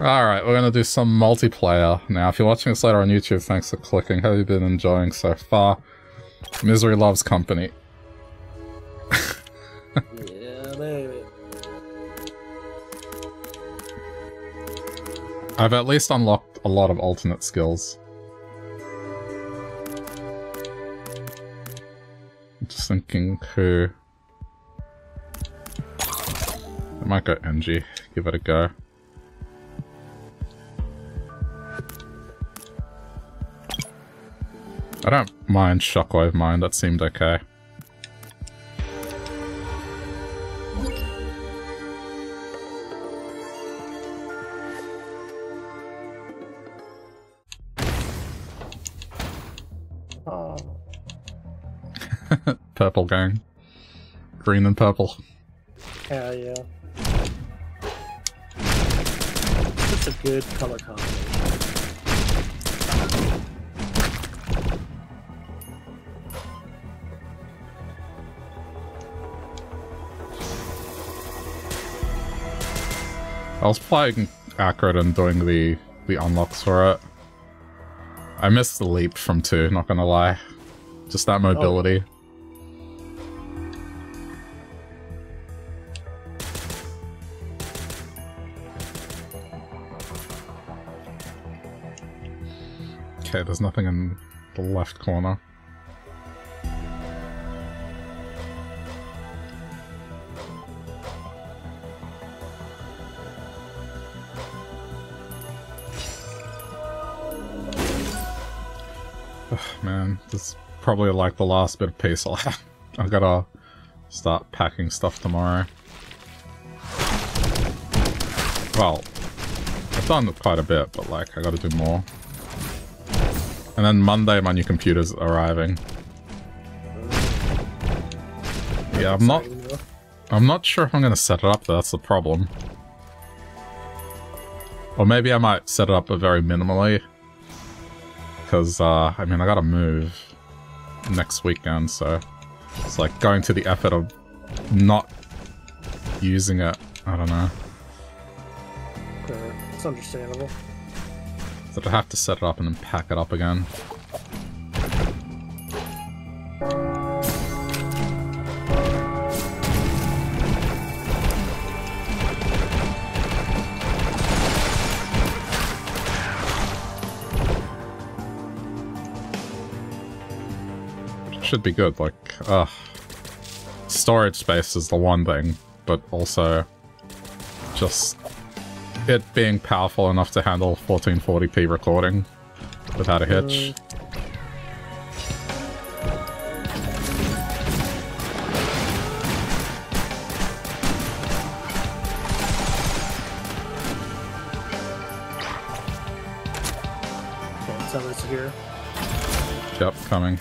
Alright, we're gonna do some multiplayer now. If you're watching this later on YouTube, thanks for clicking. How have you been enjoying so far? Misery loves company. yeah, baby. I've at least unlocked a lot of alternate skills. Just thinking who... I might go NG, give it a go. I don't mind Shockwave Mine, that seemed okay. Oh. purple gang. Green and purple. Hell yeah. Such a good color combination. I was playing Acrid and doing the, the unlocks for it. I missed the leap from 2, not gonna lie. Just that oh. mobility. Okay, there's nothing in the left corner. Is probably like the last bit of peace I'll have. I gotta start packing stuff tomorrow. Well, I've done quite a bit, but like, I gotta do more. And then Monday my new computer's arriving. Yeah, I'm not... I'm not sure if I'm gonna set it up, though, that's the problem. Or maybe I might set it up a very minimally. Because, uh, I mean, I gotta move next weekend, so... It's like going to the effort of not using it. I don't know. Okay, It's understandable. So I have to set it up and then pack it up again. Should be good, like, uh, storage space is the one thing, but also just it being powerful enough to handle 1440p recording without a hitch. Okay, so it's here. Yep, coming.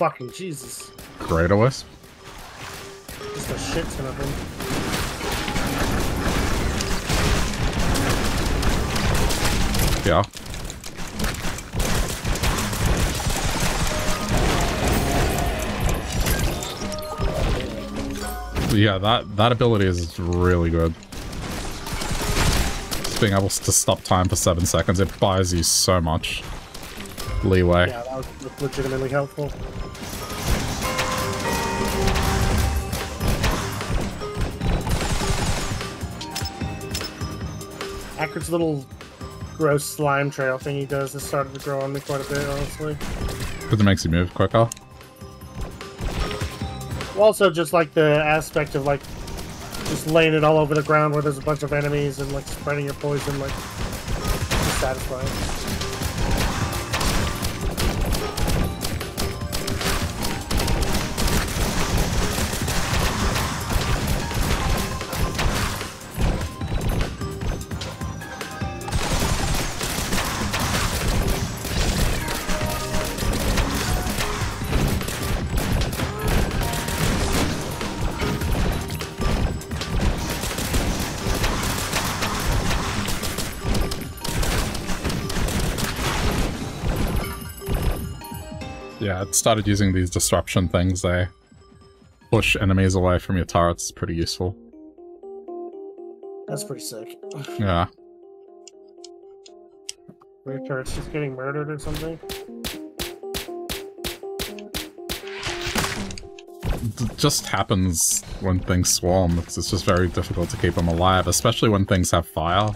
Fucking Jesus. Greater Wisp. Just a shit ton of them. Yeah. Yeah, that, that ability is really good. Just being able to stop time for seven seconds, it buys you so much leeway. Yeah, that was legitimately helpful. Acrid's little gross slime trail thing he does has started to grow on me quite a bit, honestly. Because it makes you move quicker. Also, just like the aspect of like just laying it all over the ground where there's a bunch of enemies and like spreading your poison, like satisfying. Started using these disruption things. They push enemies away from your turrets is pretty useful. That's pretty sick. Yeah. Your turret's just getting murdered or something? It just happens when things swarm. It's, it's just very difficult to keep them alive, especially when things have fire.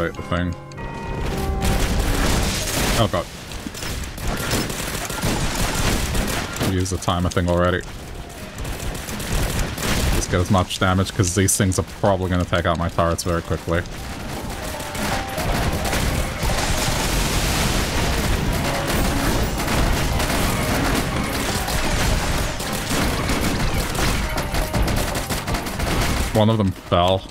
The thing. Oh god. Use the timer thing already. Just get as much damage because these things are probably going to take out my turrets very quickly. One of them fell.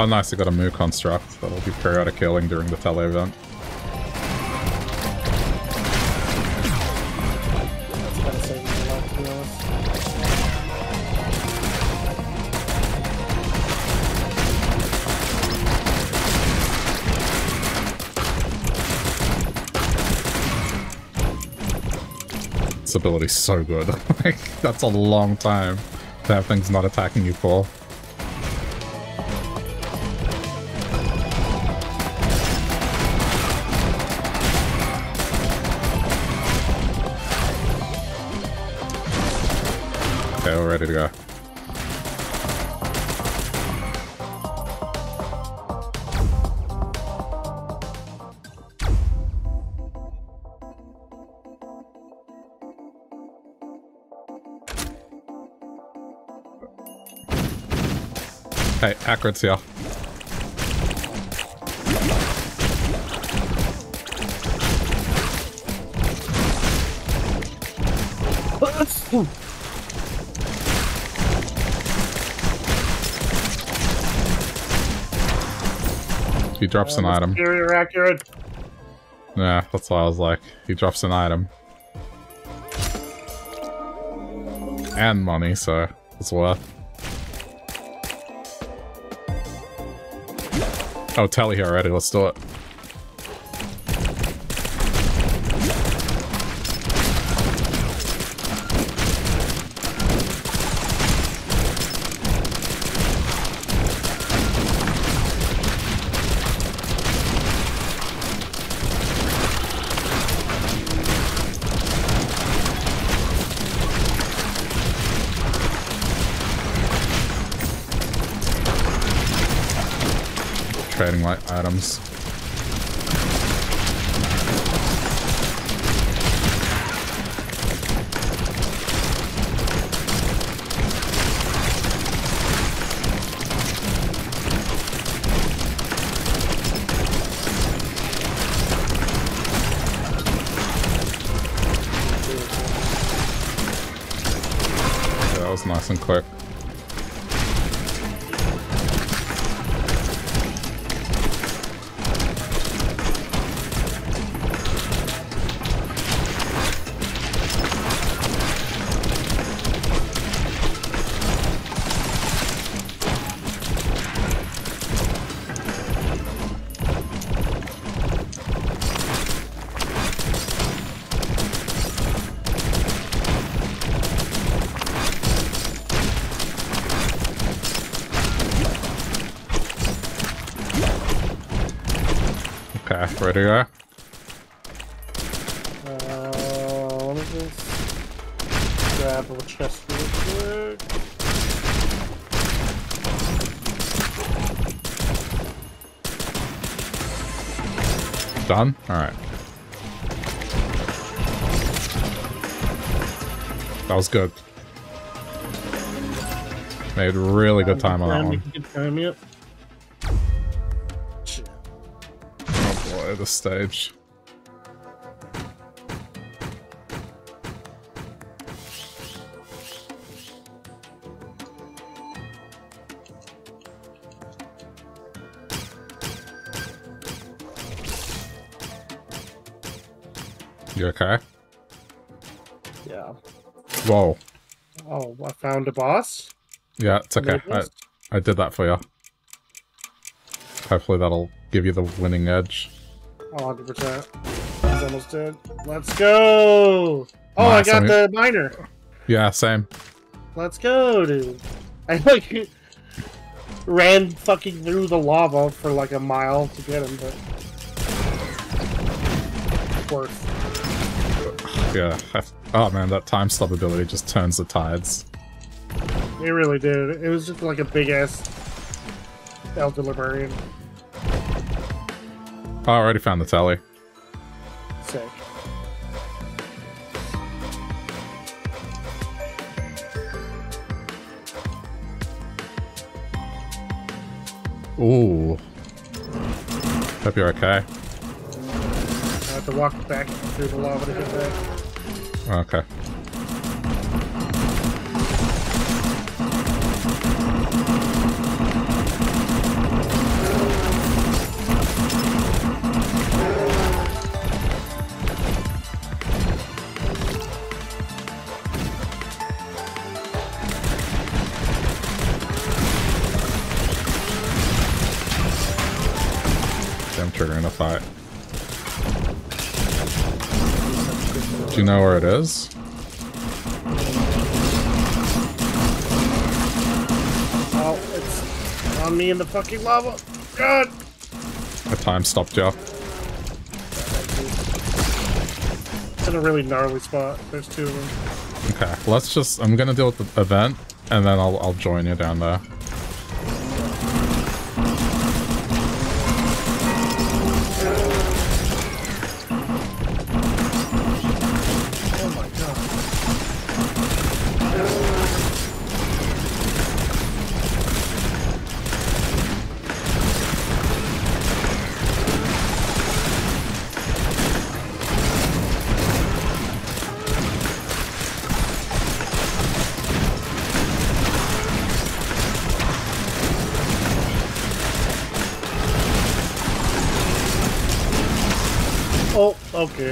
Oh nice, I got a Mu Construct. That'll be periodic healing during the tele event. Ability's so good. like, that's a long time to have things not attacking you for. Ready to go. Hey, Akron's here. Drops an Uh, item. Superior accurate. Yeah, that's why I was like, he drops an item. And money, so it's worth. Oh, tally here already, let's do it. Ready to go? Uh, let me just grab a chest real quick. Done? Alright. That was good. Made really good time on that one. This stage. You okay? Yeah. Whoa. Oh, I found a boss? Yeah, it's okay. I, I did that for you. Hopefully that'll give you the winning edge. 100%. He's almost dead. Let's go! Oh, nice. I got the miner. Yeah, same. Let's go, dude. I like ran fucking through the lava for like a mile to get him, but worth. Yeah. Oh man, that time stop ability just turns the tides. It really did. It was just like a big ass Elder Lemurian. Oh, I already found the tally. Sick. Ooh. Hope you're okay. I have to walk back through the lava to get back. Okay. You know where it is? Oh, it's on me in the fucking lava. God! My time stopped you. It's in a really gnarly spot. There's two of them. Okay, let's just... I'm gonna deal with the event, and then I'll, I'll join you down there.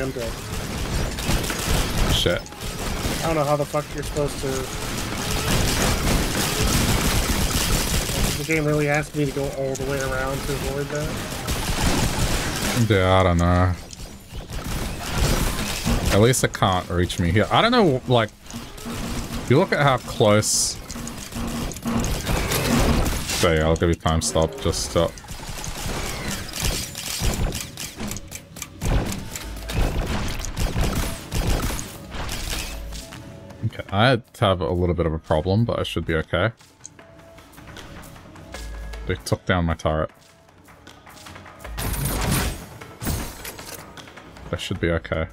I'm dead. Shit. I don't know how the fuck you're supposed to... The game really asked me to go all the way around to avoid that. Yeah, I don't know. At least it can't reach me here. I don't know, like... if You look at how close... So yeah, I'll give you time stop, just stop. I have a little bit of a problem, but I should be okay. They took down my turret. I should be okay.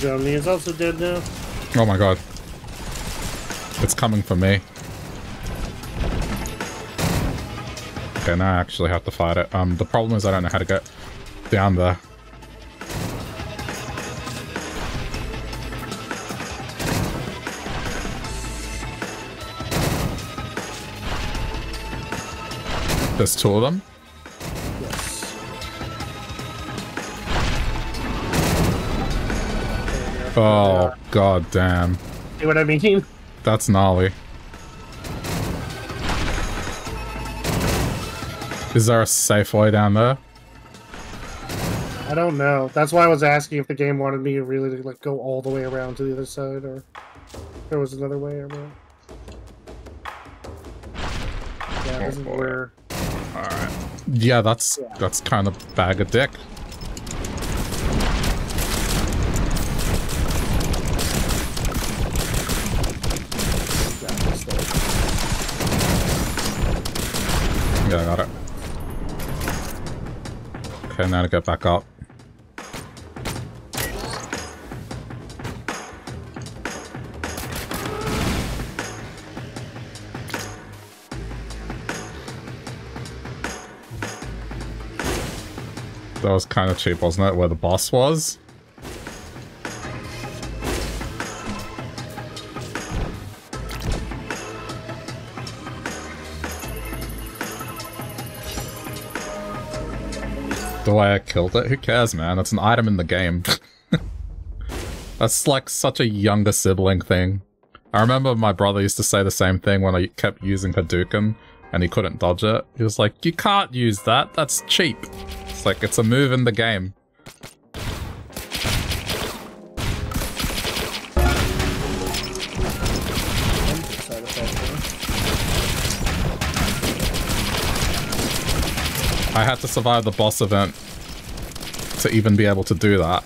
Germany is also dead now. Oh my god. It's coming for me. Okay, now I actually have to fight it. Um, the problem is I don't know how to get down there. There's two of them? Yes. Oh, god damn. See what I mean? That's gnarly. Is there a safe way down there? I don't know. That's why I was asking if the game wanted me really to really like go all the way around to the other side, or if there was another way around. Yeah, this Oh, is where. Alright. Yeah, that's Yeah. that's kind of bag of dick. Yeah, this way. Yeah, I got it. Okay, now to get back up. That was kind of cheap, wasn't it? Where the boss was? The way I killed it? Who cares, man? It's an item in the game. That's like such a younger sibling thing. I remember my brother used to say the same thing when I kept using Hadouken and he couldn't dodge it. He was like, you can't use that, that's cheap. It's like, it's a move in the game. I had to survive the boss event to even be able to do that.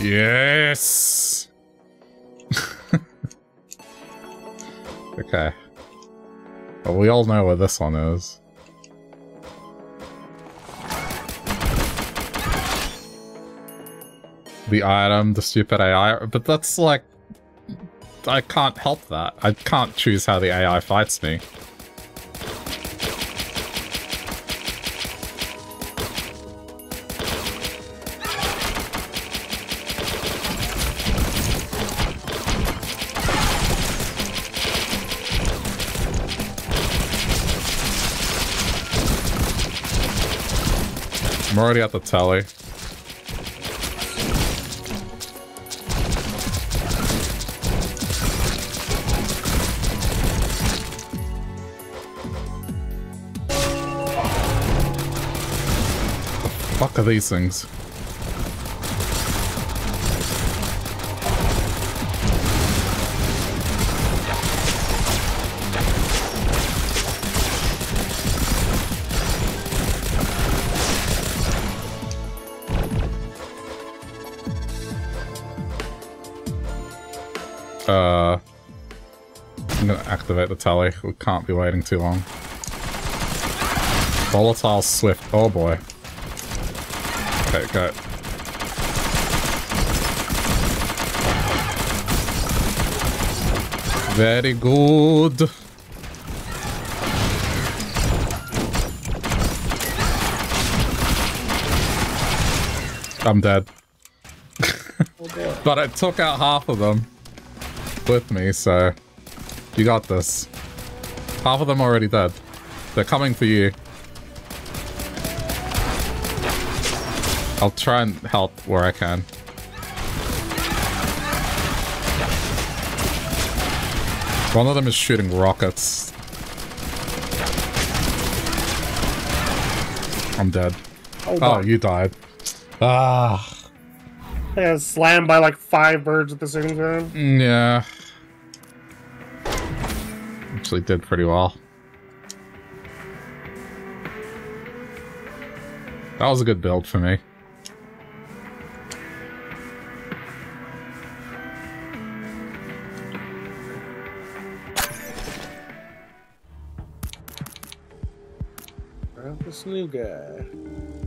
Yes! okay. Well, we all know where this one is. The item, the stupid AI, but that's like... I can't help that. I can't choose how the AI fights me. I'm already at the telly. The fuck are these things? Activate the tally. We can't be waiting too long. Volatile Swift. Oh boy. Okay, go. Very good. I'm dead. but I took out half of them with me, so you got this. Half of them already dead. They're coming for you. I'll try and help where I can. One of them is shooting rockets. I'm dead. Oh, Oh, you died. Ah. I got slammed by like five birds at the same time. Mm, yeah. Actually did pretty well. That was a good build for me. this new guy.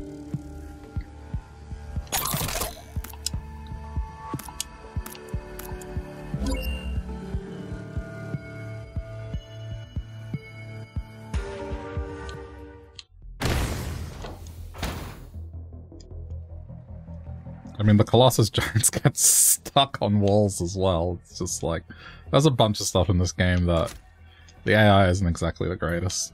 Mean, the Colossus Giants get stuck on walls as well. It's just like, there's a bunch of stuff in this game that the AI isn't exactly the greatest.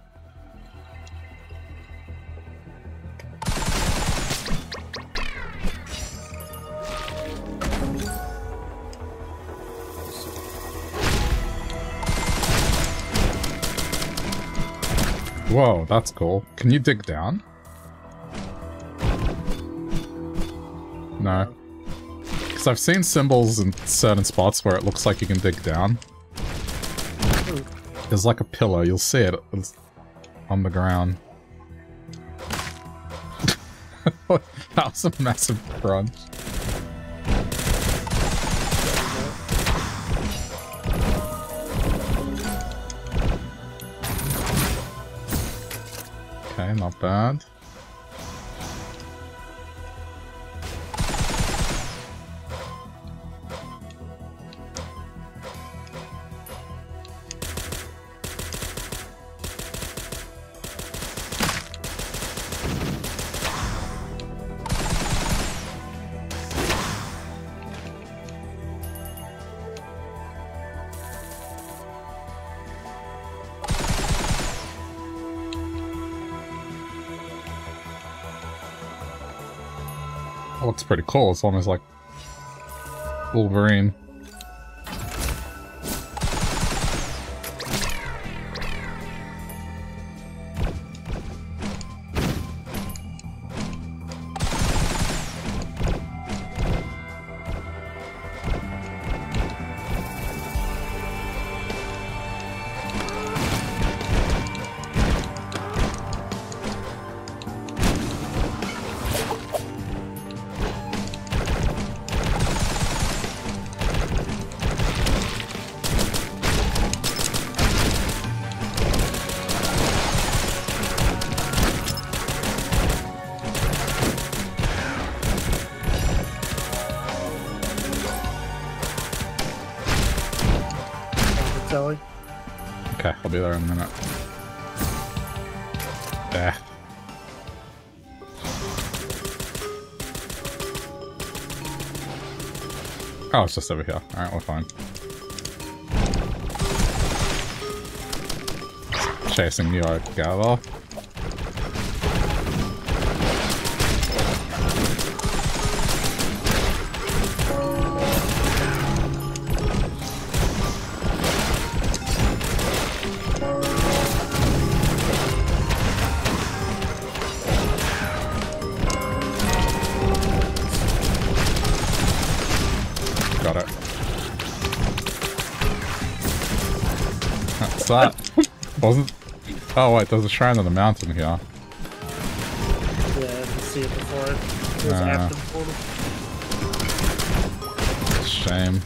Whoa, that's cool. Can you dig down? No. Because I've seen symbols in certain spots where it looks like you can dig down. There's like a pillar, you'll see it on the ground. that was a massive crunch. Okay, not bad. Cool. It's almost like Wolverine. Just over here. Alright, we're fine. Chasing you, I gather. Wait, there's a shrine on the mountain here. Yeah, I see it before. It was uh, after the portal. Shame.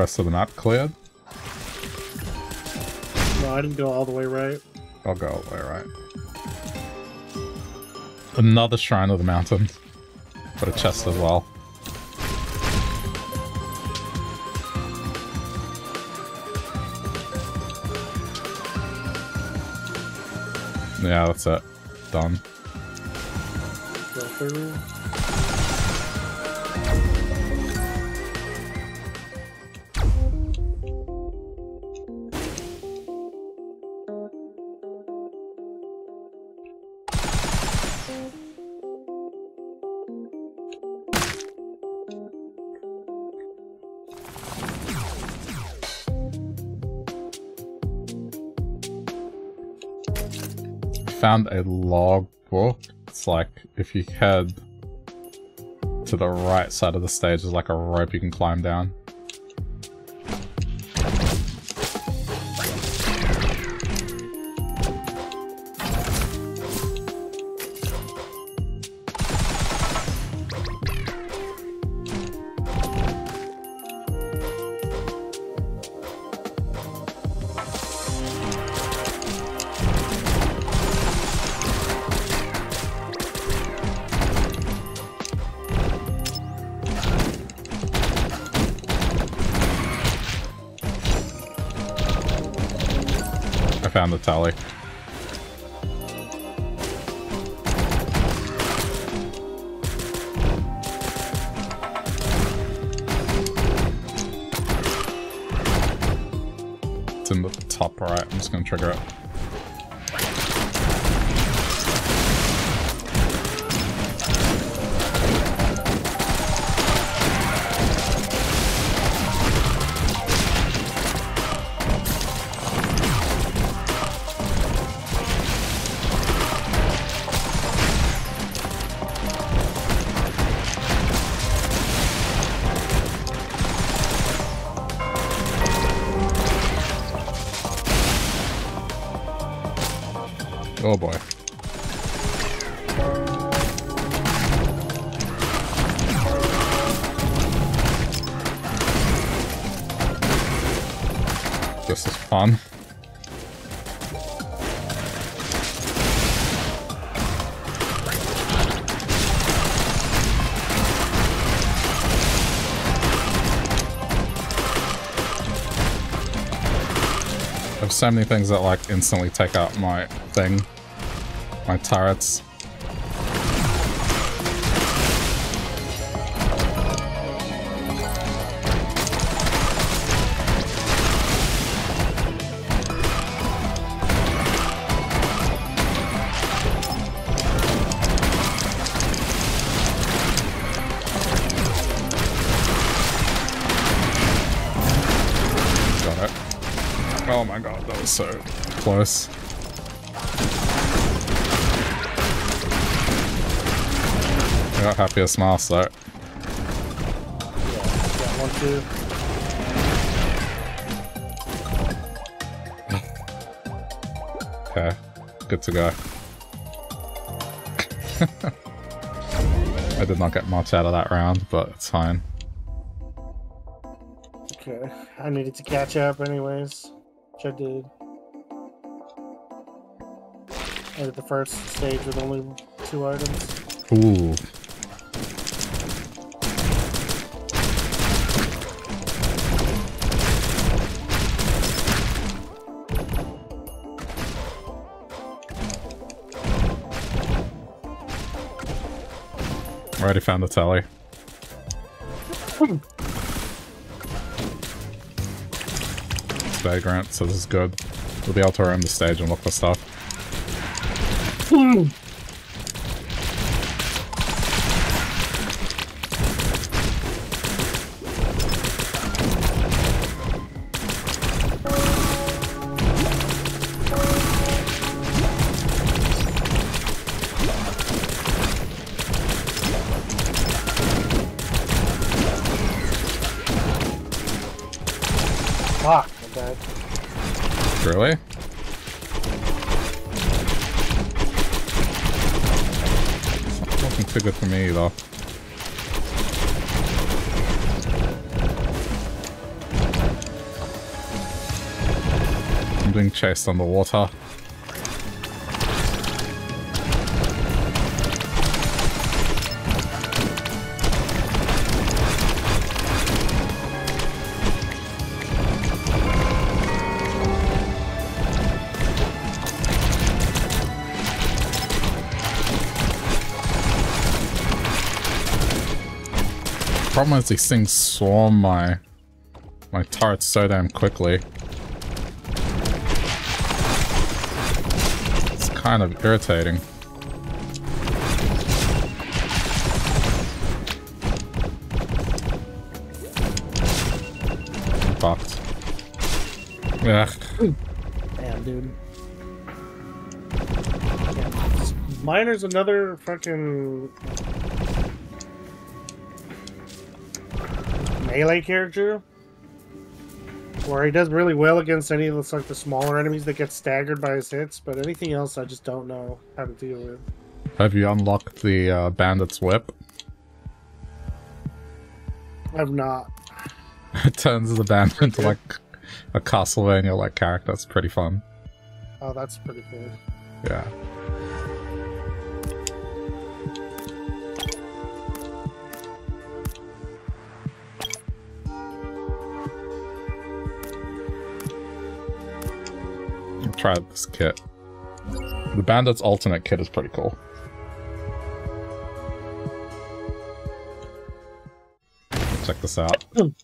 Rest of the map cleared? No, I didn't go all the way right. I'll go all the way right. Another shrine of the mountain. But a chest as well. Yeah, that's it. Done. Go through. Found a log book. It's like if you head to the right side of the stage, there's like a rope you can climb down. So many things that like instantly take out my thing my turrets. Close. I got happier smiles though. Yeah. Okay, good to go. I did not get much out of that round, but it's fine. Okay, I needed to catch up anyways, which I did. I did the first stage with only two items. Ooh. Already found the tally. Vagrant, so this is good. We'll be able to roam the stage and look for stuff. Fuck, Chased on the water. Problem is these things swarm my my turrets so damn quickly. Kind of irritating. Fucked. Ugh. Damn, dude. Miner's another fucking melee character where he does really well against any of the like the smaller enemies that get staggered by his hits, but anything else I just don't know how to deal with. Have you unlocked the uh, bandit's whip? I've not. it turns the bandit into like a Castlevania like character. It's pretty fun. Oh, that's pretty cool. Yeah. Try this kit. The Bandit's alternate kit is pretty cool. Check this out. Ooh.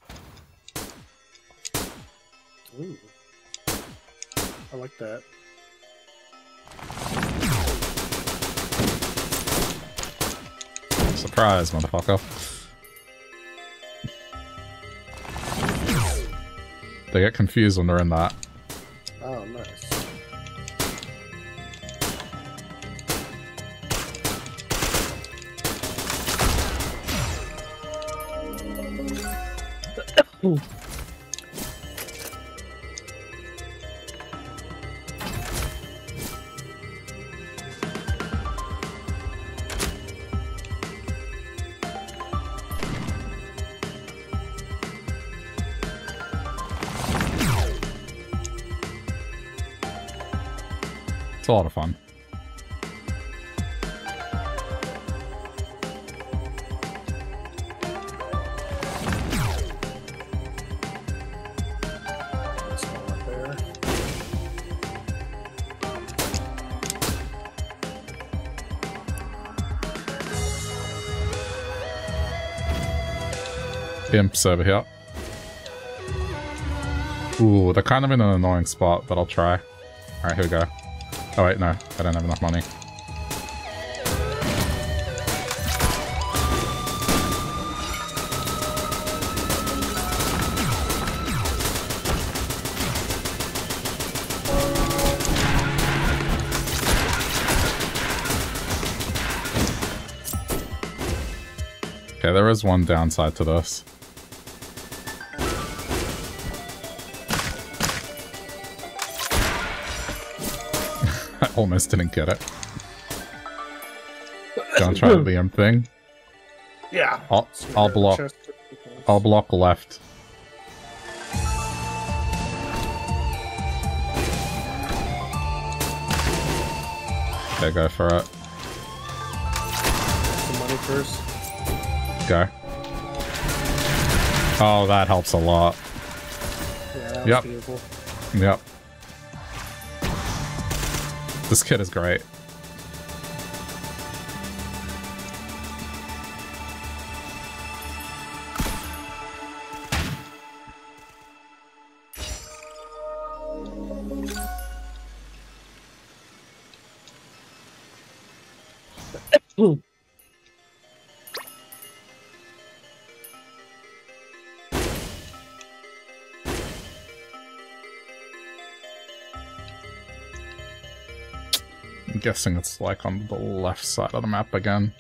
I like that. Surprise, motherfucker. They get confused when they're in that. Oh, nice. Ooh. It's a lot of fun. Imps over here. Ooh, they're kind of in an annoying spot, but I'll try. Alright, here we go. Oh wait, no, I don't have enough money. Okay, there is one downside to this. Almost didn't get it. Don't try the M thing. Yeah. I'll, I'll block. I'll block left. Okay, go for it. The money first. Go. Oh, that helps a lot. Yeah, yep. Beautiful. Yep. This kid is great. Guessing it's like on the left side of the map again.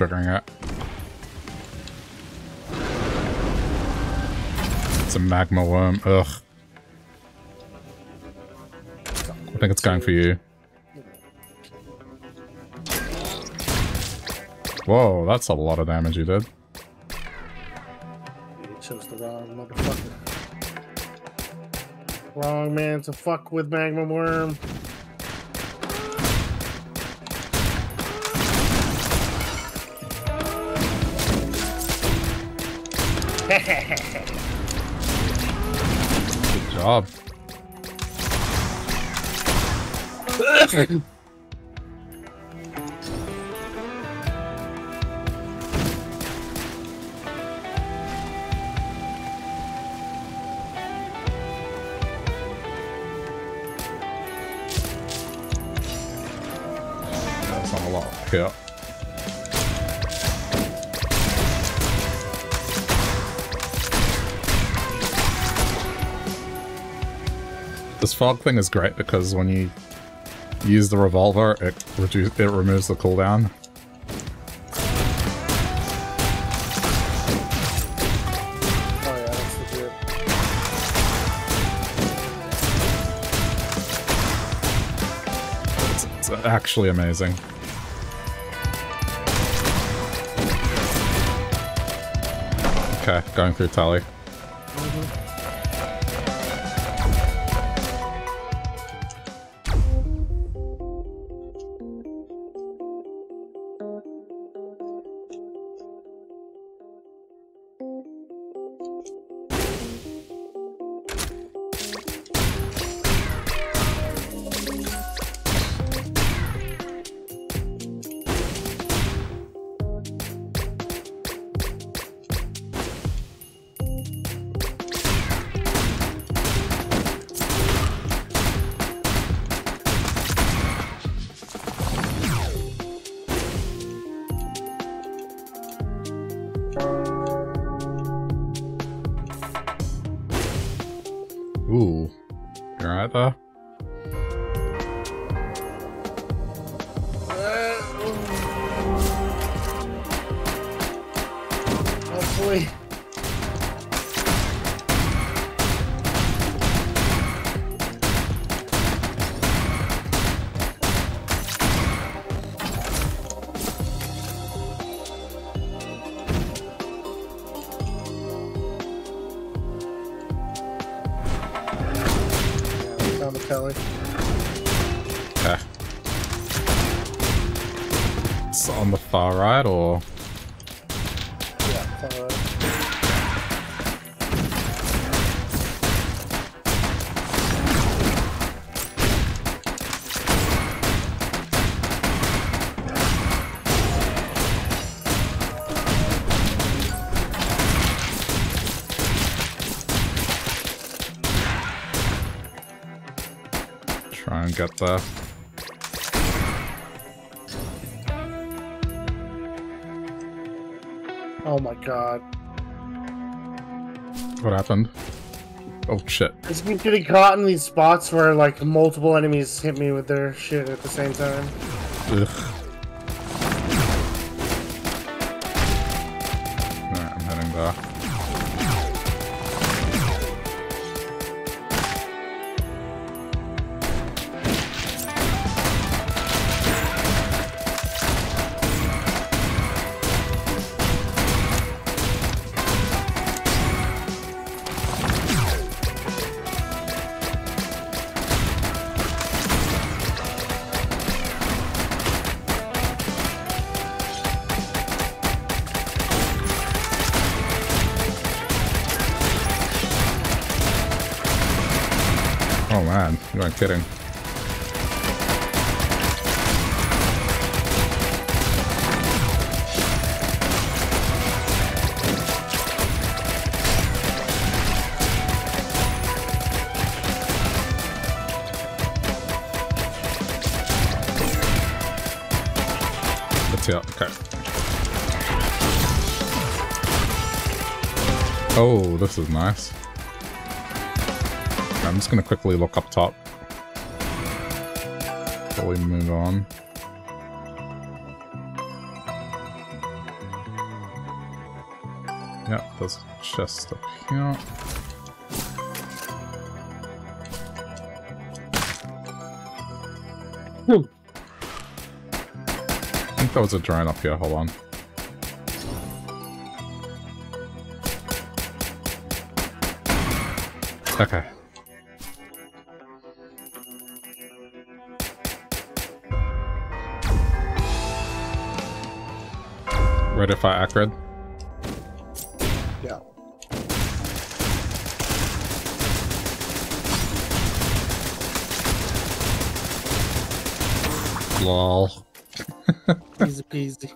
Triggering it. It's a magma worm. Ugh. I think it's going for you. Whoa, that's a lot of damage you did. You chose the wrong motherfucker. Wrong man to fuck with magma worm. Job. fog thing is great because when you use the revolver, it reduce it removes the cooldown. Actually amazing. Okay, going through tally. There. Oh my god. What happened? Oh shit. I just keep getting caught in these spots where like multiple enemies hit me with their shit at the same time. Ugh. Nice. I'm just gonna quickly look up top. Before we move on. Yeah, there's a chest up here. Hmm. I think there was a drone up here, hold on. Okay. Ready for Acrid? Yeah. Lol. Easy peasy.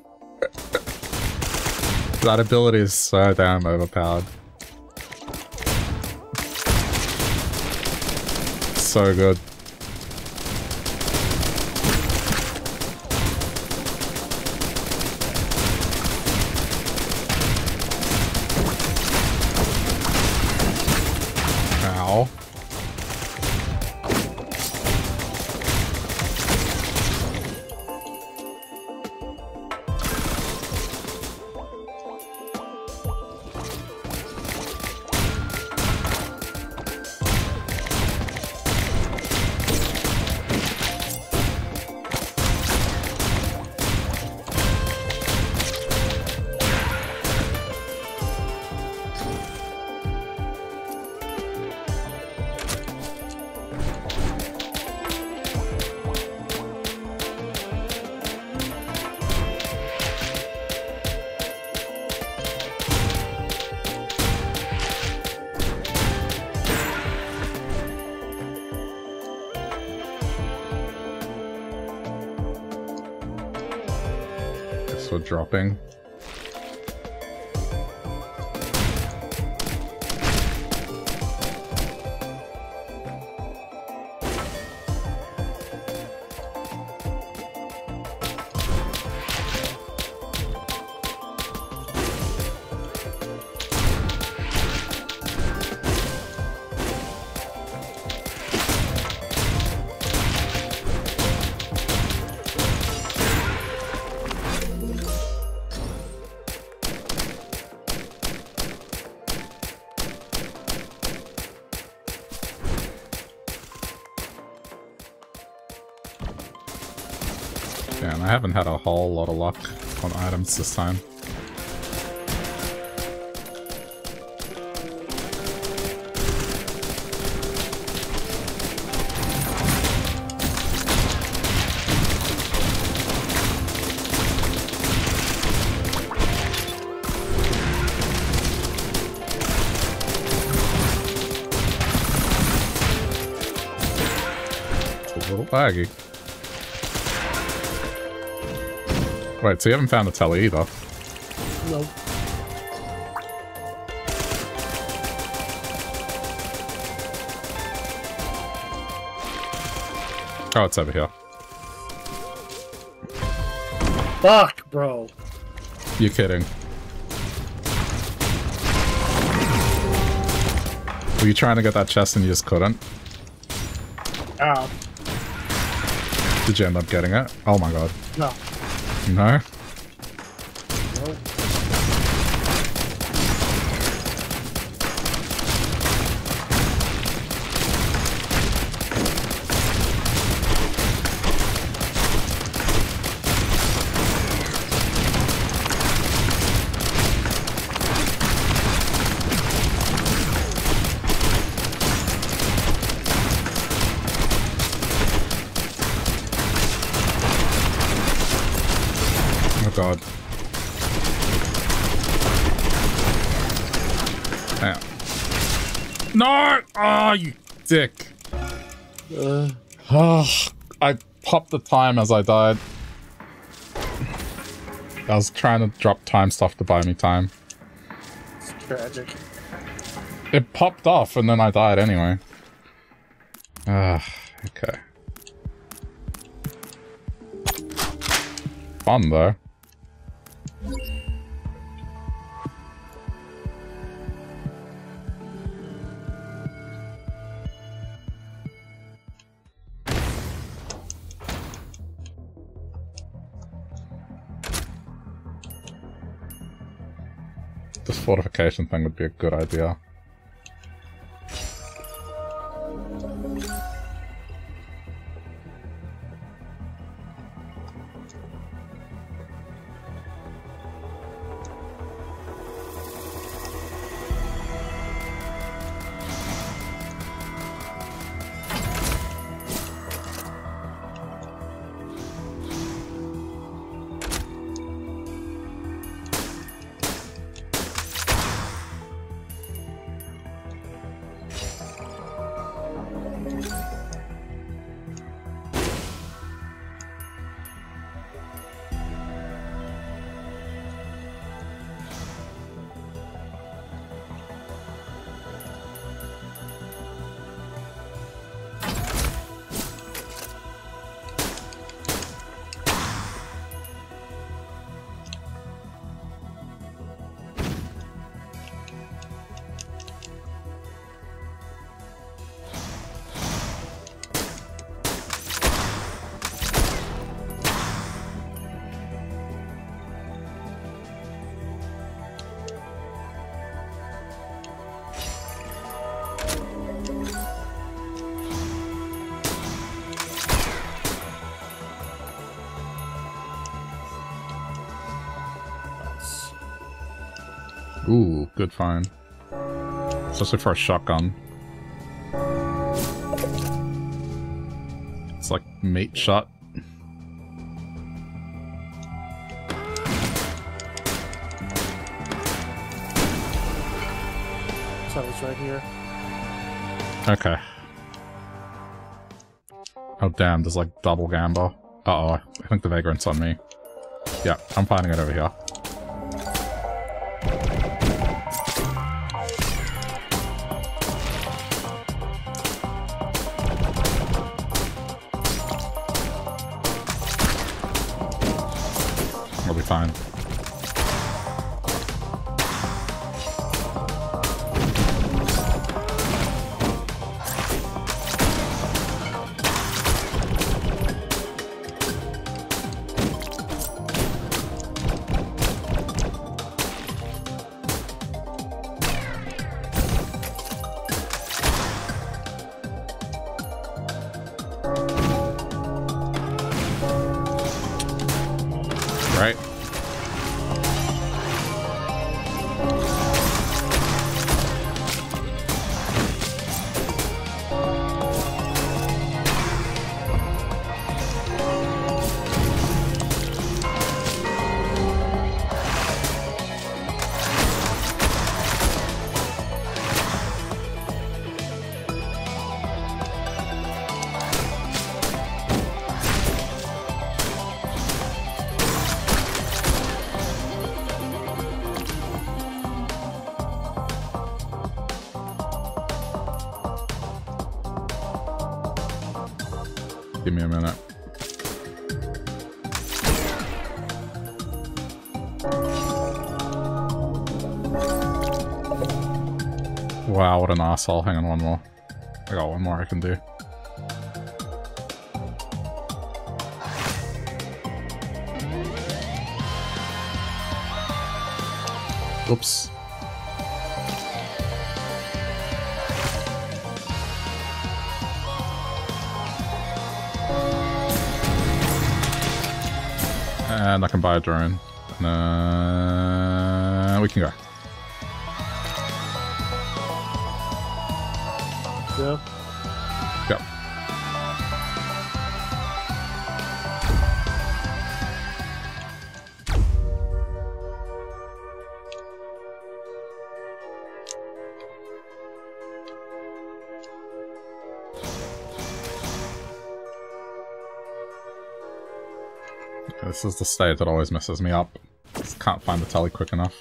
that ability is so damn overpowered. So good. Dropping. Haven't had a whole lot of luck on items this time. Laggy. Wait, so you haven't found the telly either? No. Oh, it's over here. Fuck, bro. You kidding? Were you trying to get that chest and you just couldn't? Oh. Did you end up getting it? Oh my god. No. No? Dick. Uh. Oh, I popped the time as I died. I was trying to drop time stuff to buy me time. It's tragic. It popped off and then I died anyway. Ah, okay. Fun though. Fortification thing would be a good idea. Good find. Especially for a shotgun. It's like mate shot. So it's right here. Okay. Oh damn, there's like double gamble. Uh-oh, I think the Vagrant's on me. Yeah, I'm finding it over here. An asshole. Hang on, one more. I got one more I can do. Oops. And I can buy a drone. Uh, we can go. This is the state that always messes me up. Just can't find the telly quick enough.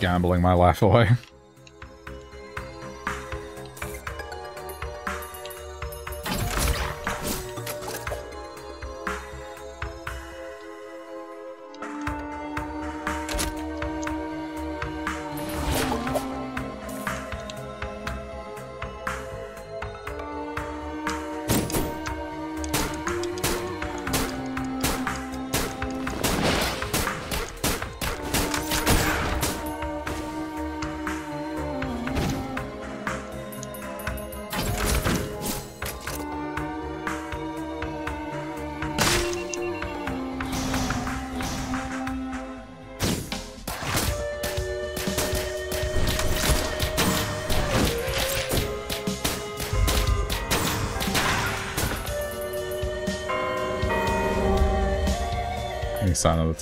Gambling my life away.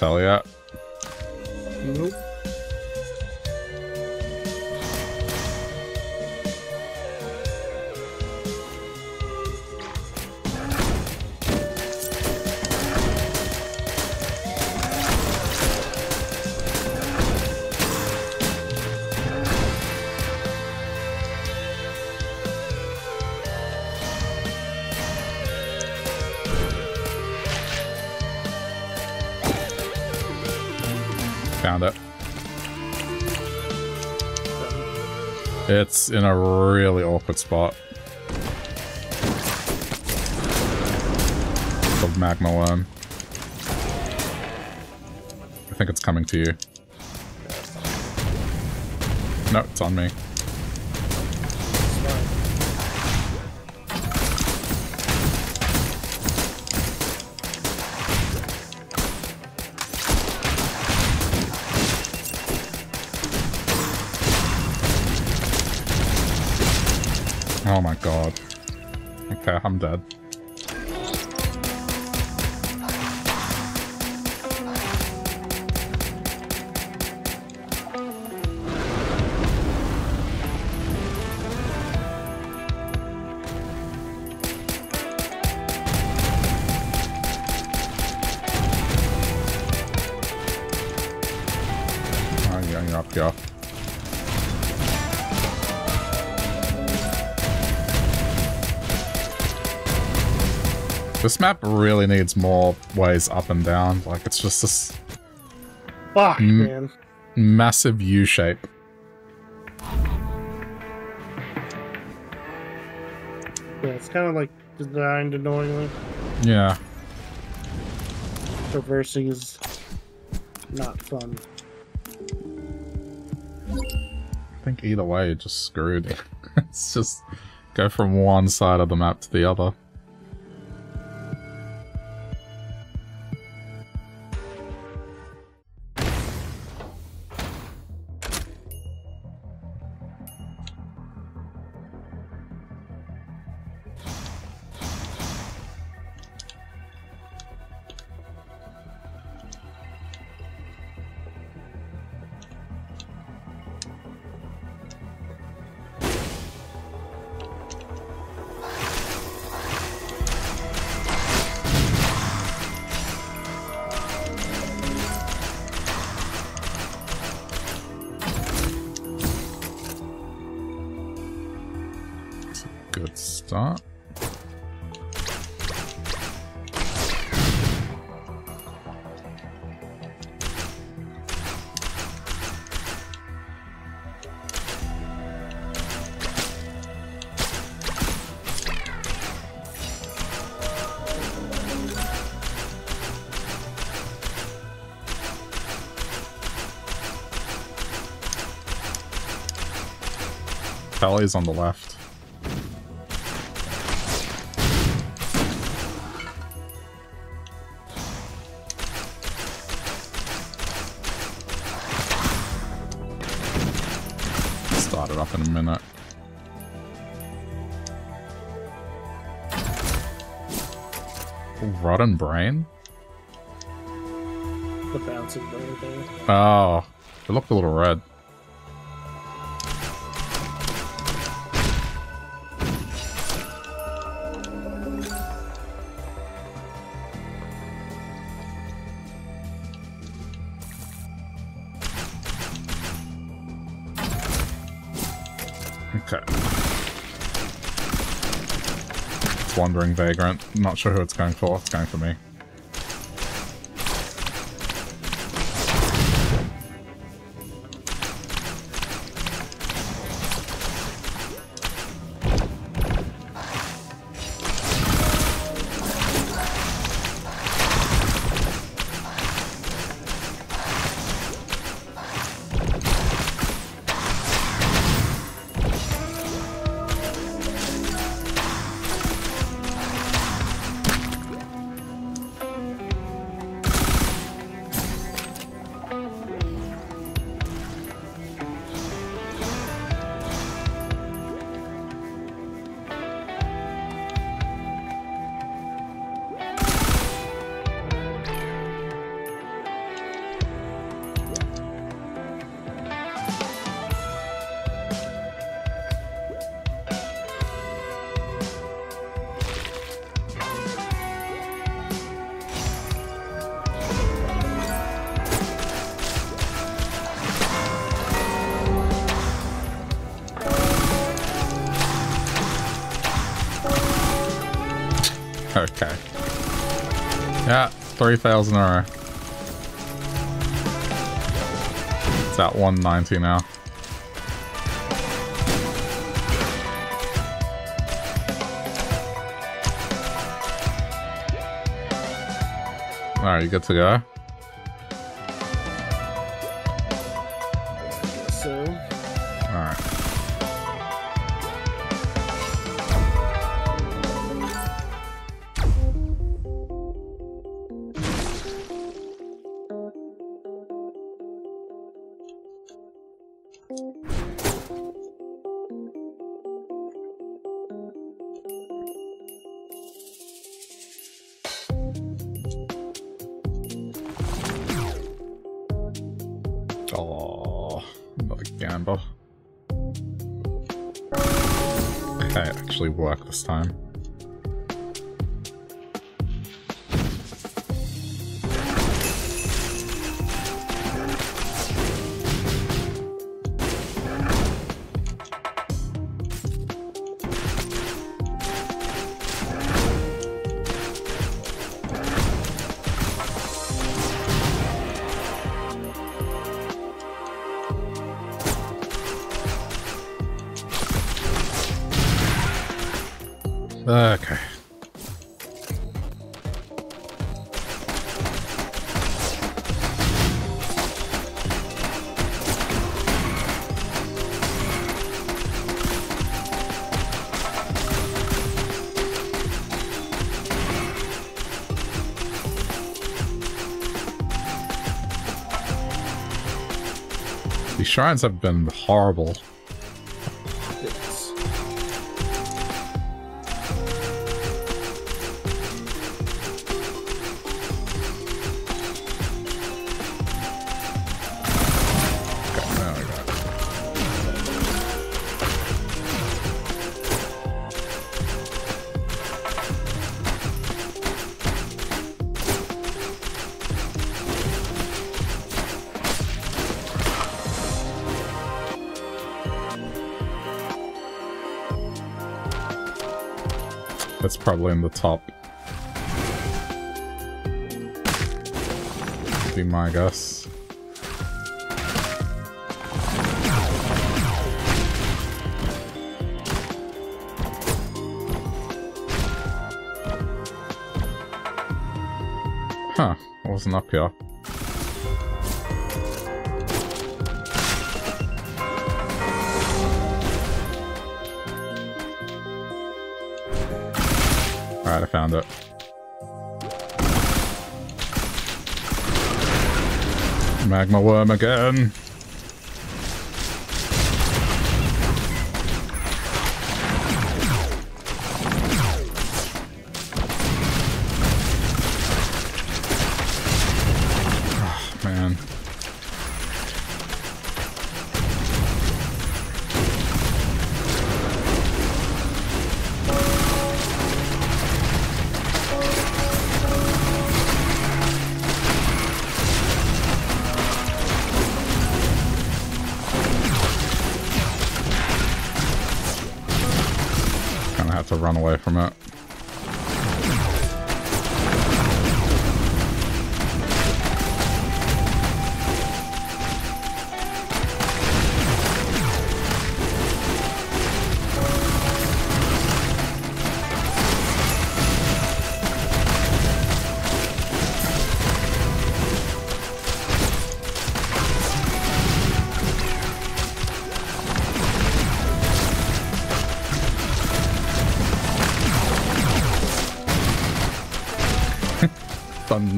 Any In a really awkward spot. The magma worm. I think it's coming to you. No, it's on me. I'm dead. This map really needs more ways up and down. Like, it's just this Fuck, man. massive U shape. Yeah, it's kind of like designed annoyingly. Yeah. Traversing is not fun. I think either way, you're just screwed. it's just go from one side of the map to the other. On the left. Start it up in a minute. Rotten brain? The bouncing brain thing. Oh, it looked a little red. Wandering Vagrant. Not sure who it's going for. It's going for me. 30,000 It's at 190 now. Alright, you good to go? Shrines have been horrible. Probably in the top. Be my guess. Huh, I wasn't up here. Magma worm again.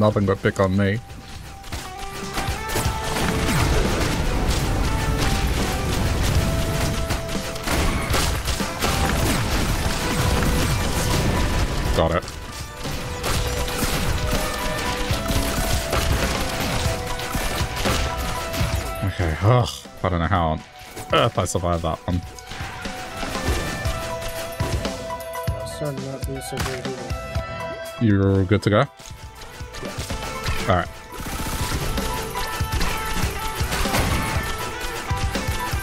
Nothing but pick on me. Got it. Okay, ugh. I don't know how on earth I survived that one. You're good to go?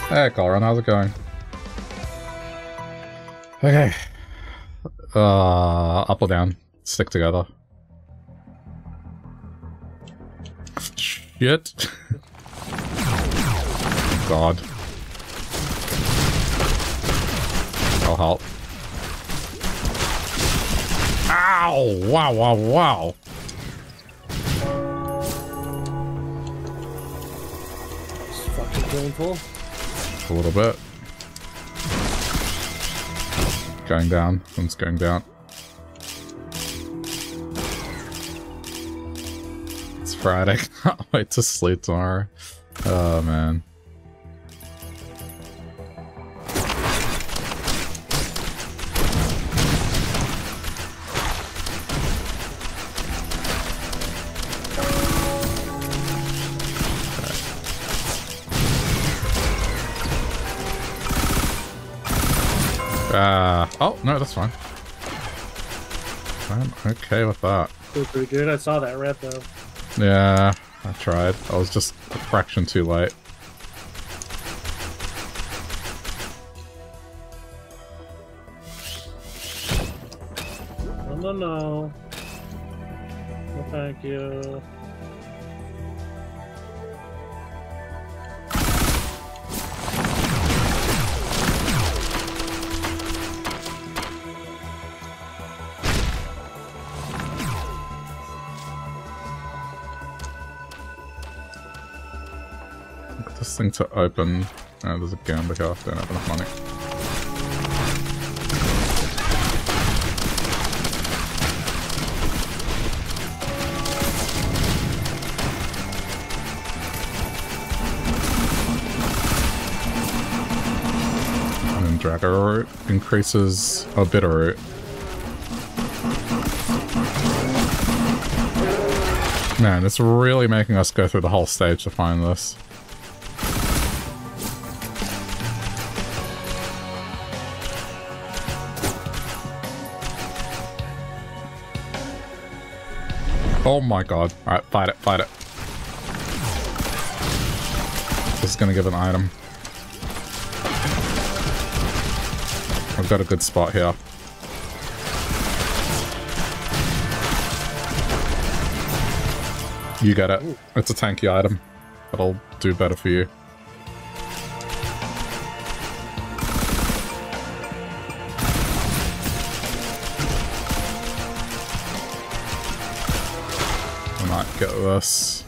Hey, Colin, how's it going? Okay. Uh, up or down? Stick together. Shit. God. I'll help. Ow! Wow, wow, wow. It's fucking A little bit. Going down. One's going down. It's Friday. Can't wait to sleep tomorrow. Oh, man. Oh, no, that's fine. I'm okay with that. Feel pretty good. I saw that red though. Yeah, I tried. I was just a fraction too late. No, no, no. No, thank you. Thing to open. Oh, there's a here. Don't have enough money. And then Drago root increases a bitter root. Man, it's really making us go through the whole stage to find this. Oh my god. Alright, fight it, fight it. This is gonna give an item. I've got a good spot here. You get it. It's a tanky item. It'll do better for you. Get this.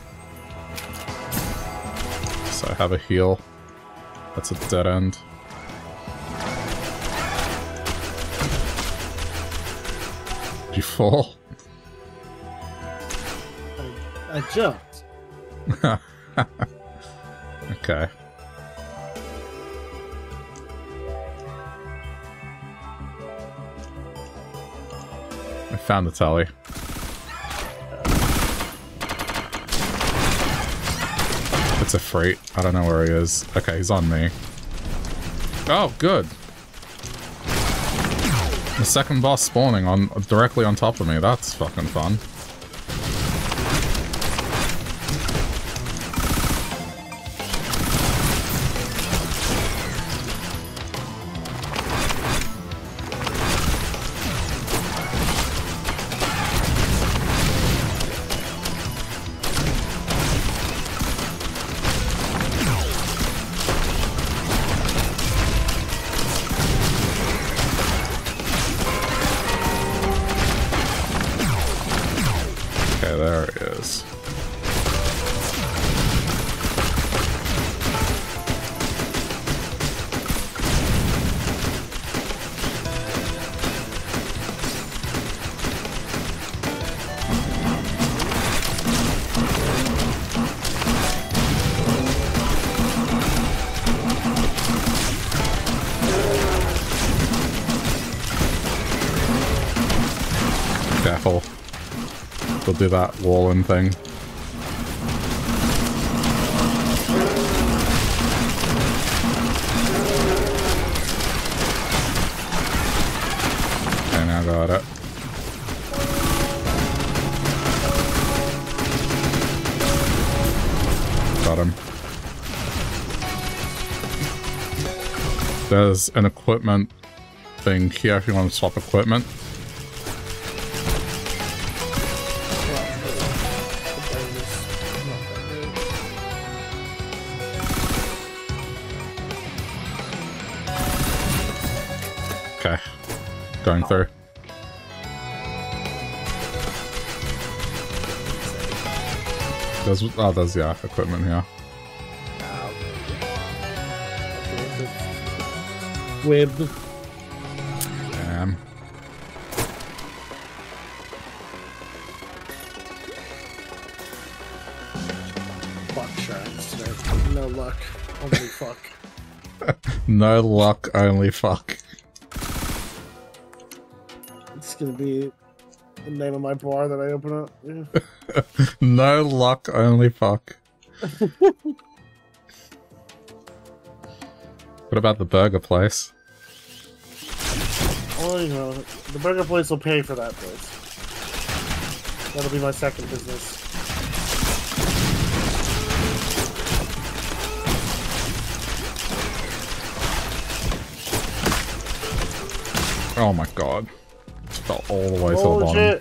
So I have a heal. That's a dead end. Did you fall? I, I jumped. Okay. I found the telly. It's a freight. I don't know where he is. Okay, he's on me. Oh, good. The second boss spawning on directly on top of me. That's fucking fun. Walling thing. Okay, now got it. Got him. There's an equipment thing here if you want to swap equipment. Going through. There's, oh, there's, yeah, equipment here. Web. Damn. Fuck sharks. No luck. Only fuck. No luck, only fuck. Gonna be the name of my bar that I open up. Yeah. No luck, only fuck. what about the burger place? Well, you know, the burger place will pay for that place. That'll be my second business. Oh my god. All the way to the Oh bottom.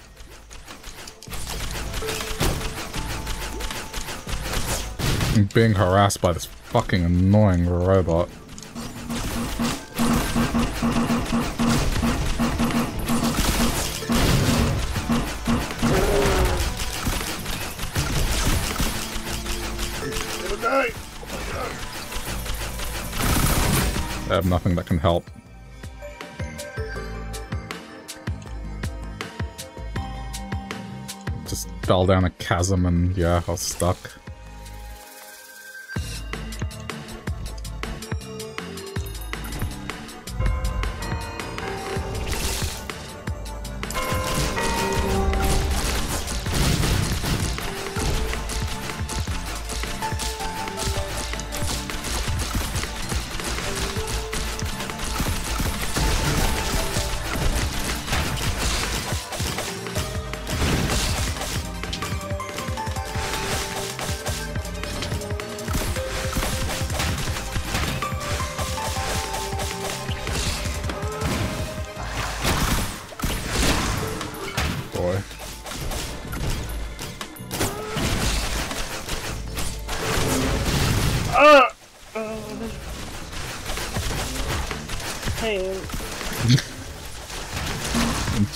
I'm being harassed by this fucking annoying robot. I have nothing that can help. Fell down a chasm and yeah, I was stuck.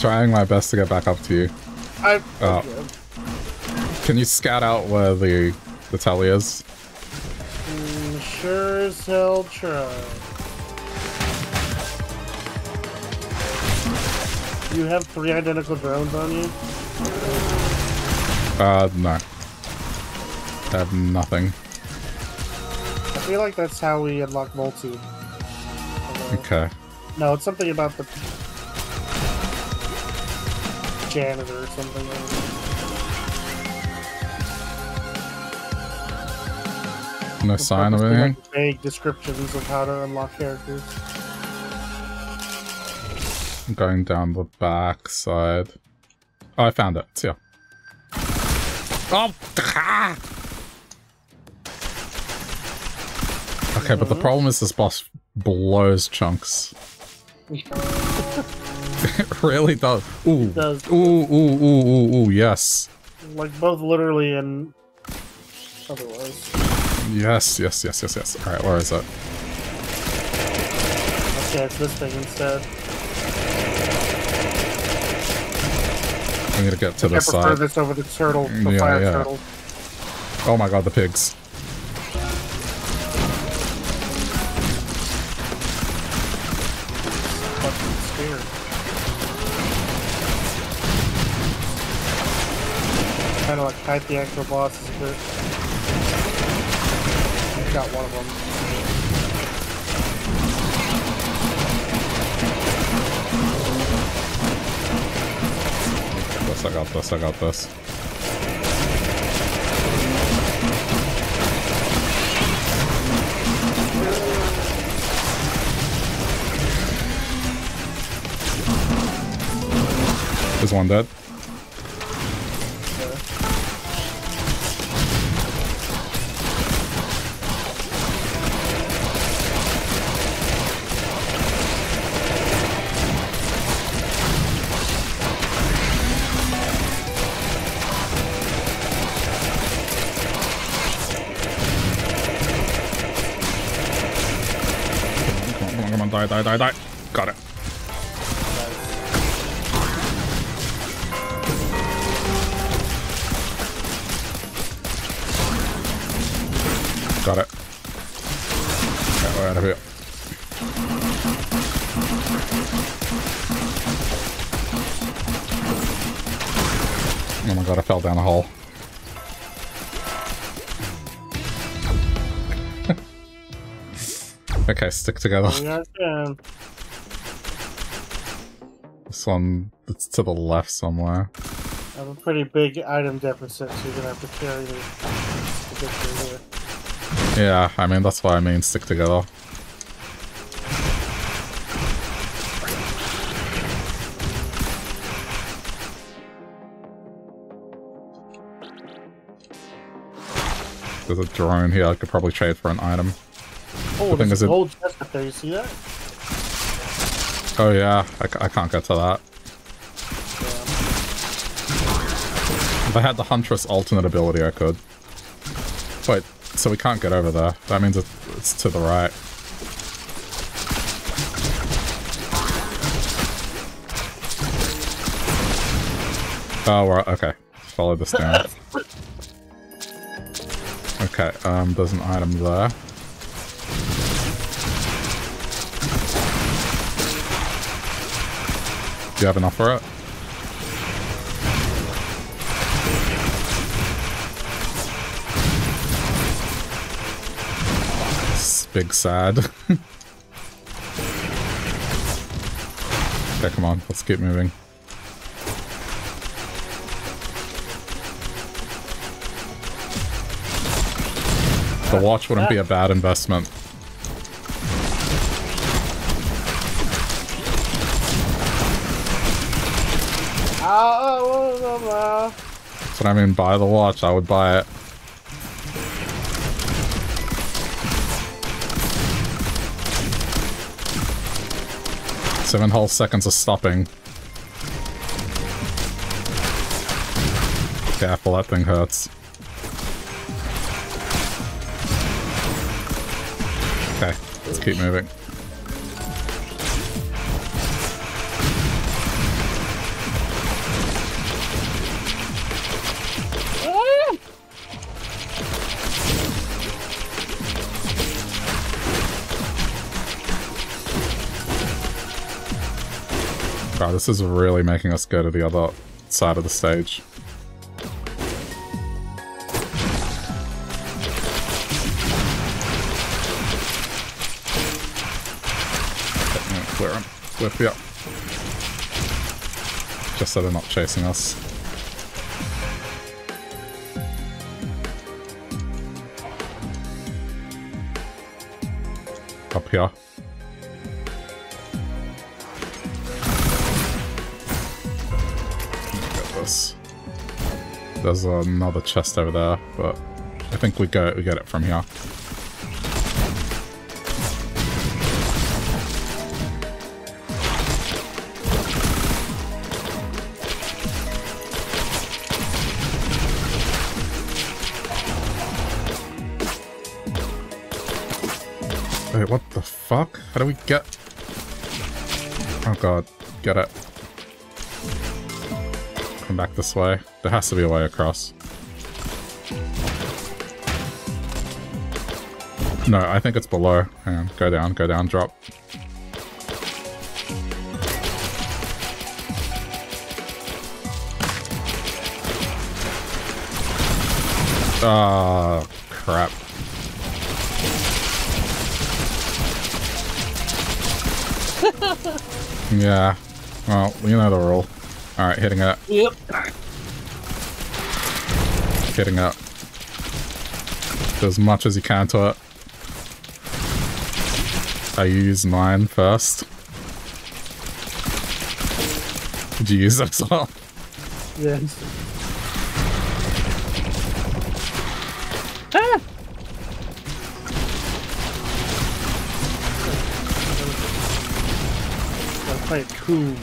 Trying my best to get back up to you. I. Oh. Can you scout out where the the telly is? Mm, Sure as hell try. You have three identical drones on you? Uh, no. I have nothing. I feel like that's how we unlock multi. Okay. No, it's something about the janitor or something. No sign of anything? like, Vague descriptions of how to unlock characters. I'm going down the back side. Oh, I found it. It's here. Oh! ah! Okay, but the problem is this boss blows chunks. it really does. Ooh. does. Ooh, ooh, ooh, ooh, ooh, yes. Like both literally and otherwise. Yes, yes, yes, yes, yes. Alright, where is it? Okay, it's this thing instead. I need to get to I this prefer side. this over the turtle, the Yeah, fire yeah. turtle. Oh my god, the pigs. Fight the actual bosses a bit. Got one of them. This, I got this, I got this. Is one dead? Come on, come stick together. This one, it's to the left somewhere. I have a pretty big item deficit, so you're gonna have to carry me to get through here. Yeah, I mean, that's why I mean stick together. There's a drone here I could probably trade for an item. Oh, there's a gold chest up there, you see that? Oh yeah, I, I can't get to that. If I had the Huntress alternate ability, I could. Wait, so we can't get over there. That means it's to the right. Oh, we're, okay. Follow this down. Okay, um, there's an item there. You have enough for it? big sad. okay, come on, let's keep moving. The watch wouldn't be a bad investment. That's what I mean, buy the watch, I would buy it. Seven whole seconds of stopping. Careful, that thing hurts. Okay, let's keep moving. This is really making us go to the other side of the stage. Clear him. You up. Just so they're not chasing us. Up here. There's another chest over there, but I think we go we get it from here. Wait, what the fuck? How do we get... Oh god, get it come back this way. There has to be a way across. No, I think it's below. Hang on, go down, go down, drop. Oh, crap. yeah. Well, you know the rule. Alright, hitting it. Yep. Hitting it. Do as much as you can to it. I use mine first. Did you use it as well? Yes. Ah! I'll play it cool.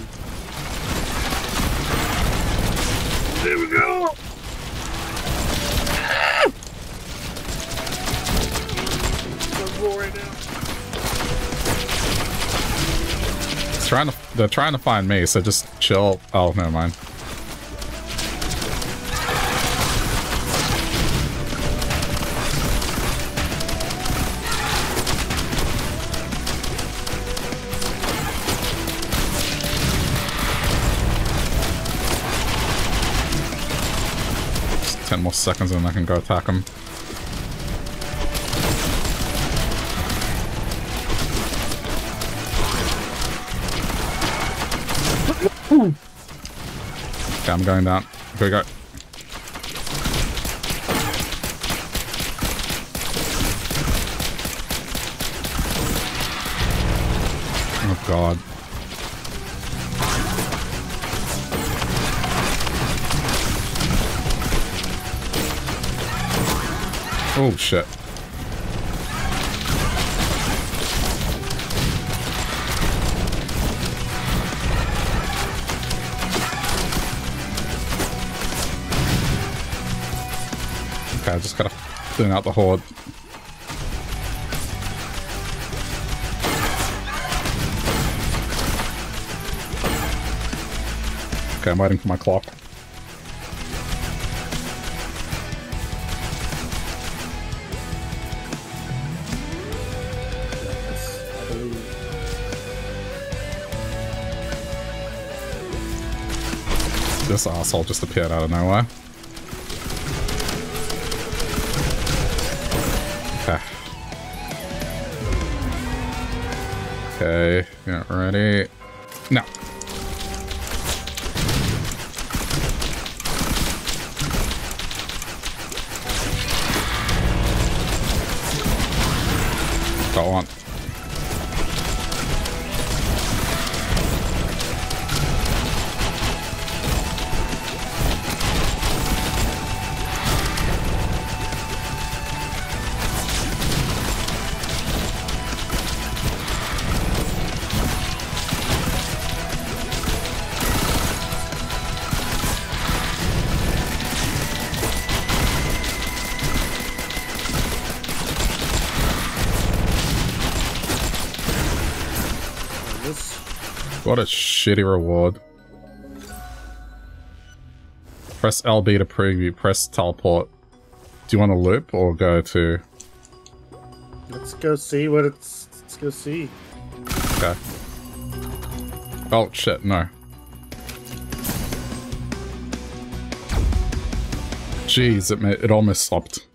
trying to they're trying to find me, so just chill. Oh, never mind. Ten more seconds and I can go attack him. Okay, I'm going down. Here we go. Oh god. Oh shit. Okay, I just gotta clean out the horde. Okay, I'm waiting for my clock. This asshole just appeared out of nowhere. Okay, get ready. Shitty reward. Press LB to preview, press teleport. Do you want to loop or go to... let's go see what it's let's go see. Okay. Oh shit, no. Jeez, it, ma it almost stopped.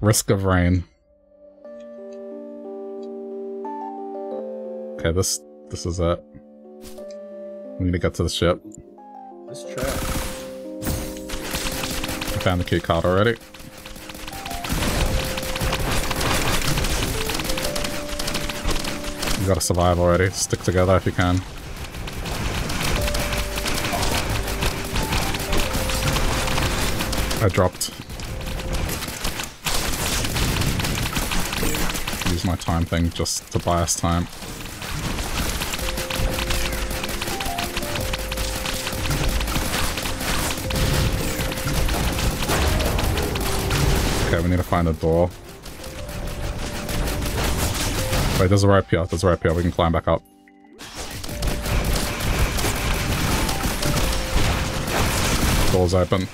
Risk of rain. Okay, this this is it. We need to get to the ship. This track. I found the key card already. You gotta survive already. Stick together if you can. I dropped. Use my time thing just to buy us time. To find a door. Wait, there's a rope here. There's a rope here. We can climb back up. Door's open.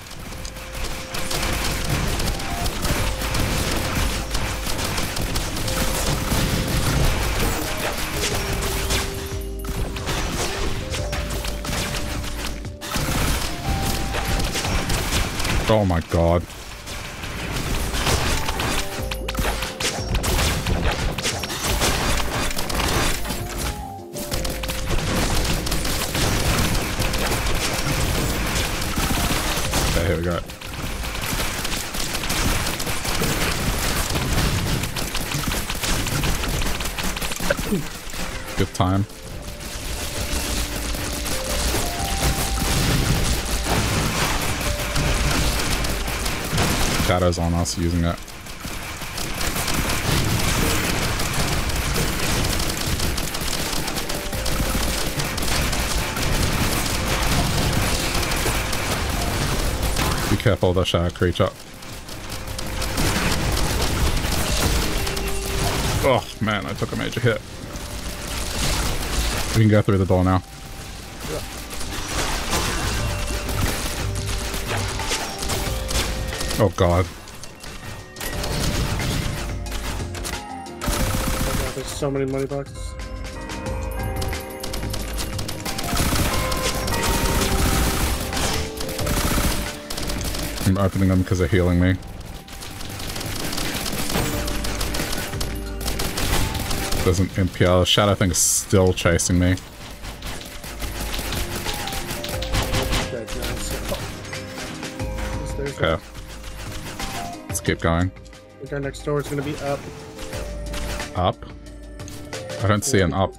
Oh my god. On us using it. Be careful of the shadow creature. Oh man, I took a major hit. We can go through the door now. Oh god. So many money boxes. I'm opening them because they're healing me. There's an. The shadow thing is still chasing me. Okay. Let's keep going. I think our next door is going to be up. Up? I don't see an up.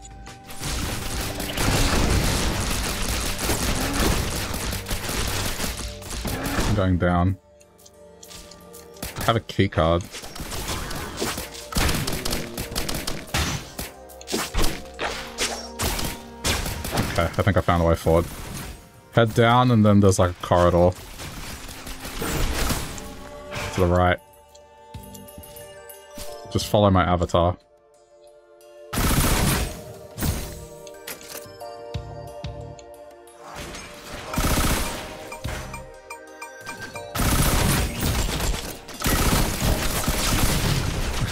I'm going down. I have a key card. Okay, I think I found a way forward. Head down and then there's like a corridor. To the right. Just follow my avatar.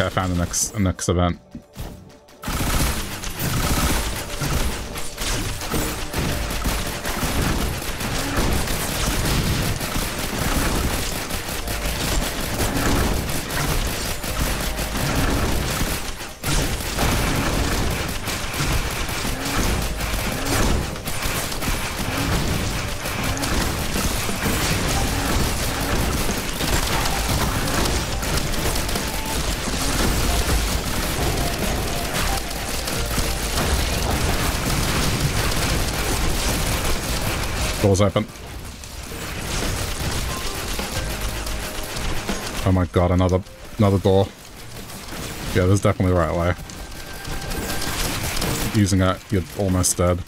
I found the next next event. Doors open. Oh my god, another another door. Yeah, there's definitely the right way. Using it, you're almost dead.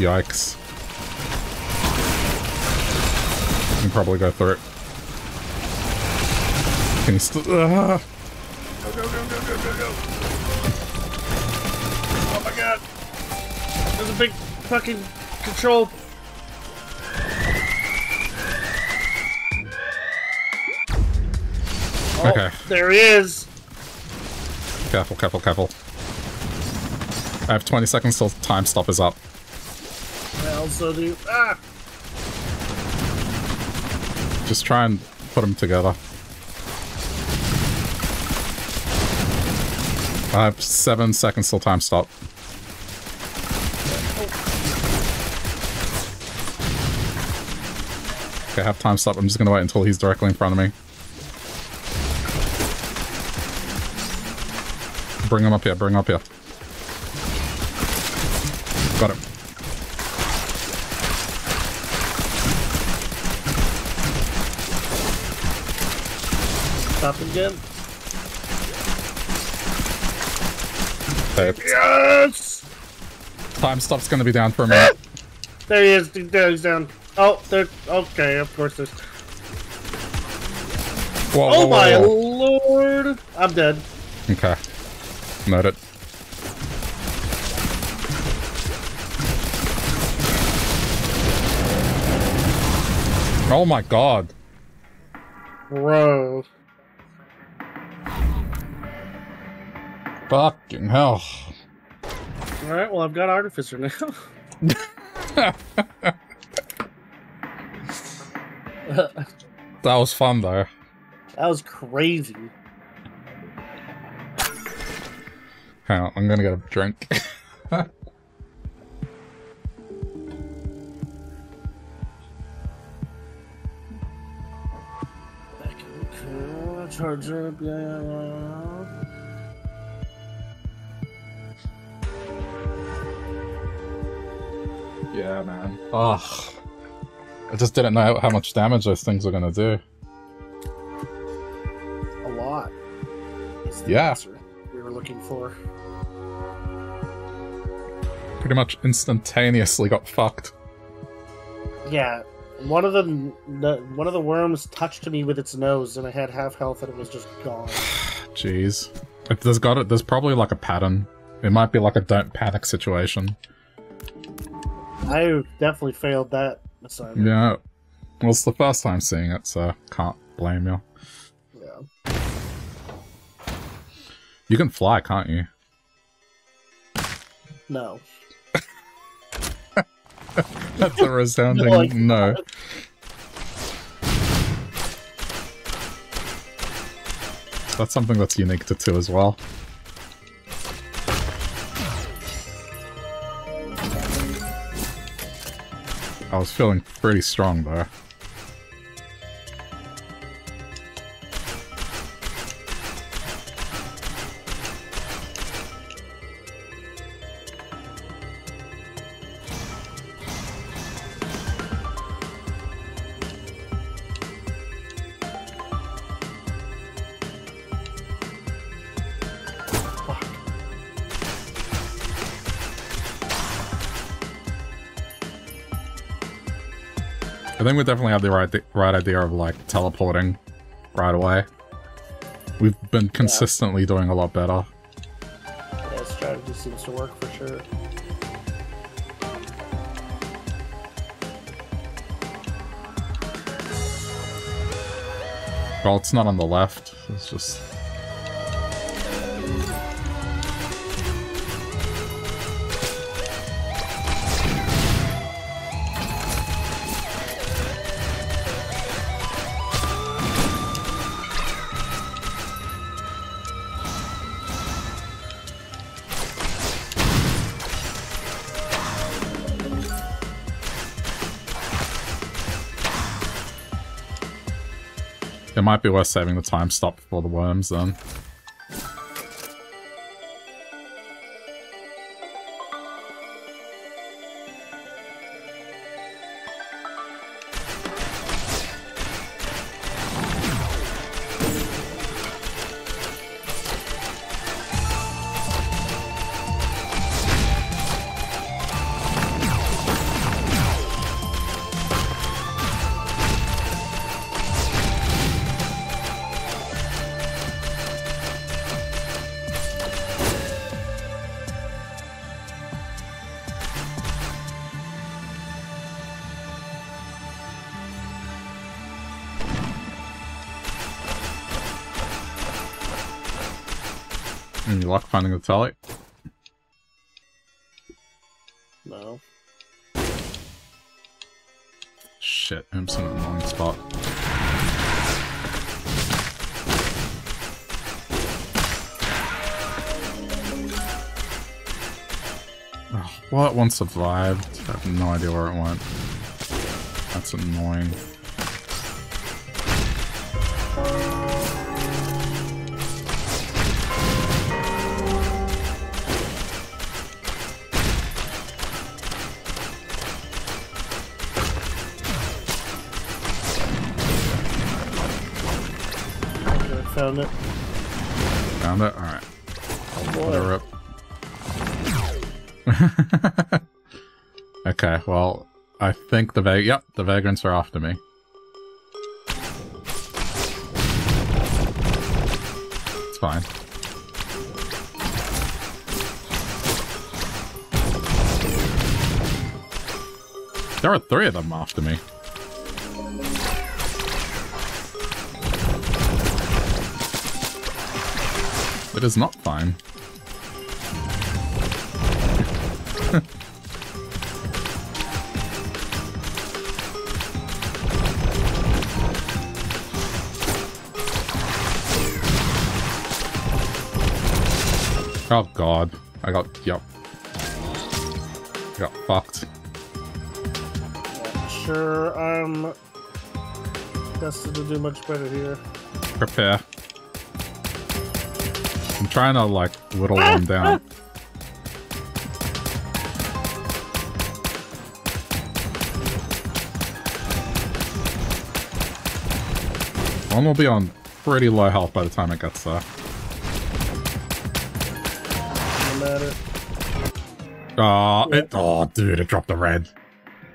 Yikes. You can probably go through it. Can you still... Ah! Go, go, go, go, go, go, go. Oh my god. There's a big fucking control. Oh, Okay. There he is. Careful, careful, careful. I have 20 seconds till time stop is up. Do. Ah! Just try and put them together. I have seven seconds till time stop. Okay, I have time stop. I'm just gonna wait until he's directly in front of me. Bring him up here, bring him up here. Got him. Stop again. Okay, Yes! time stop's gonna be down for a minute. There he is. There he's down. Oh, there. Okay, of course there's. Whoa, oh whoa, Oh whoa, my whoa. lord! I'm dead. Okay. Noted. Oh my god. Bro. Fucking hell. Alright, well, I've got Artificer now. That was fun though. that was crazy. Hang on, I'm gonna get a drink. Charge up, yeah, yeah, yeah. yeah, man. Ugh. I just didn't know how much damage those things were gonna do. A lot. Yeah. we were looking for. Pretty much instantaneously got fucked. Yeah, one of them, the, one of the worms touched me with its nose, and I had half health, and it was just gone. Jeez. There's got it, there's probably like a pattern. It might be like a don't panic situation. I definitely failed that assignment. Yeah. Well, it's the first time seeing it, so can't blame you. Yeah. You can fly, can't you? No. That's a resounding No, I no. That's something that's unique to 2 as well. I was feeling pretty strong though. Think we definitely had the right right idea of like teleporting right away. We've been consistently doing a lot better. Yeah, strategy seems to work for sure. Well, it's not on the left. It's just might be worth saving the time stop for the worms then. Luck finding the telly? No. Shit, I'm in an annoying spot. Oh, what one survived? I have no idea where it went. That's annoying. okay, well, I think the va- yep, the vagrants are after me. It's fine. There are three of them after me. It is not fine. Oh god. I got, yep. I got fucked. Sure I'm destined to do much better here. Prepare. I'm trying to, like, whittle them down. One will be on pretty low health by the time it gets there. Oh, it, oh, dude, it dropped the red.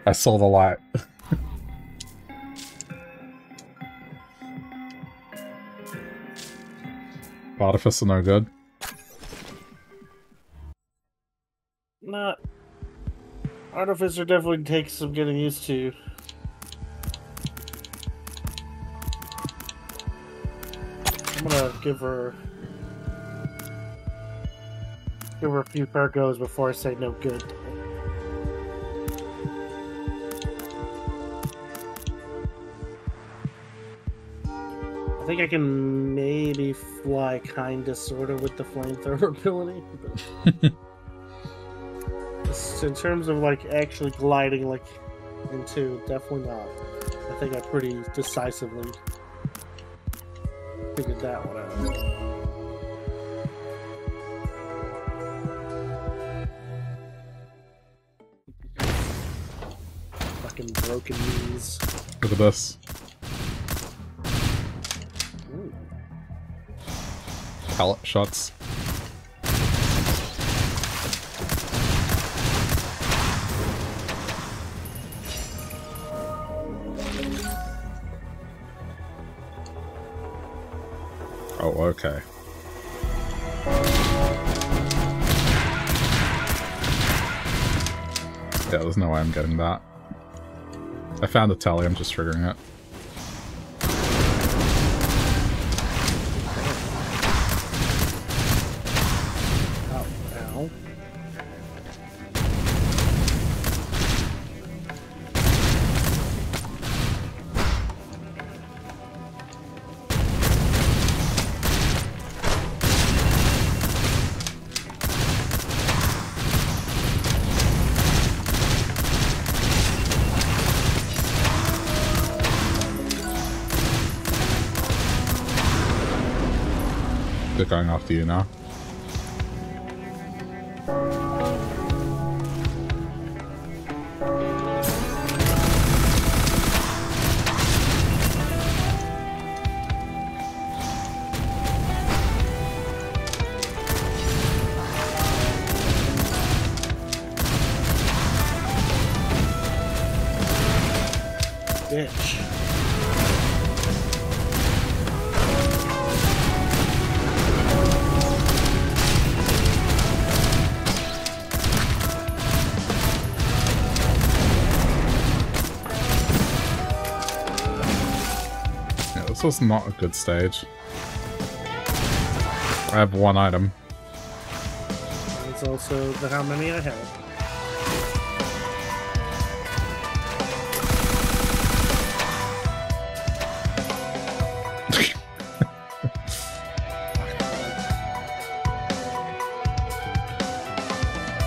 I saw the light. Artifice are no good. Not. Nah. Artificer definitely takes some getting used to. I'm gonna give her give her a few fair goes before I say no good. I think I can maybe fly kinda sorta with the flamethrower ability. But in terms of like actually gliding like into definitely not. I think I pretty decisively figured that one out. Fucking broken knees. Look at this. Ooh. Pallet shots. Oh, okay. Yeah, there's no way I'm getting that. I found a tally, I'm just triggering it. Going after you now. Was not a good stage. I have one item. That's also the how many I have.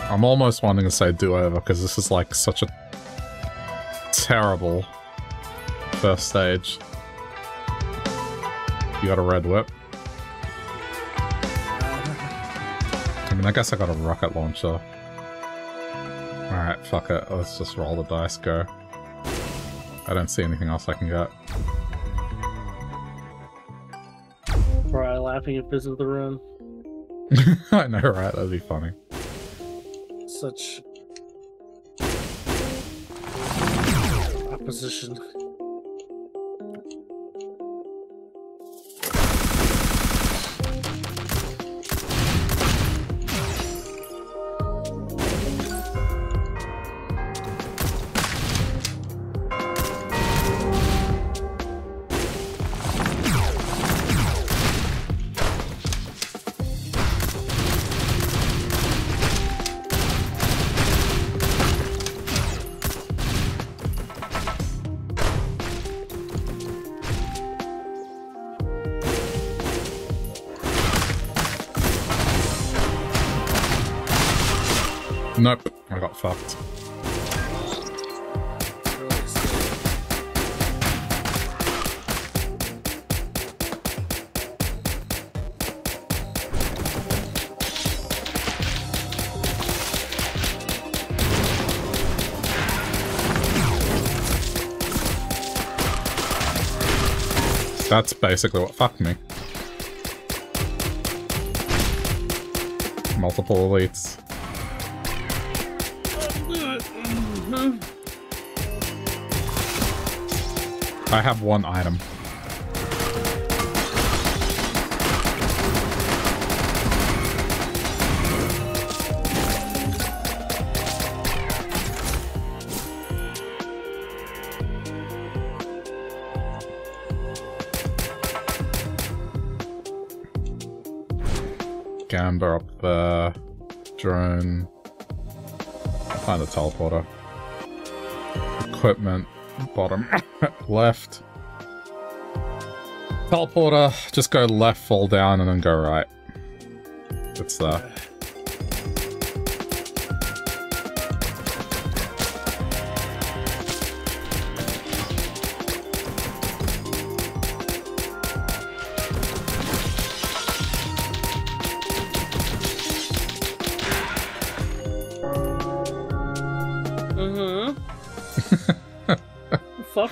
I'm almost wanting to say do-over because this is like such a terrible first stage. You got a red whip. I mean, I guess I got a rocket launcher. Alright, fuck it. Let's just roll the dice, go. I don't see anything else I can get. Probably laughing at Visit the Room. I know, right? That'd be funny. Such opposition. Nope, I got fucked. That's basically what fucked me. Multiple elites. I have one item. Gamba up there. Drone. Find the teleporter. Equipment. Bottom left. Teleporter. Just go left, fall down, and then go right. It's there.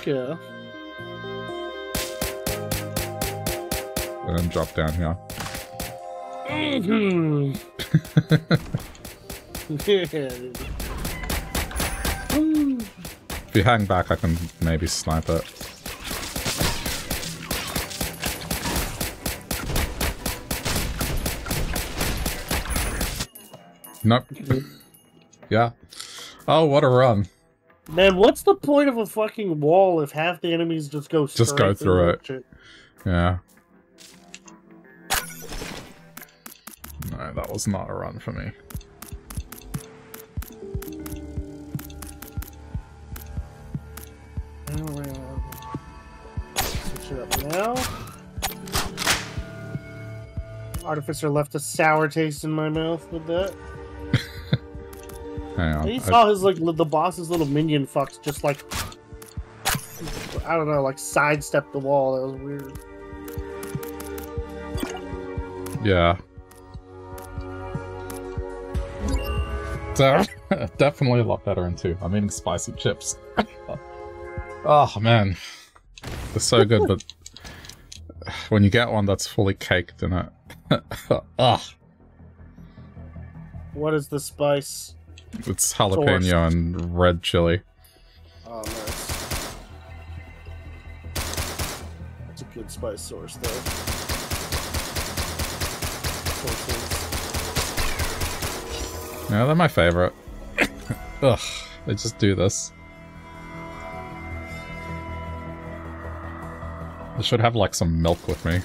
Yeah. And then drop down here. Mm-hmm. if you hang back, I can maybe snipe it. Nope. yeah. Oh, what a run. Man, what's the point of a fucking wall if half the enemies just go just go through it? Shit? Yeah. No, that was not a run for me. Switch it up now. Artificer left a sour taste in my mouth with that. Hang. He saw his like the boss's little minion fucks just like I don't know, like sidestep the wall. That was weird. Yeah. definitely a lot better in two. I'm eating spicy chips. oh man, they're so good, but when you get one that's fully caked in it, ah. What is the spice? It's jalapeno and red chili. Oh, nice. It's a good spice source, though. Yeah, they're my favorite. Ugh, they just do this. I should have like some milk with me.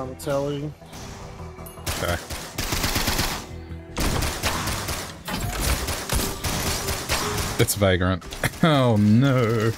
Tomateli. Okay. It's Vagrant. Oh no.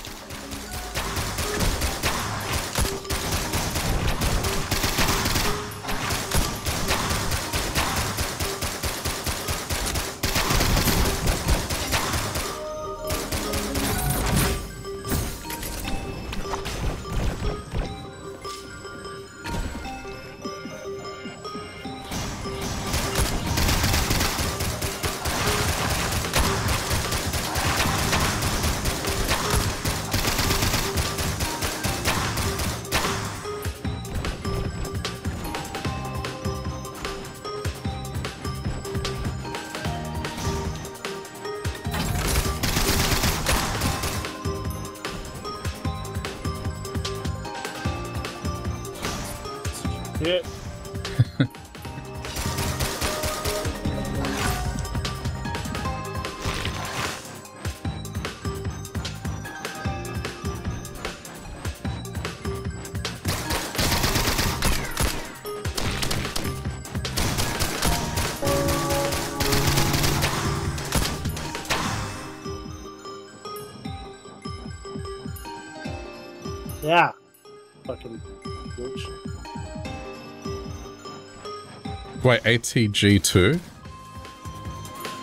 Wait, ATG2?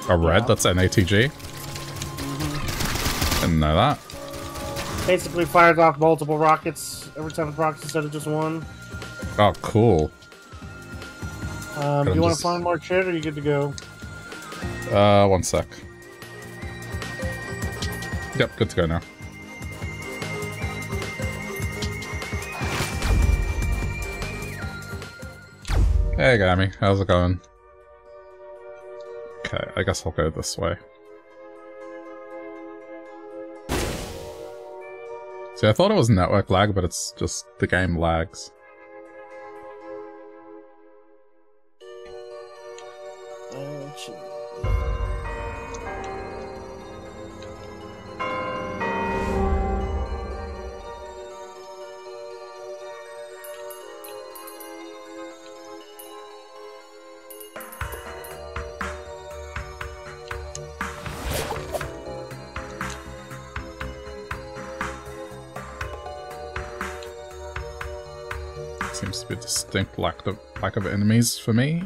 A red? Yeah. That's an ATG? Didn't know that. Basically fires off multiple rockets every time it procs instead of just one. Oh, cool. Um, do you want to find more shit, or are you good to go? Uh, one sec. Yep, good to go now. Hey Gammy, how's it going? Okay, I guess I'll go this way. See, I thought it was network lag, but it's just the game lags. Distinct lack of, lack of enemies for me.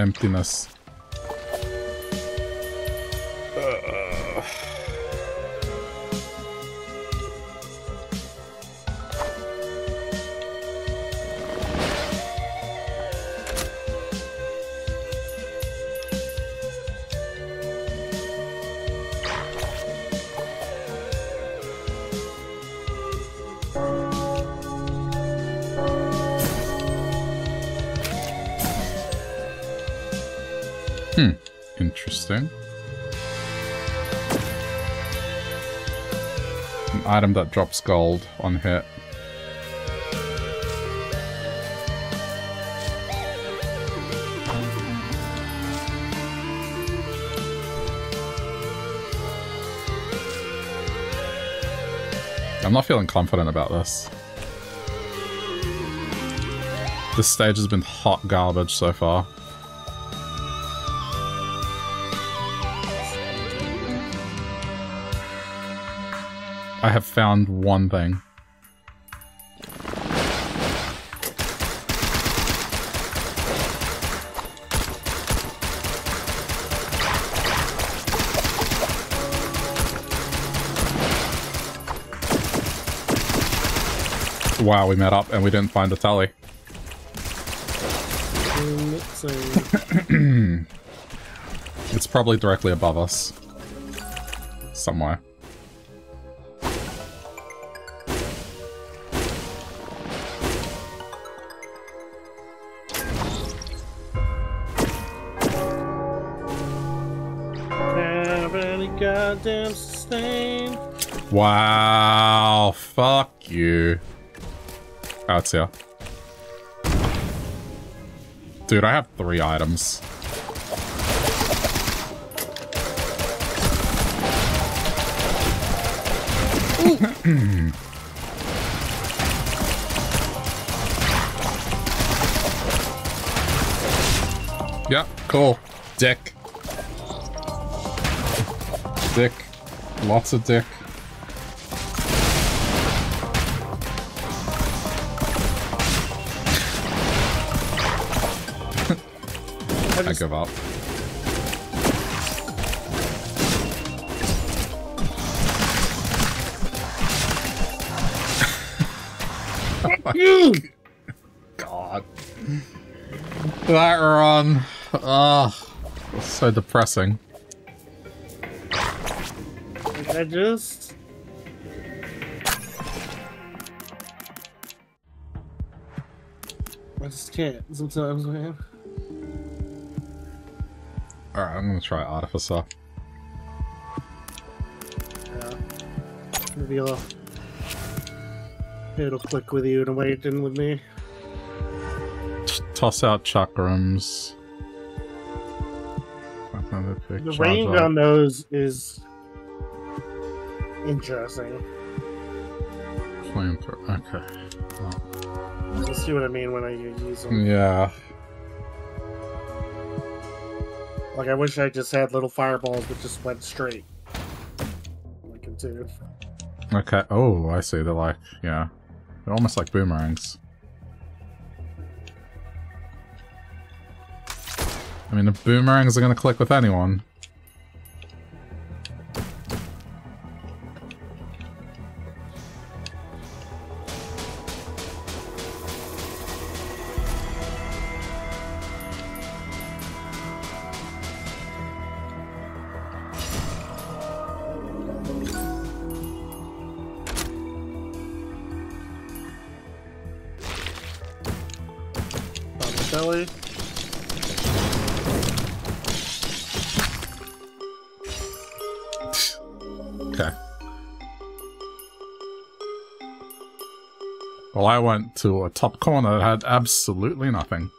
Emptiness. Item that drops gold on hit. I'm not feeling confident about this. This stage has been hot garbage so far. Found one thing. Wow, we met up and we didn't find a tally. Um, it's probably directly above us. Somewhere. Dude, I have three items. yep, cool. Dick. Dick. Lots of dick. I, give up. you! God. That run. Ugh. So depressing. I just... I just can't sometimes, man. Alright, I'm gonna try Artificer. Yeah. Maybe it'll, it'll click with you in a way it didn't with me. Just toss out chakrams. The range on those is interesting. Flamethrower. Okay. Oh. You see what I mean when I use them? Yeah. Like I wish I just had little fireballs that just went straight. Like into. Okay. Oh, I see. They're like, yeah, they're almost like boomerangs. I mean, the boomerangs are gonna click with anyone. To a top corner that had absolutely nothing.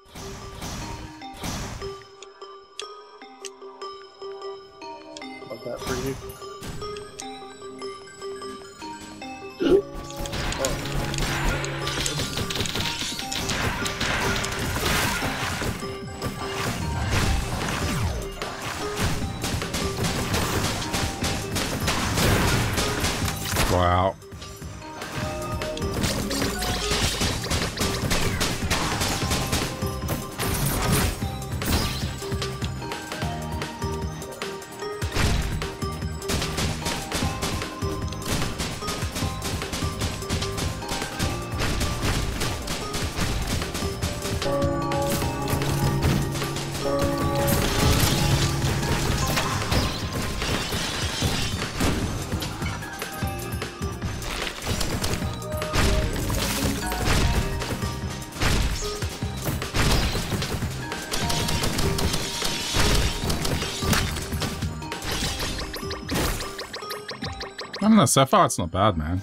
So far it's not bad, man.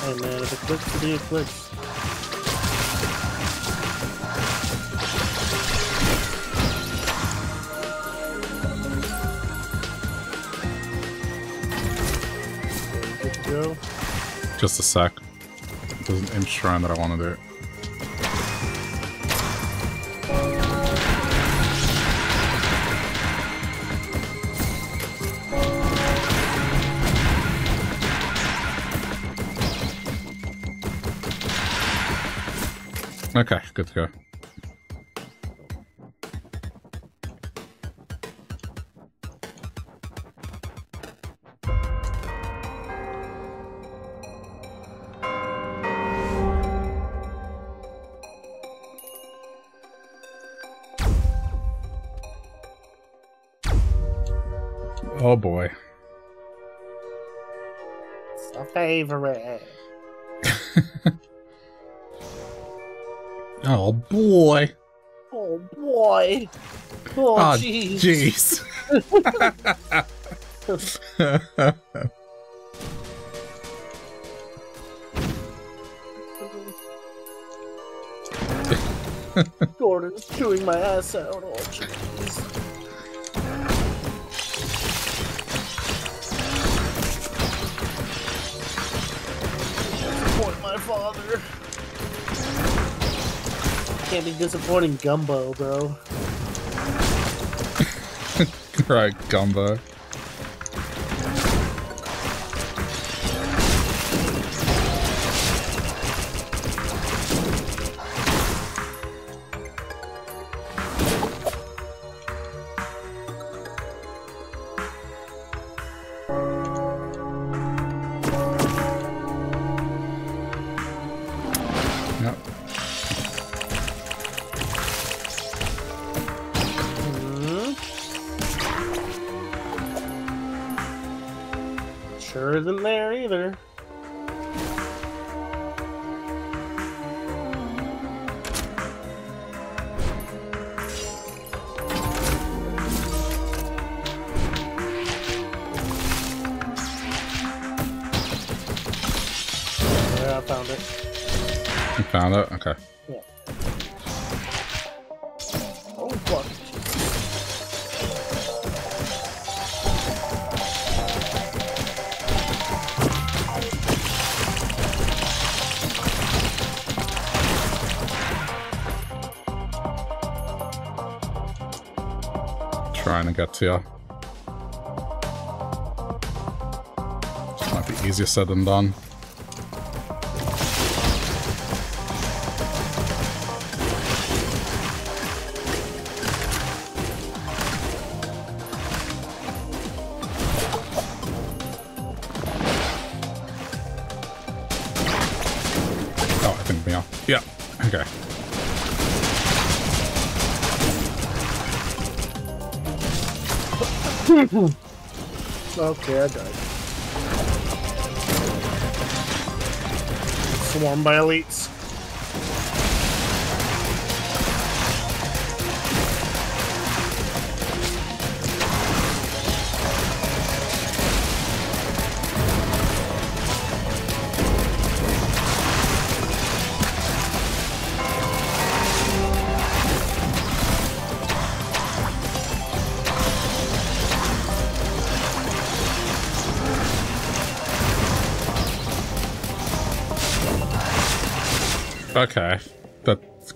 Hey man, if it clicks to be, it clicks. Good to go. Just a sec. There's an imp shrine that I want to do. Okay, good to go. Oh boy. It's a favorite. Oh boy. Oh boy. Oh Ah, jeez. jeez. Gordon's chewing my ass out. Oh jeez. My father. Can't be disappointing Gumbo, bro. right, Gumbo. This might be easier said than done. Okay, I died. Swarmed by elites.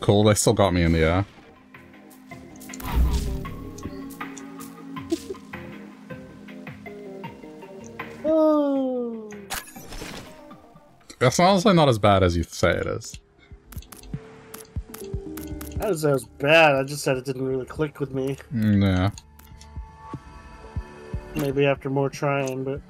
Cool. They still got me in the air. Oh. It's honestly not as bad as you say it is. I didn't say it was bad. I just said it didn't really click with me. Mm, Yeah. Maybe after more trying, but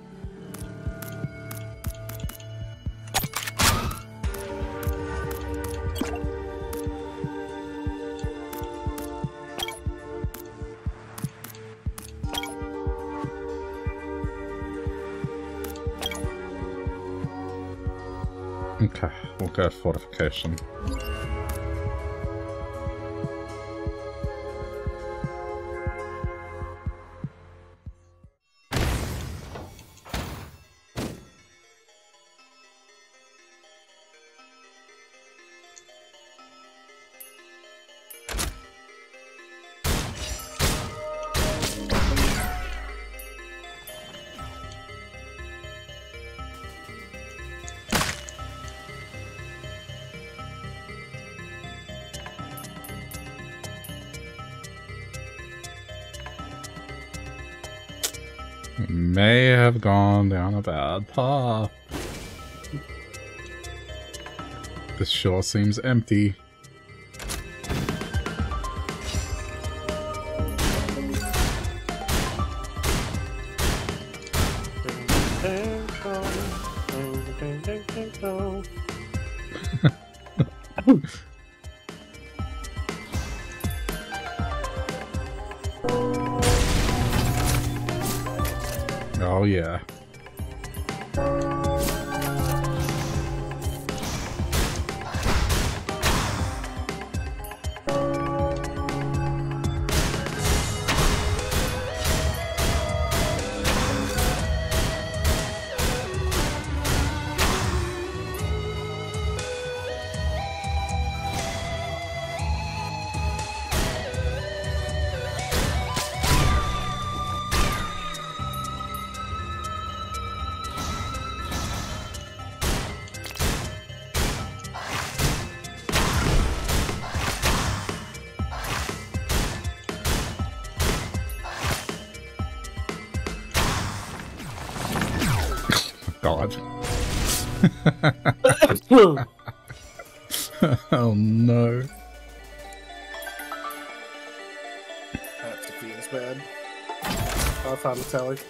fortification. Down a bad path. This sure seems empty. I found the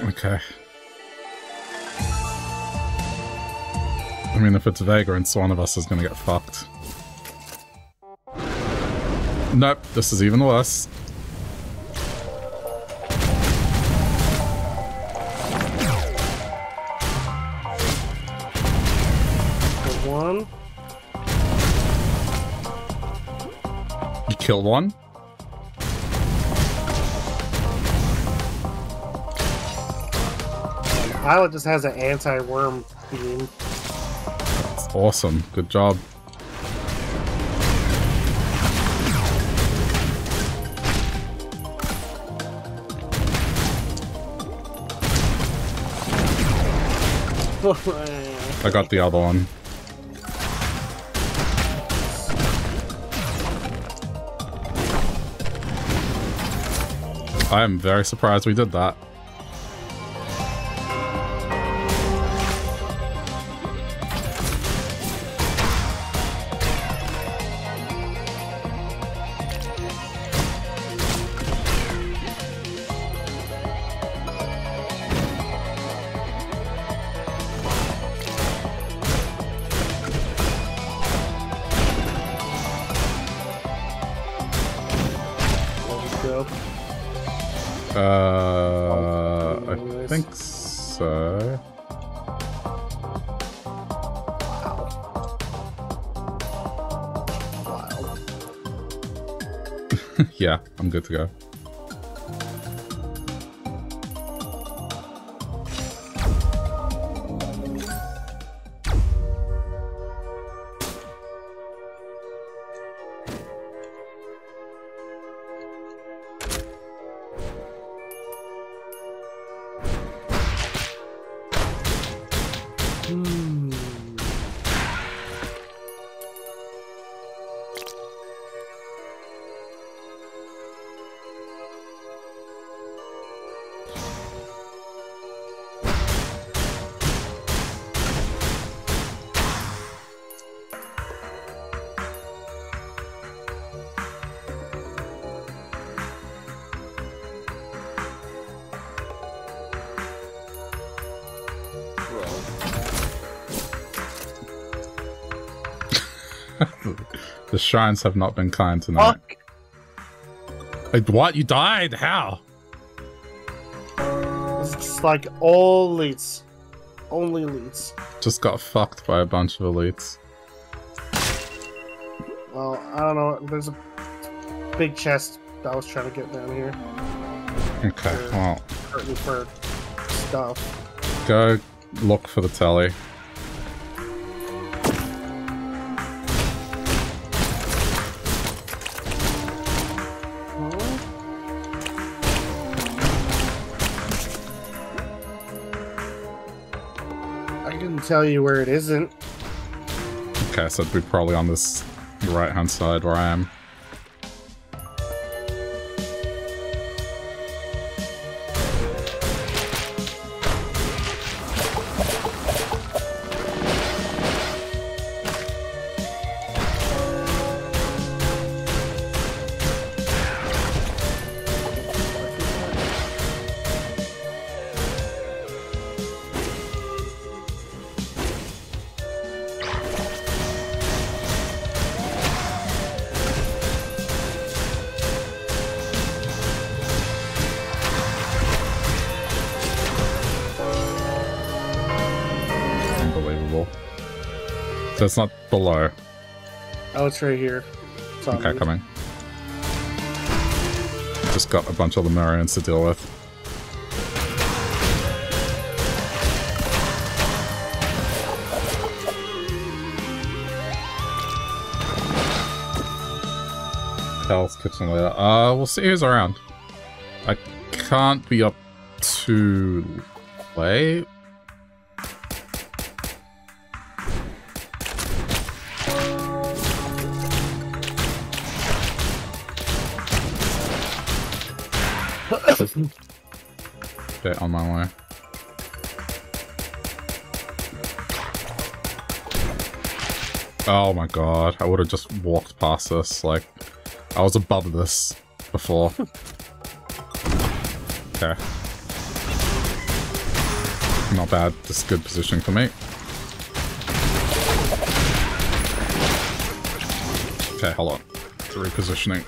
telly. Okay. I mean, if it's vagrants, one of us is gonna get fucked. Nope, this is even worse. One. You killed one? Pilot just has an anti-worm. That's awesome. Good job. I got the other one. I am very surprised we did that. I'm good to go. Shrines have not been kind tonight. Fuck. Wait, what? You died? How? It's just like all elites. Only elites. Just got fucked by a bunch of elites. Well, I don't know. There's a big chest that I was trying to get down here. Okay, well, Hurting for stuff. go look for the telly. Tell you where it isn't. Okay, so it'd be probably on this right hand side where I am. Below. Oh, it's right here. It's Okay, me. coming. Just got a bunch of Lemurians to deal with. Hell's Kitchen later. Uh, we'll see who's around. I can't be up too late. On my way. Oh my god, I would have just walked past this, like, I was above this before. okay. Not bad, this is good position for me. Okay, hold on. It's Repositioning.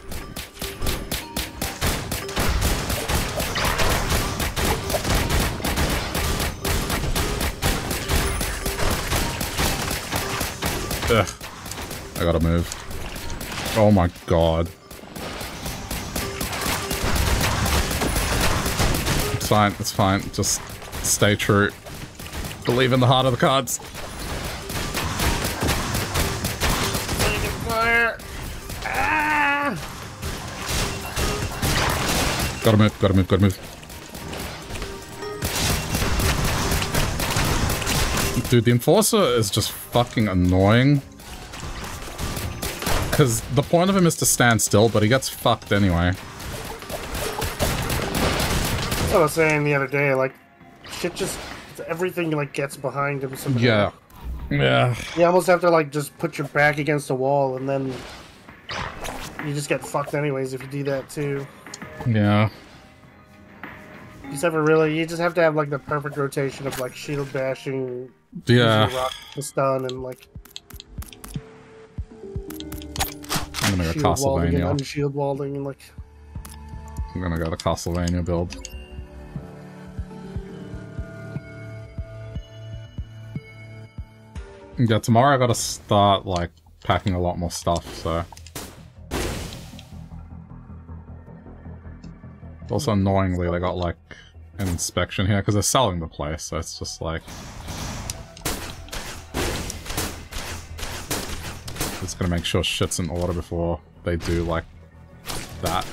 I gotta move. Oh my god. It's fine, it's fine. Just stay true. Believe in the heart of the cards. Ah! Gotta move, gotta move, gotta move. Dude, the Enforcer is just fucking annoying. Because the point of him is to stand still, but he gets fucked anyway. That's what I was saying the other day. Like, shit just everything like gets behind him. So Yeah. Yeah. You almost have to like just put your back against a wall, and then you just get fucked anyways if you do that too. Yeah. You just have to really, you just have to have like the perfect rotation of like shield bashing, Yeah. rock to stun, and like I'm gonna go shield walding and Castlevania. unshield walding, and like I'm gonna go to Castlevania build. Yeah, tomorrow I gotta start, like, packing a lot more stuff, so... Also, annoyingly, they got, like, an inspection here, because they're selling the place, so it's just like... It's gonna make sure shit's in order before they do, like, that.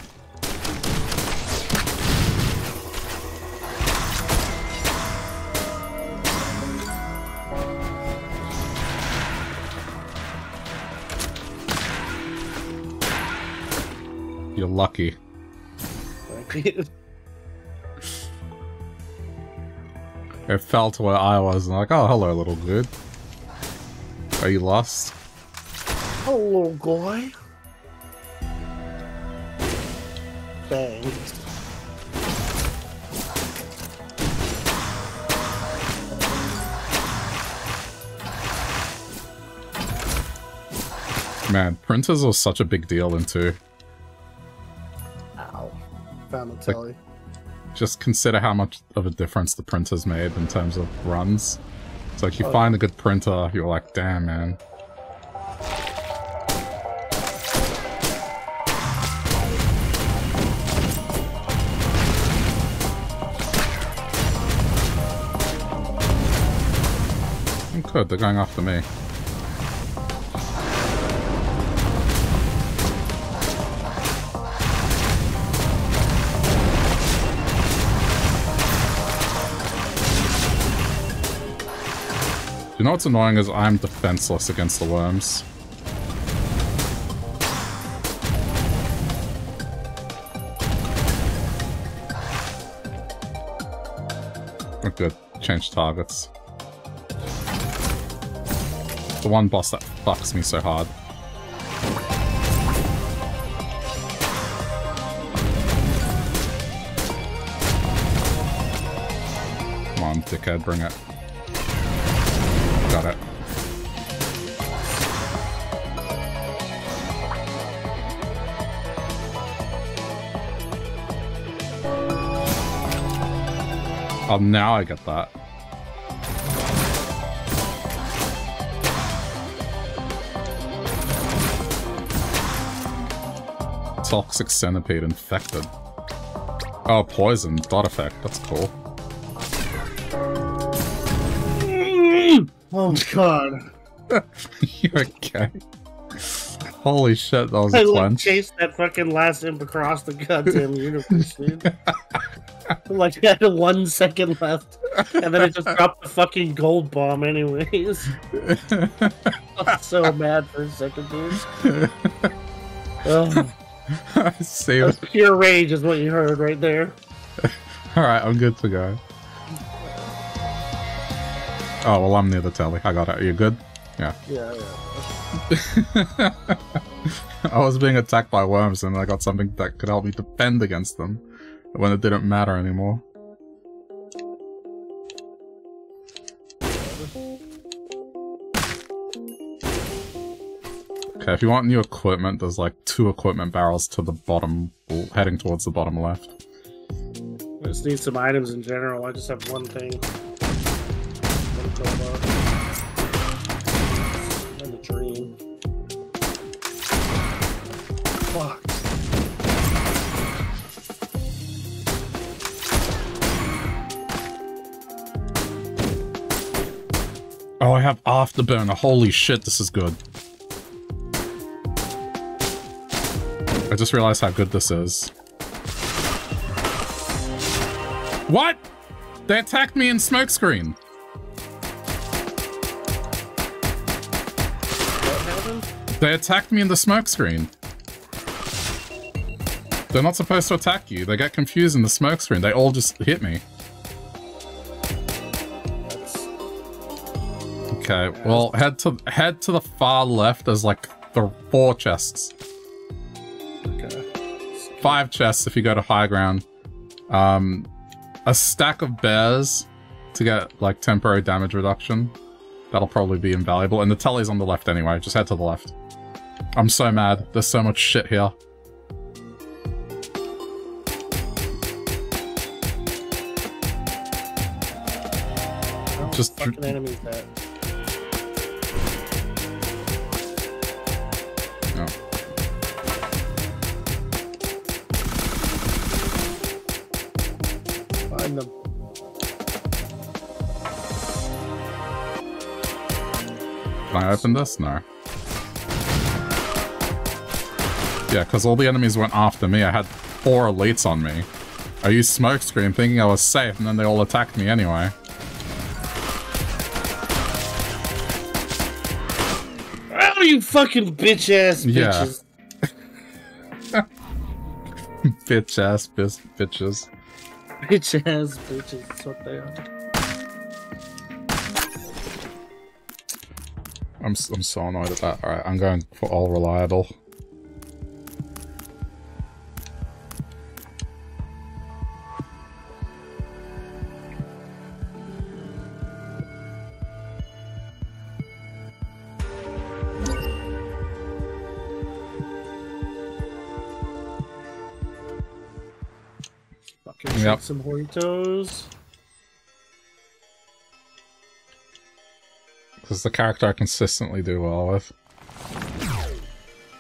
You're lucky. it fell to where I was and like, oh, hello, little dude. Are you lost? Hello, little guy. Bang. Man, printers are such a big deal in 2. found the telly. Like, just consider how much of a difference the printer's made in terms of runs. It's like you oh, find a good printer, you're like, damn, man. They're going after me. You know what's annoying is I'm defenseless against the worms. Good. Change targets. The one boss that fucks me so hard. Come on, dickhead, bring it. Got it. Oh, now I get that. Toxic centipede infected. Oh, poison. Dot effect. That's cool. Oh god. You're okay. Holy shit, that was I a clench. chased that fucking last imp across the goddamn universe, dude. like I had one second left, and then it just dropped the fucking gold bomb anyways. I was so mad for a second, dude. Oh. Save Pure rage is what you heard right there. Alright, I'm good to go. Oh, well, I'm near the telly. I got it. Are you good? Yeah. Yeah, yeah. I was being attacked by worms and I got something that could help me defend against them when it didn't matter anymore. Okay, if you want new equipment, there's like two equipment barrels to the bottom, heading towards the bottom left. I just need some items in general. I just have one thing. And a dream. Fuck. Oh, I have afterburner. Holy shit, this is good. I just realized how good this is. What? They attacked me in smokescreen. They attacked me in the smokescreen. They're not supposed to attack you. They get confused in the smokescreen. They all just hit me. Okay, well, head to head to the far left. There's like the four chests. Okay. Five chests if you go to high ground. Um, a stack of bears to get like temporary damage reduction. That'll probably be invaluable. And the telly's on the left anyway. Just head to the left. I'm so mad. There's so much shit here. Just fucking enemies that. Can I open this? No. Yeah, because all the enemies went after me. I had four elites on me. I used smokescreen thinking I was safe, and then they all attacked me anyway. Oh, you fucking bitch ass bitches. Yeah. Bitch ass bitches. Bitch ass bitches. That's what they are. I'm, I'm so annoyed at that. Alright, I'm going for all reliable. Shoot some Horitos. Because the character I consistently do well with.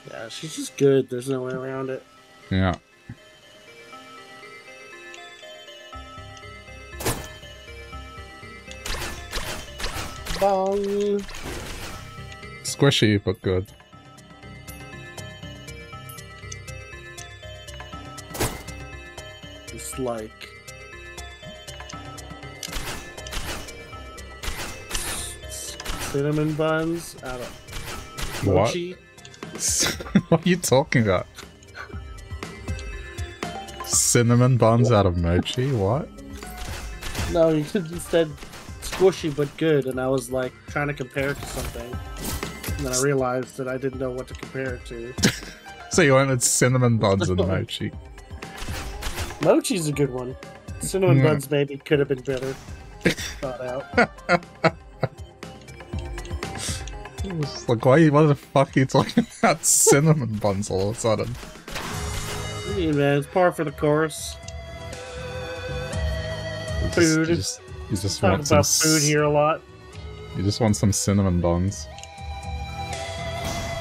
Yeah, she's just good. There's no way around it. Yeah. Bong. Squishy, but good. It's like cinnamon buns out of What? mochi. what what are you talking about? Cinnamon buns out of mochi? What? No, you said squishy but good, and I was like trying to compare it to something. And then I realized that I didn't know what to compare it to. So you wanted cinnamon buns and mochi. Mochi's a good one. Cinnamon Yeah. buns maybe could have been better thought out. It's like, why, what the fuck are you talking about cinnamon buns all of a sudden? Yeah, man, it's par for the course. You just- Food. You just, you just Talk want some food here a lot. You just want some cinnamon buns.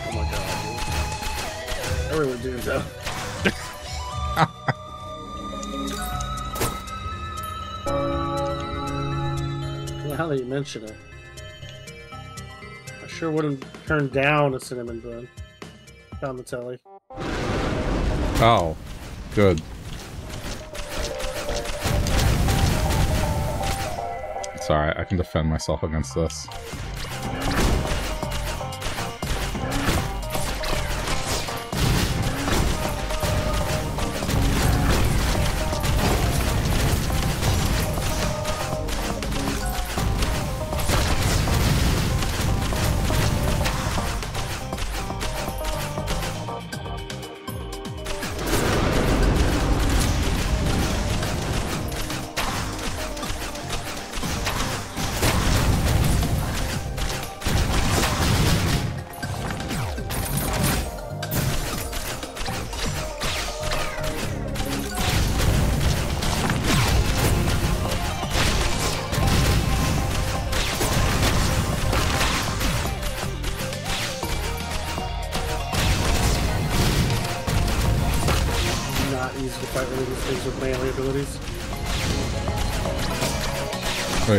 Oh my god. dude. I really do though. now that you mention it, I sure wouldn't turn down a cinnamon bun. Found the telly. Oh, good. Sorry, I can defend myself against this.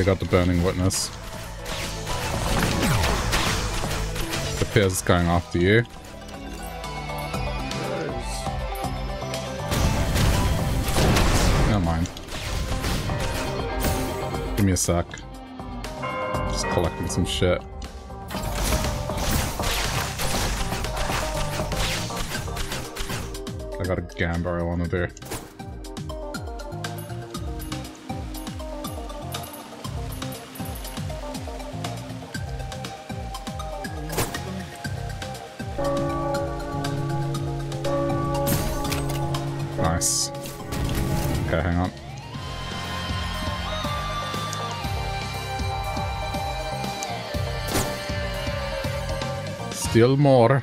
Got the Burning Witness. The Appears it's going after you. Never mind. Give me a sec. Just collecting some shit. I got a Gambar I wanna do. still more.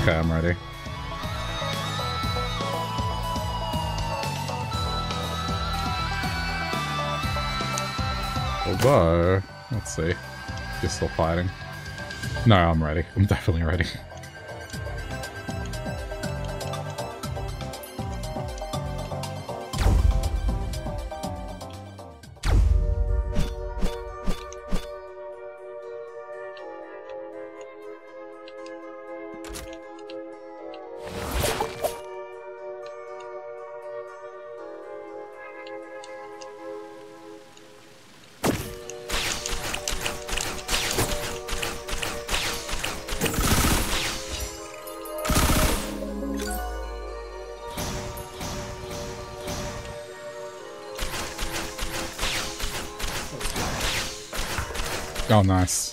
Okay, I'm ready. Although, let's see. You're still fighting. No, I'm ready. I'm definitely ready. Oh, nice.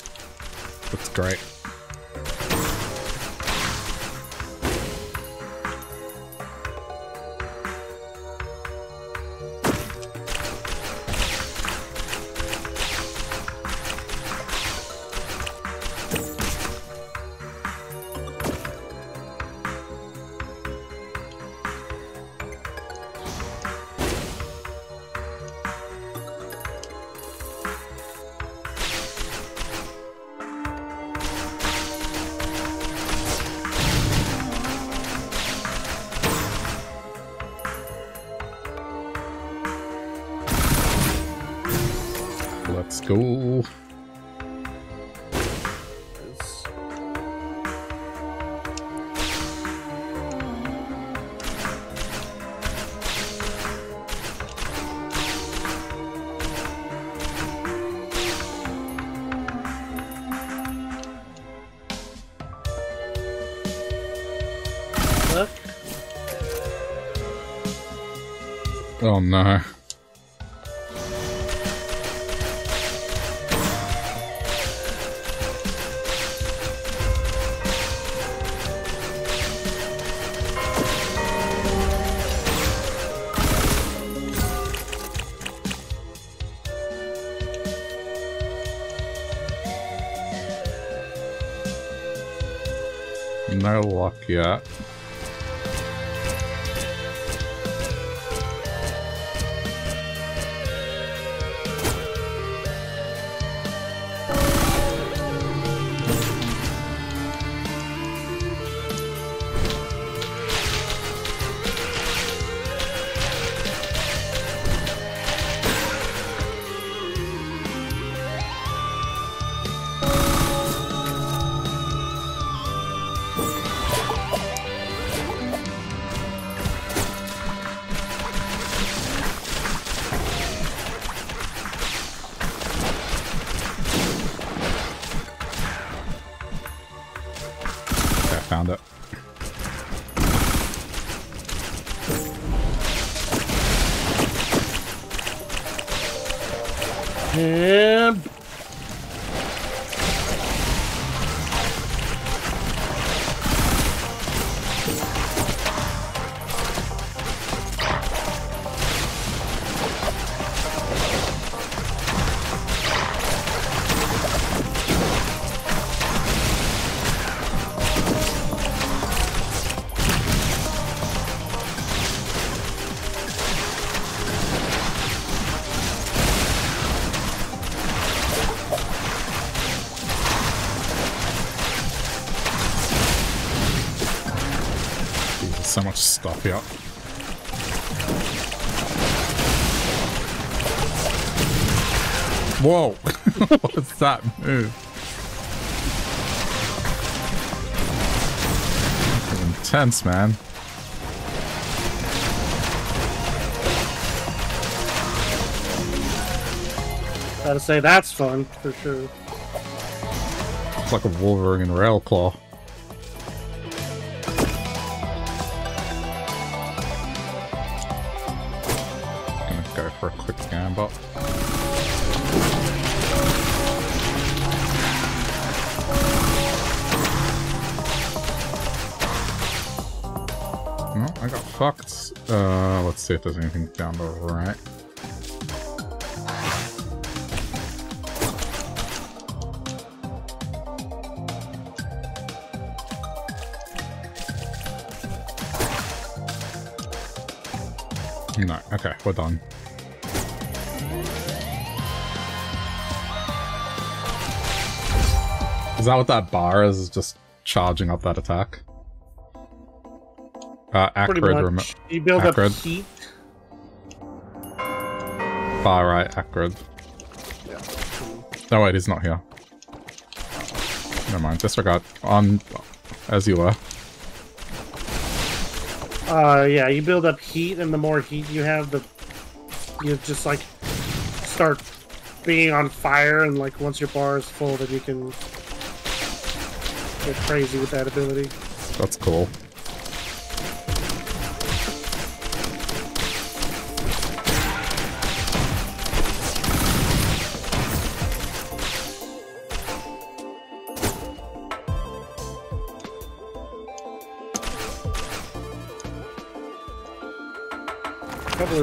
No. No luck yet. So much stuff here. Whoa! What's that move? Intense, man. gotta say that's fun for sure. It's like a Wolverine rail claw. fucked. Uh, let's see if there's anything down the right. No, okay, we're done. Is that what that bar is, is just charging up that attack? Uh, Pretty Acrid much. You build Acrid. up heat. Far right, Acrid. Yeah. No, wait, he's not here. Never mind, disregard. On as you were. Uh, yeah, you build up heat, and the more heat you have, the you just like start being on fire, and like once your bar is full, then you can get crazy with that ability. That's cool.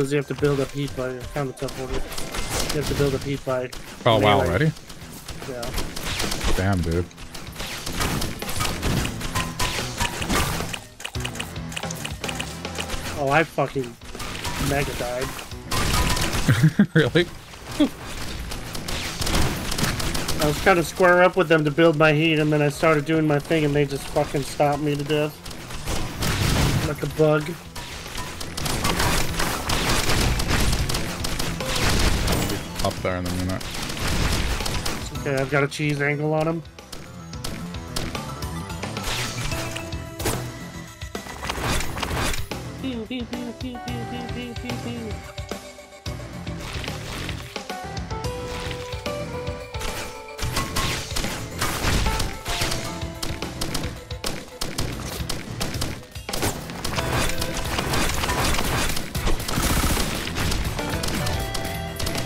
Is, you have to build up heat by. Found the tough one. You have to build up heat by. Oh wow, melee. already? Yeah. Damn, dude. Oh, I fucking mega died. really? I was trying to square up with them to build my heat, and then I started doing my thing, and they just fucking stopped me to death. Like a bug. up there in a minute. Okay, I've got a cheese angle on him.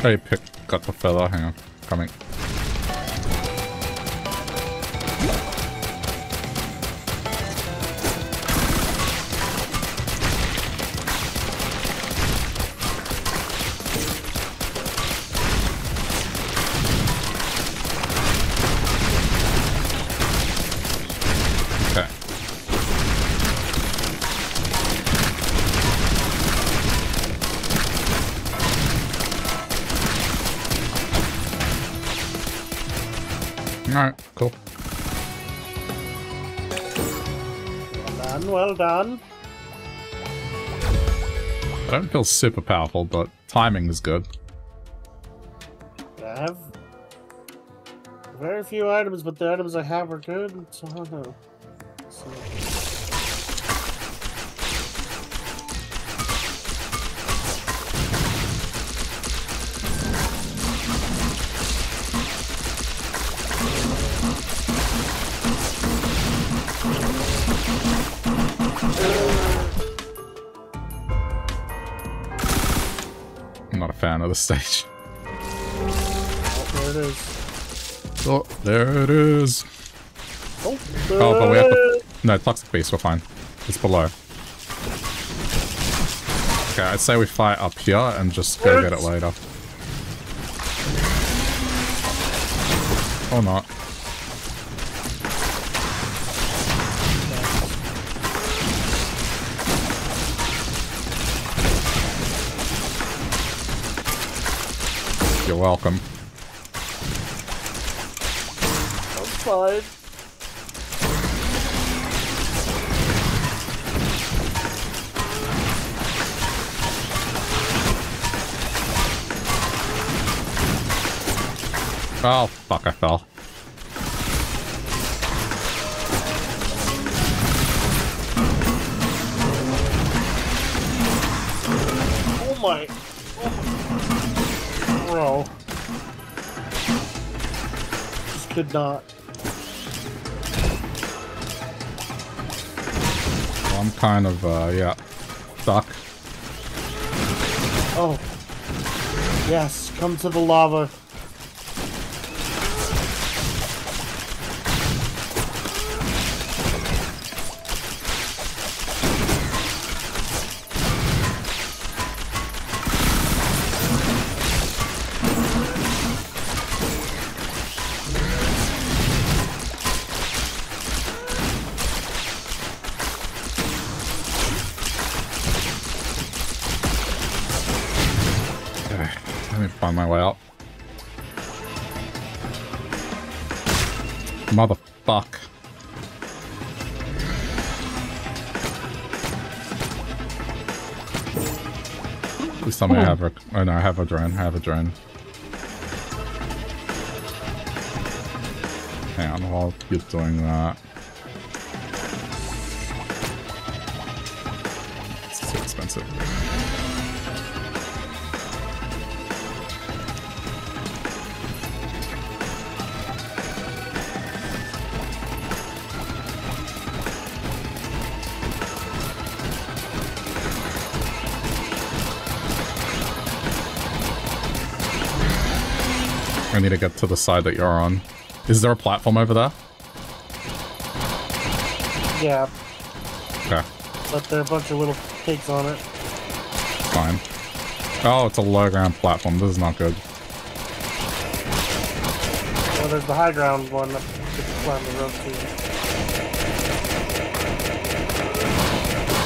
I picked got the feather. Hang on, coming. I don't feel super powerful, but timing is good. I have very few items, but the items I have are good, so I don't know. The stage. oh, there it is. Oh, there it is. Oh, Oh, but we have to... No, Toxic Beast, we're fine. It's below. Okay, I'd say we fight up here and just go get it later. Or not. You're welcome. Fine. Oh, fuck, I fell. Oh my. Just could not. Well, I'm kind of, uh, yeah, stuck. Oh. Yes, come to the lava. Tell me I have a... Oh no, I have a drone. I have a drone. Hang on while you're doing that. Need to get to the side that you're on. Is there a platform over there? Yeah. Okay. But there are a bunch of little pigs on it. Fine. Oh, it's a low ground platform. This is not good. Well, there's the high ground one that you climb the rope to.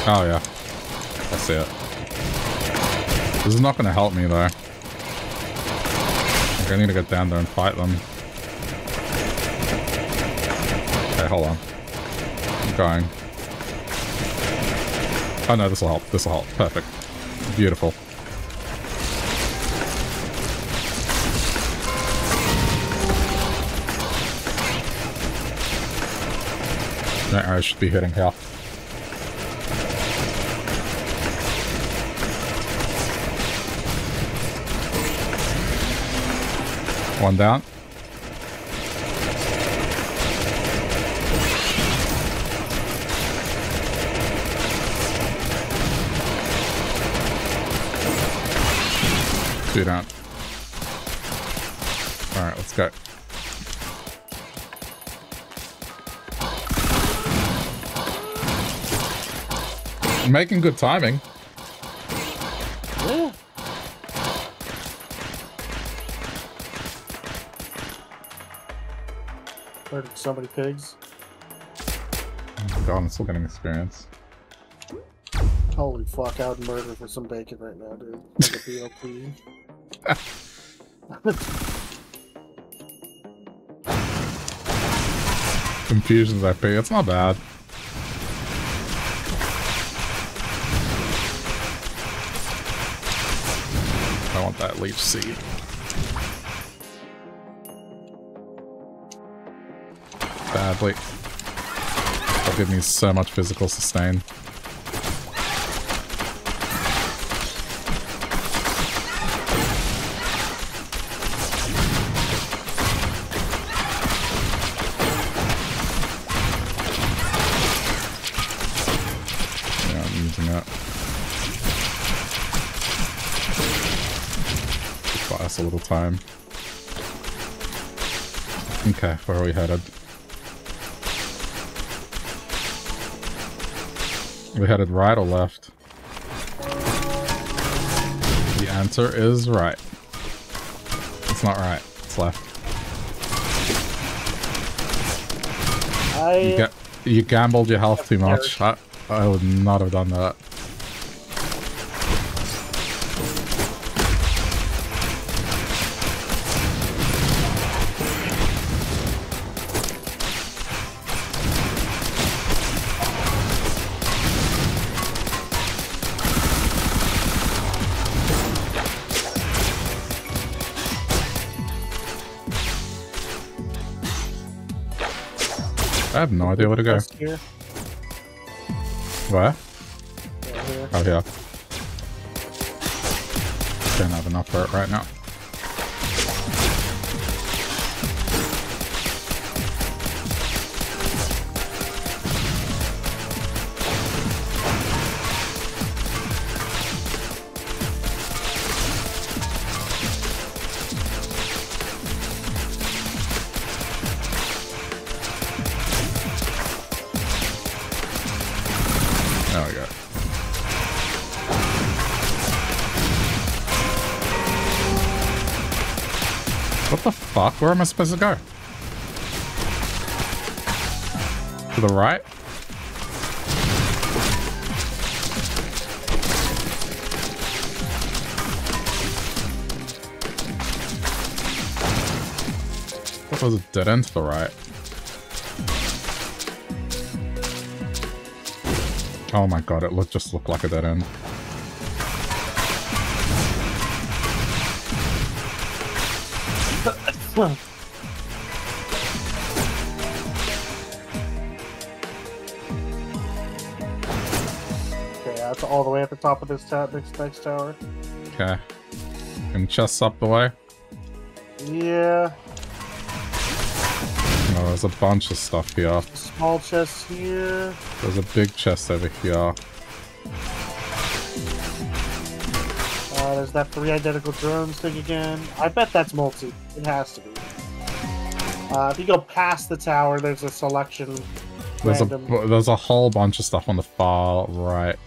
Oh, yeah. I see it. This is not going to help me, though. I need to get down there and fight them. Okay, hold on. I'm going. Oh no, this will help. This will help. Perfect. Beautiful. I should be hitting here. One down. Two down. Alright, let's go. making good timing. So many pigs. Oh god, I'm still getting experience. Holy fuck, I would murder for some bacon right now, dude. Like a BLT. Confusion's I pay. It's not bad. I want that leaf seed. Badly. That'll give me so much physical sustain. Time. Okay, where are we headed? We headed right or left? The answer is right. It's not right. It's left. I... You, ga you gambled your health too much. I, I would not have done that. I have no idea where to go. Here. Where? Yeah, here. Oh, yeah. Don't have enough for it right now. fuck? Where am I supposed to go? To the right? That was a dead end to the right. Oh my god, it looked, just looked like a dead end. Well, okay, that's all the way at the top of this ta- next, next tower. Okay. And chests up the way. Yeah, Oh, there's a bunch of stuff here. small chest here. There's a big chest over here. There's that three identical drones thing again. I bet that's multi. It has to be. Uh, if you go past the tower, there's a selection. There's Random. a there's a whole bunch of stuff on the far right.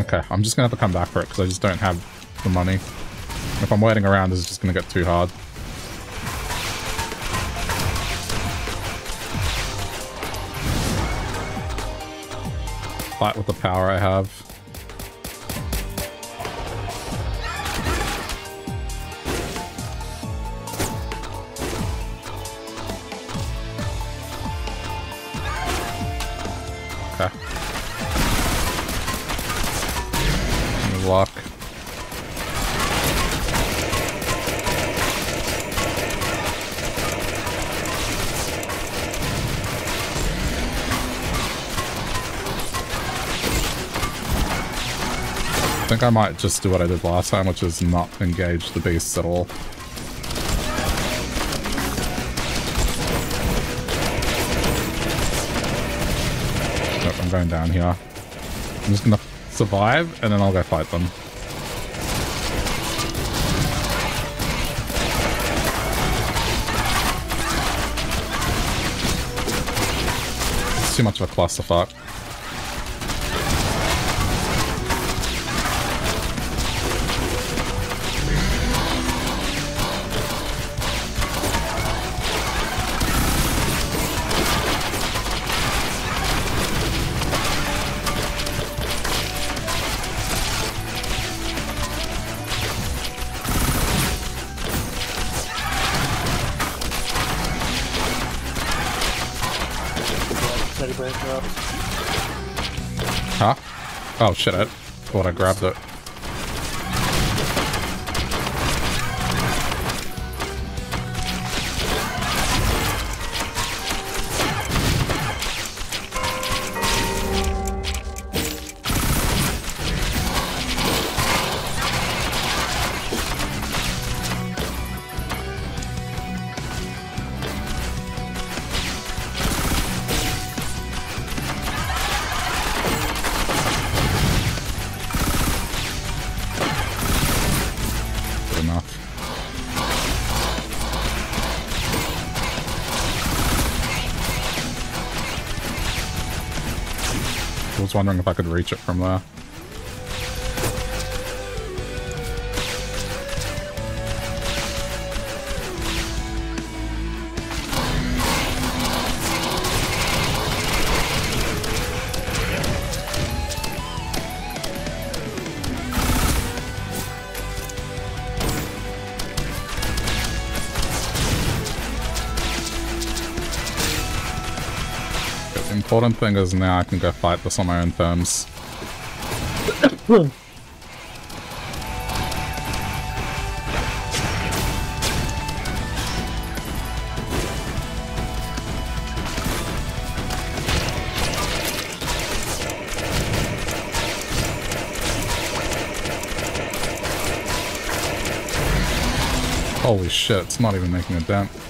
Okay, I'm just gonna have to come back for it because I just don't have the money. If I'm waiting around, this is just gonna get too hard. Fight with the power I have. Think I might just do what I did last time, which is not engage the beasts at all. Nope, I'm going down here. I'm just gonna survive, and then I'll go fight them. It's too much of a clusterfuck. Oh shit, I thought I grabbed it. Wondering if I could reach it from there. Important thing is now I can go fight this on my own terms. Holy shit, it's not even making a dent.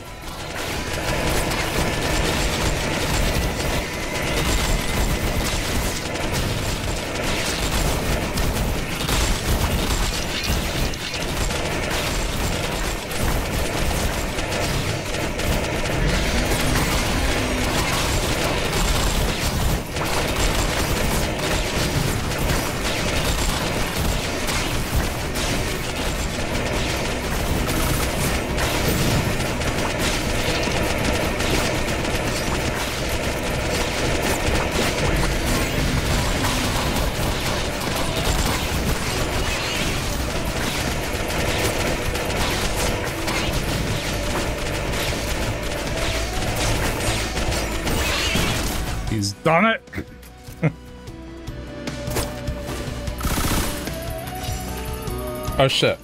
Oh shit.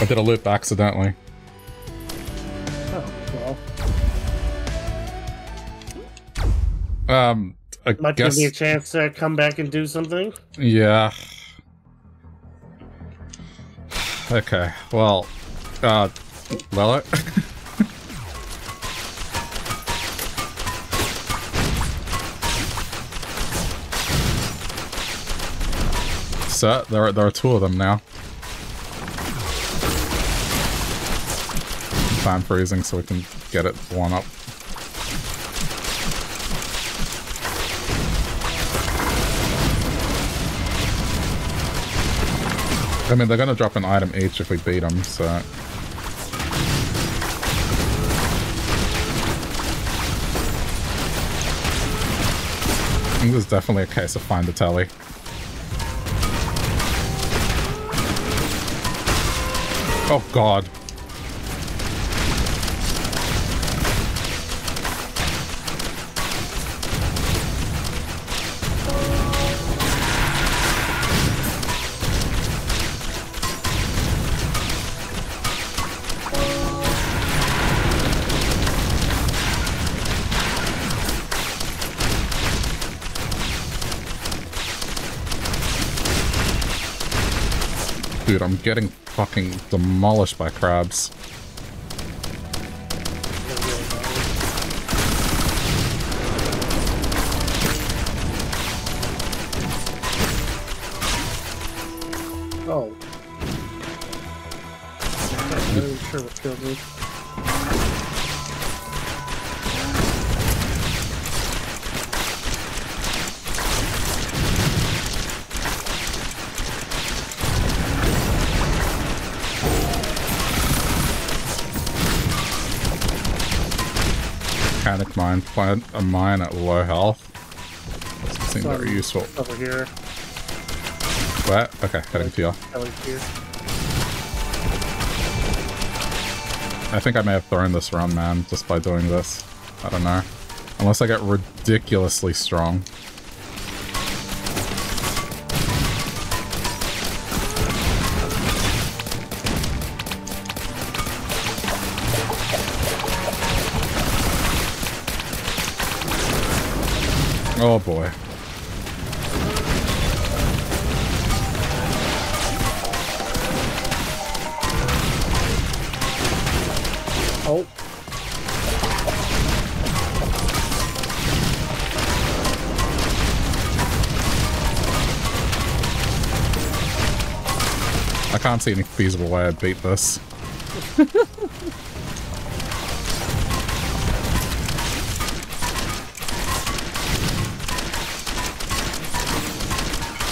I did a loop accidentally. Oh, well. Um, I Might guess... give me a chance to come back and do something. Yeah. Okay, well, uh, well, set. There are, there are two of them now. Time freezing so we can get it one up. I mean, they're gonna drop an item each if we beat them, so... This is definitely a case of find the telly. Oh god. Dude, I'm getting fucking demolished by crabs. Plant a mine at low health. Doesn't seem very useful. Over here. Where? Okay, heading to you. Here. I think I may have thrown this run, man, just by doing this. I don't know. Unless I get ridiculously strong. Can't see any feasible way I'd beat this.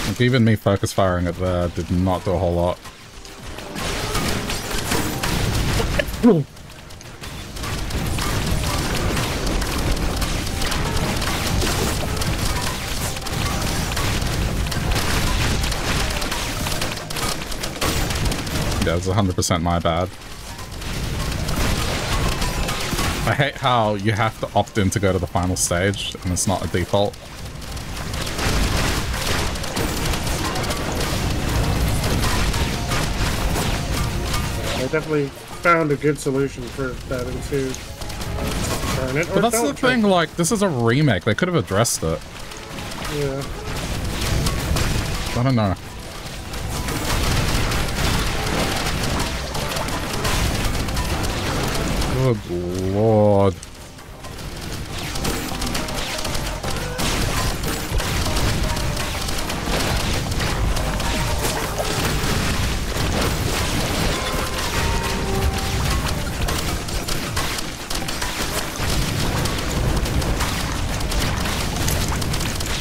Like, even me focus firing it there did not do a whole lot. It's 100% my bad. I hate how you have to opt in to go to the final stage, and it's not a default. I definitely found a good solution for that into turn it. But that's the thing, like, this is a remake. They could have addressed it. Yeah. I don't know. Good lord.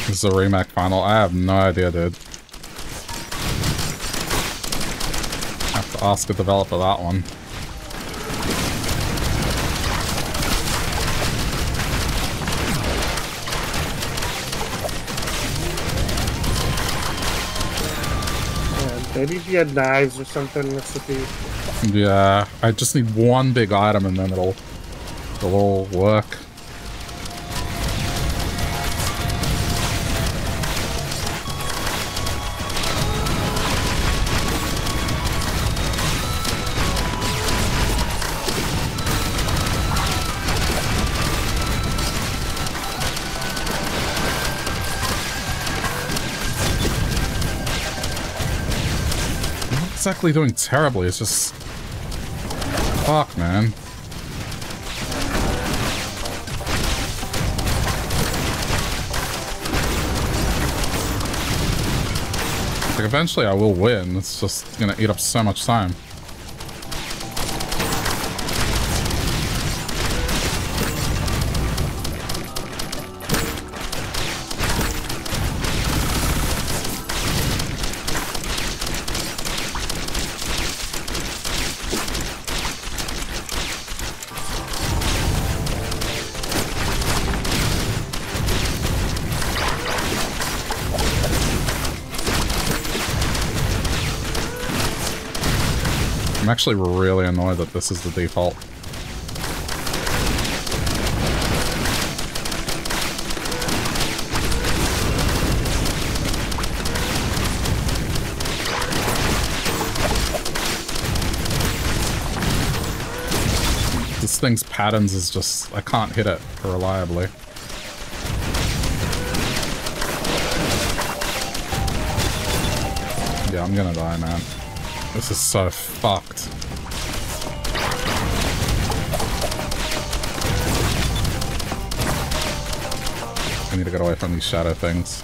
This is a Remac final. I have no idea, dude. Have to ask the developer that one. Maybe if you had knives or something, this would be. Yeah, I just need one big item and then it'll it'll all work. Exactly doing terribly. It's just... Fuck, man. Like, eventually I will win. It's just gonna eat up so much time. Actually really annoyed that this is the default. This thing's patterns is just... I can't hit it reliably. Yeah, I'm gonna die, man. This is so fucked. I need to get away from these shadow things.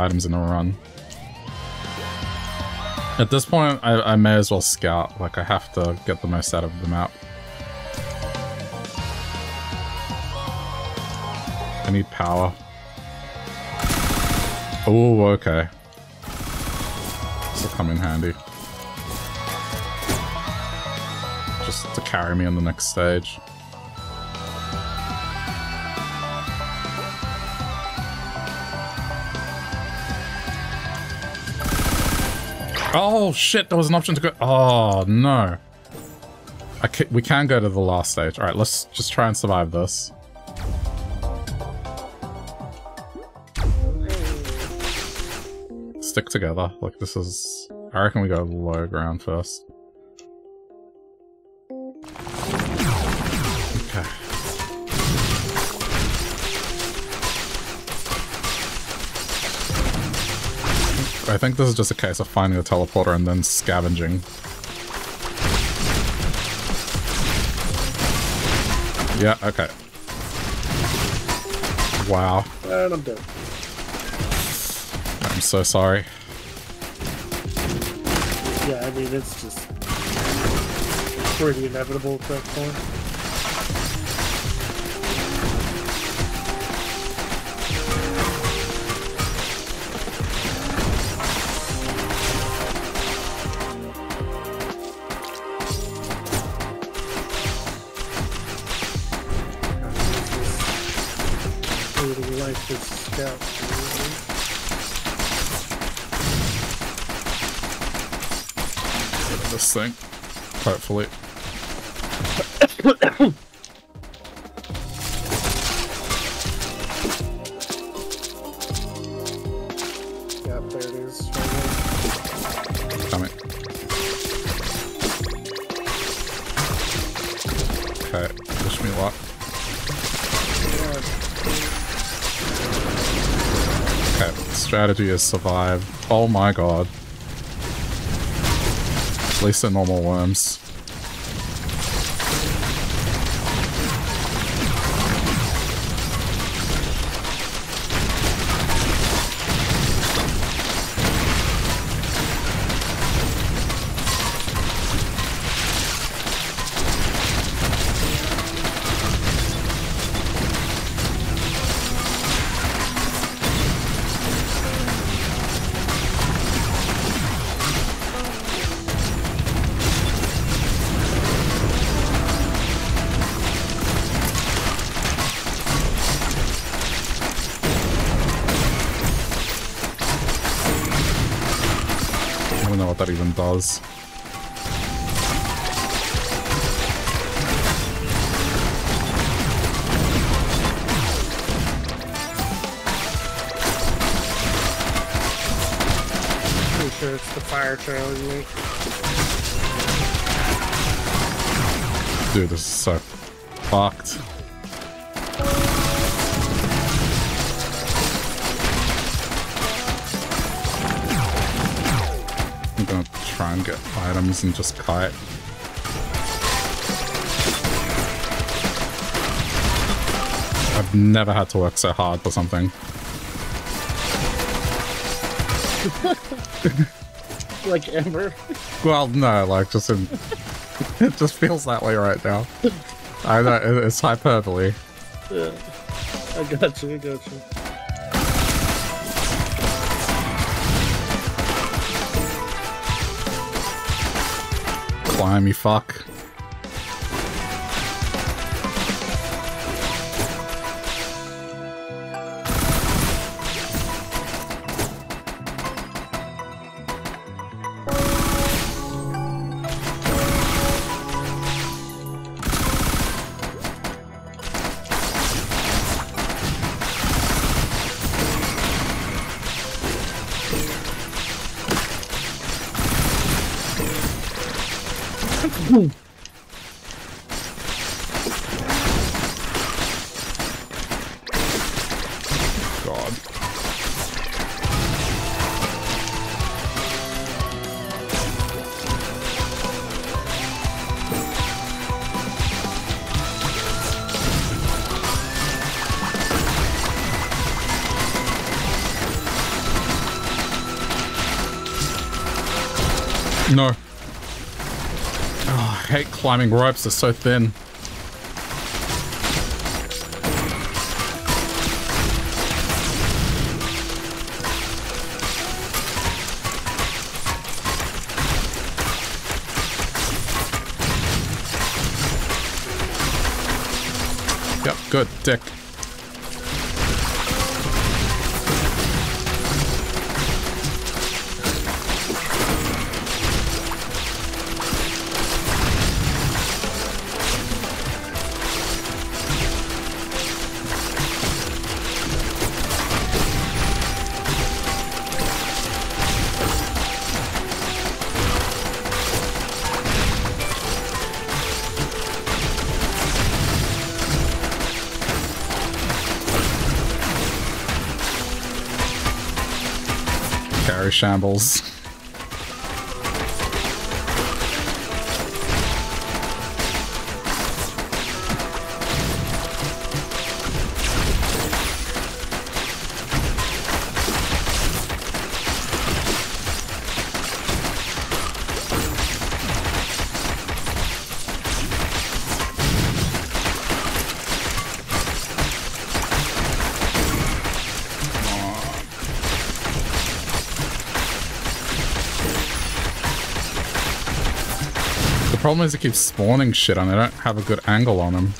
Items in a run. At this point, I, I may as well scout. Like, I have to get the most out of the map. I need power. Oh, okay. This will come in handy. Just to carry me on the next stage. Oh shit, there was an option to go- Oh no. We can go to the last stage. Alright, let's just try and survive this. stick together. Like, this is... I reckon we go low ground first. I think this is just a case of finding a teleporter and then scavenging. Yeah, okay. Wow. And I'm dead. I'm so sorry. Yeah, I mean, it's just pretty inevitable at that point. This thing. Hopefully. There it is. Damn it. Okay, wish me luck. Okay, strategy is survive. Oh my god. At least they're normal worms. That even does. Pretty sure it's the fire trailing me. Dude, this is so fucked. Try and get items and just kite. I've never had to work so hard for something. Like ever? Well, no, like just in, it just feels that way right now. I know it's hyperbole. Yeah. I got you, I got you. Climb, you fuck. Climbing ropes, they're so thin. Shambles. Problem is it keeps spawning shit and I don't have a good angle on him.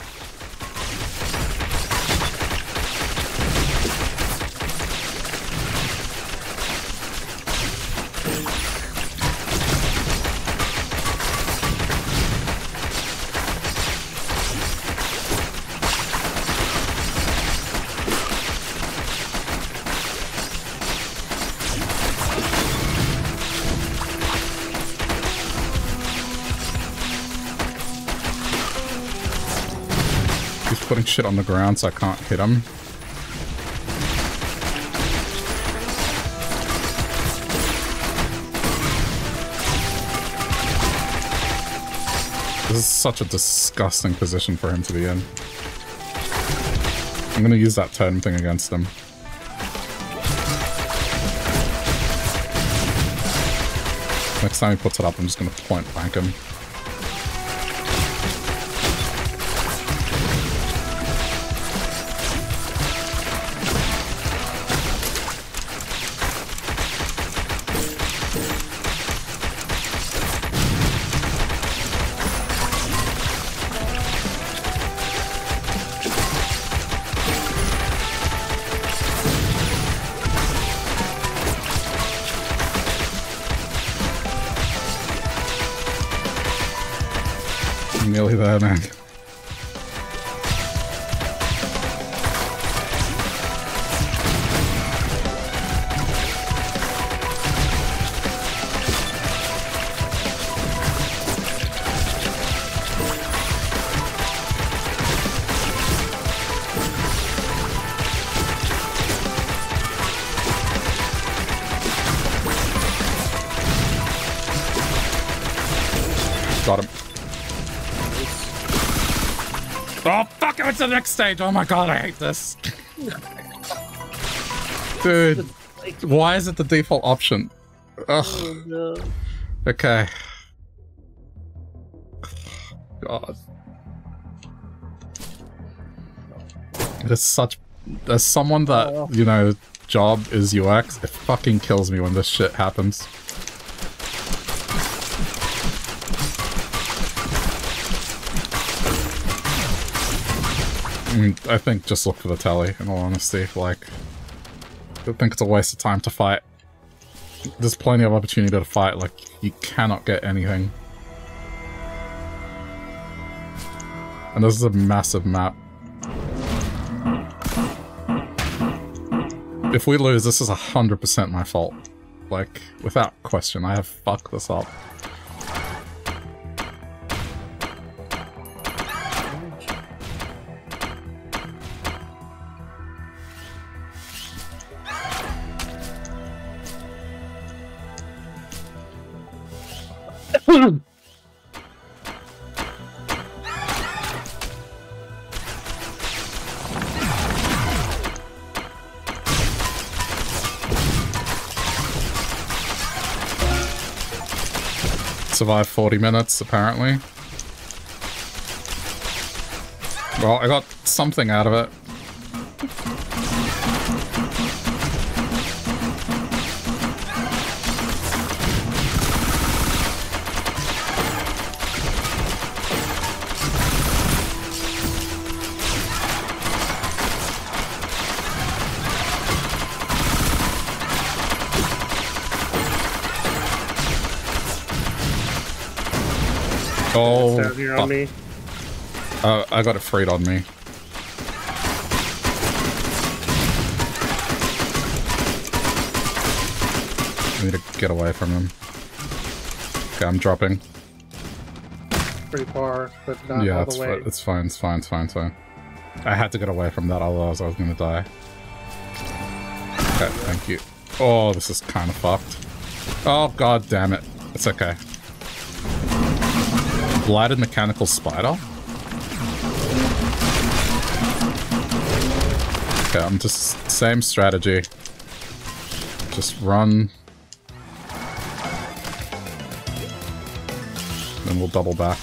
Shit on the ground so I can't hit him. This is such a disgusting position for him to be in. I'm gonna use that totem thing against him. Next time he puts it up, I'm just gonna point blank him. Next stage. Oh my god, I hate this. Dude, why is it the default option? Ugh. Oh, no. Okay. God. It is such... As someone that, oh. you know, job is UX, it fucking kills me when this shit happens. Mean, I think just look for the tally, in all honesty. Like, I think it's a waste of time to fight. There's plenty of opportunity to fight, like, you cannot get anything. And this is a massive map. If we lose, this is 100% my fault. Like, without question, I have fucked this up. Survived 40 minutes, apparently. Well, I got something out of it. On me. Uh, I got Ifrit on me. I need to get away from him. Okay, I'm dropping. Pretty far, but not yeah, all the way. it's fine, it's fine, it's fine, it's fine. I had to get away from that, otherwise I was gonna die. Okay, thank you. Oh, this is kind of fucked. Oh, god damn it. It's okay. Blighted mechanical spider? Okay, I'm just... Same strategy. Just run. Then we'll double back.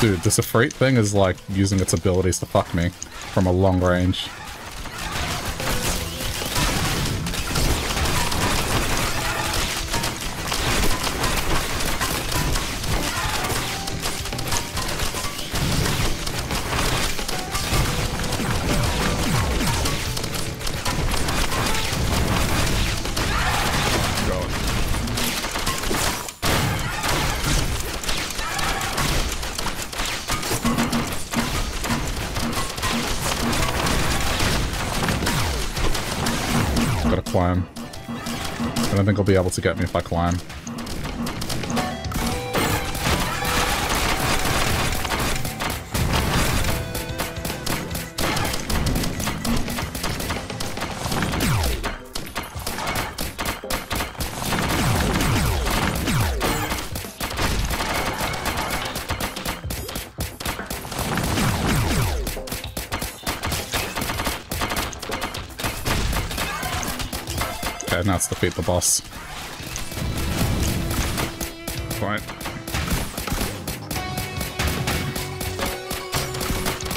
Dude, this Ifrit thing is like using its abilities to fuck me from a long range. He'll be able to get me if I climb. Defeat the boss. Fine.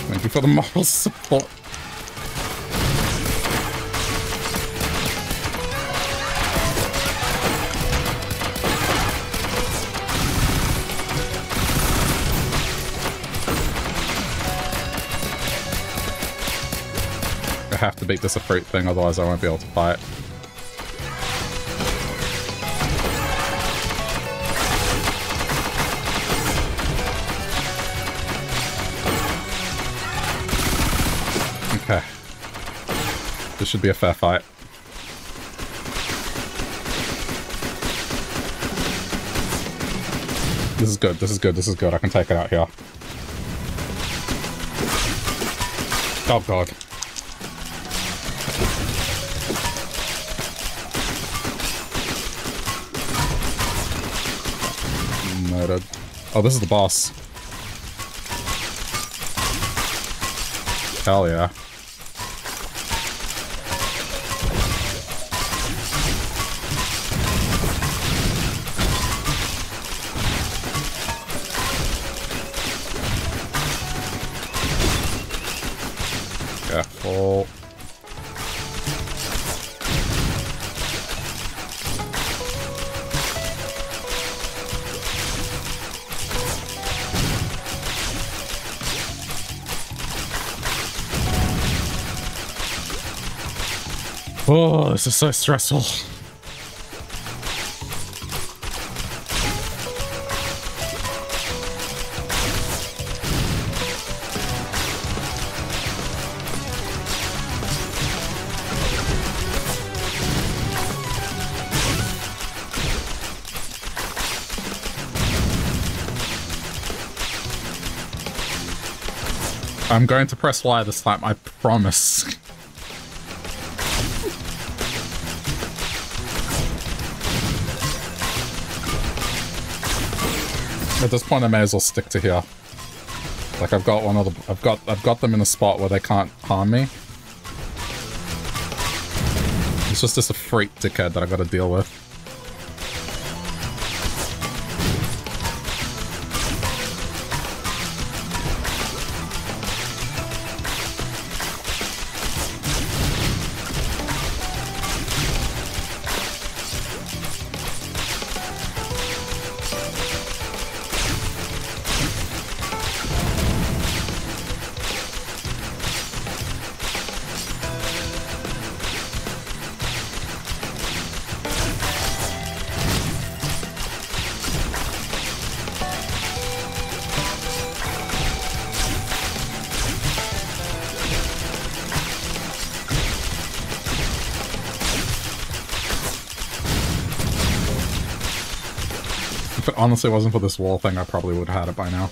Thank you for the moral support. I have to beat this Ifrit thing, otherwise I won't be able to fight. Okay. This should be a fair fight. This is good, this is good, this is good. I can take it out here. Oh god. Murdered. Oh, this is the boss. Hell yeah. This is so stressful. I'm going to press Y this time, I promise. At this point, I may as well stick to here. Like I've got one of the, I've got, I've got them in a spot where they can't harm me. It's just this Ifrit dickhead that I got to deal with. Honestly wasn't for this wall thing, I probably would have had it by now.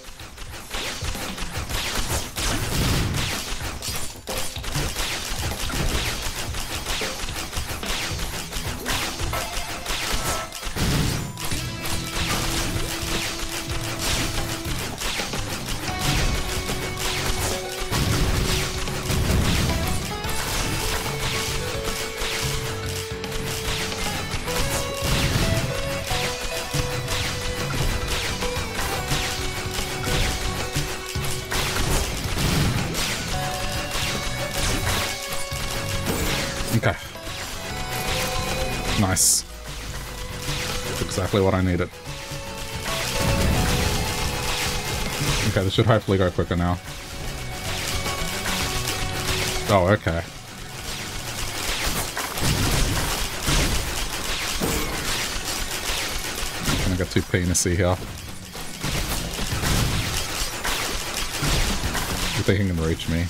Okay. Nice. That's exactly what I needed. Okay, this should hopefully go quicker now. Oh, okay. Gonna get too penisy here. You think he can reach me?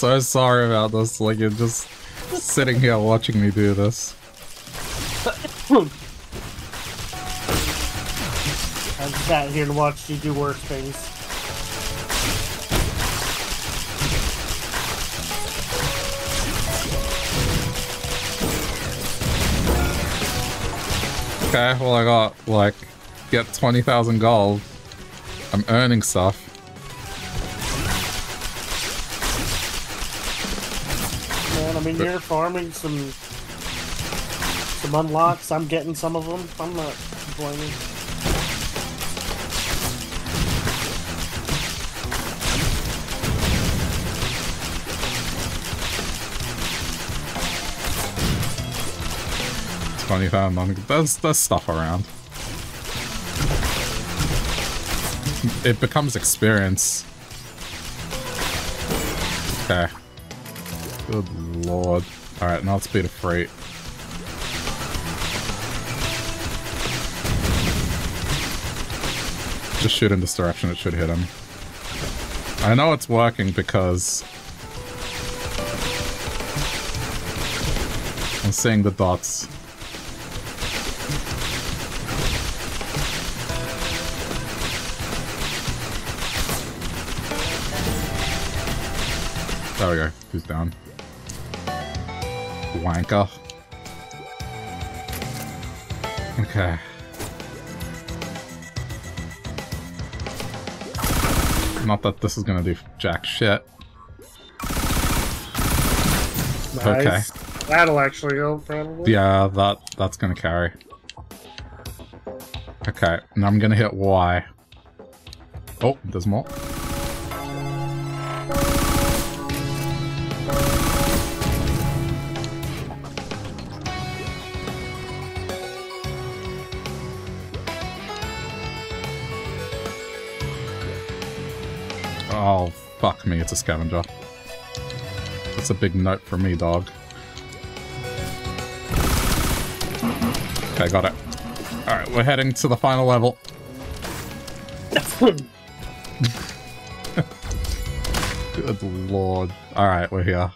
So sorry. I'm so sorry about this. Like, you're just... sitting here watching me do this. I've sat here and watched you do worse things. Okay, well I got, like, get 20,000 gold. I'm earning stuff. Man, I mean, you're farming some some unlocks. I'm getting some of them. I'm not complaining. Twenty thousand. There's there's stuff around. It becomes experience. Okay. Good lord. Alright, now speed of freight. Just shoot in this direction, it should hit him. I know it's working because... I'm seeing the dots. There we go. He's down. Wanker. Okay. Not that this is gonna do jack shit. Nice. Okay. That'll actually help, probably. Yeah, that that's gonna carry. Okay, now I'm gonna hit Y. Oh, there's more. Me, it's a scavenger. That's a big note for me, dog. Okay, got it. Alright, we're heading to the final level. Good lord. Alright, we're here.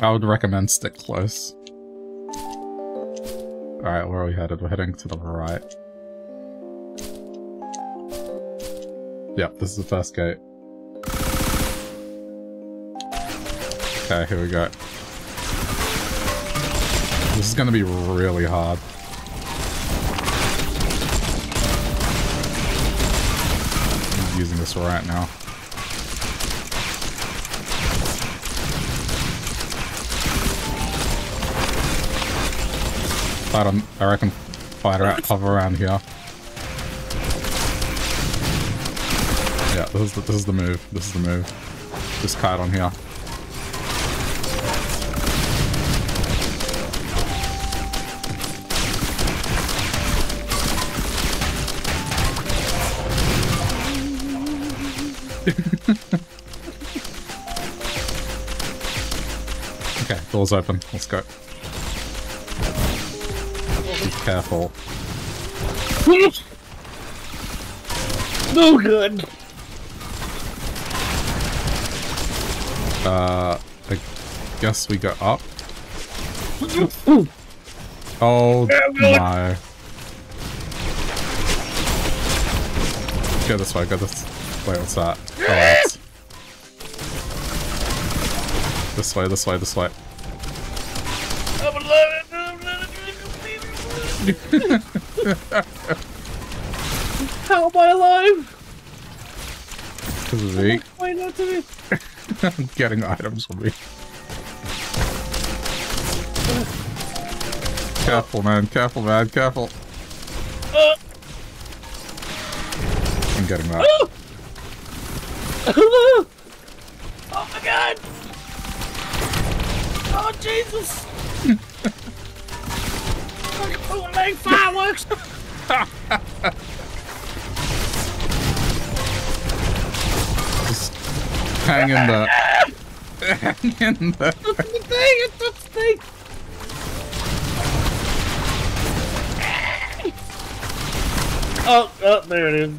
I would recommend stick close. Alright, where are we headed? We're heading to the right. Yep, this is the first gate. Okay, here we go. This is gonna be really hard. I'm using this right now. I don't. I reckon fight around, hover around here. This is the, this is the move. This is the move. Just kite on here. okay, door's open. Let's go. Be careful. No good. Uh, I guess we go up. Oh my. Go this way, go this Wait, what's that? Oh, that's... This way, this way, this way. How am I alive? Because of me. Why not to me? I'm getting items for me. Careful, man. Careful, man. Careful. I'm getting that. oh my god! Oh Jesus! Fucking like fireworks! hang in there. hang in there. That's the thing, it's the thing. Oh, oh, there it is.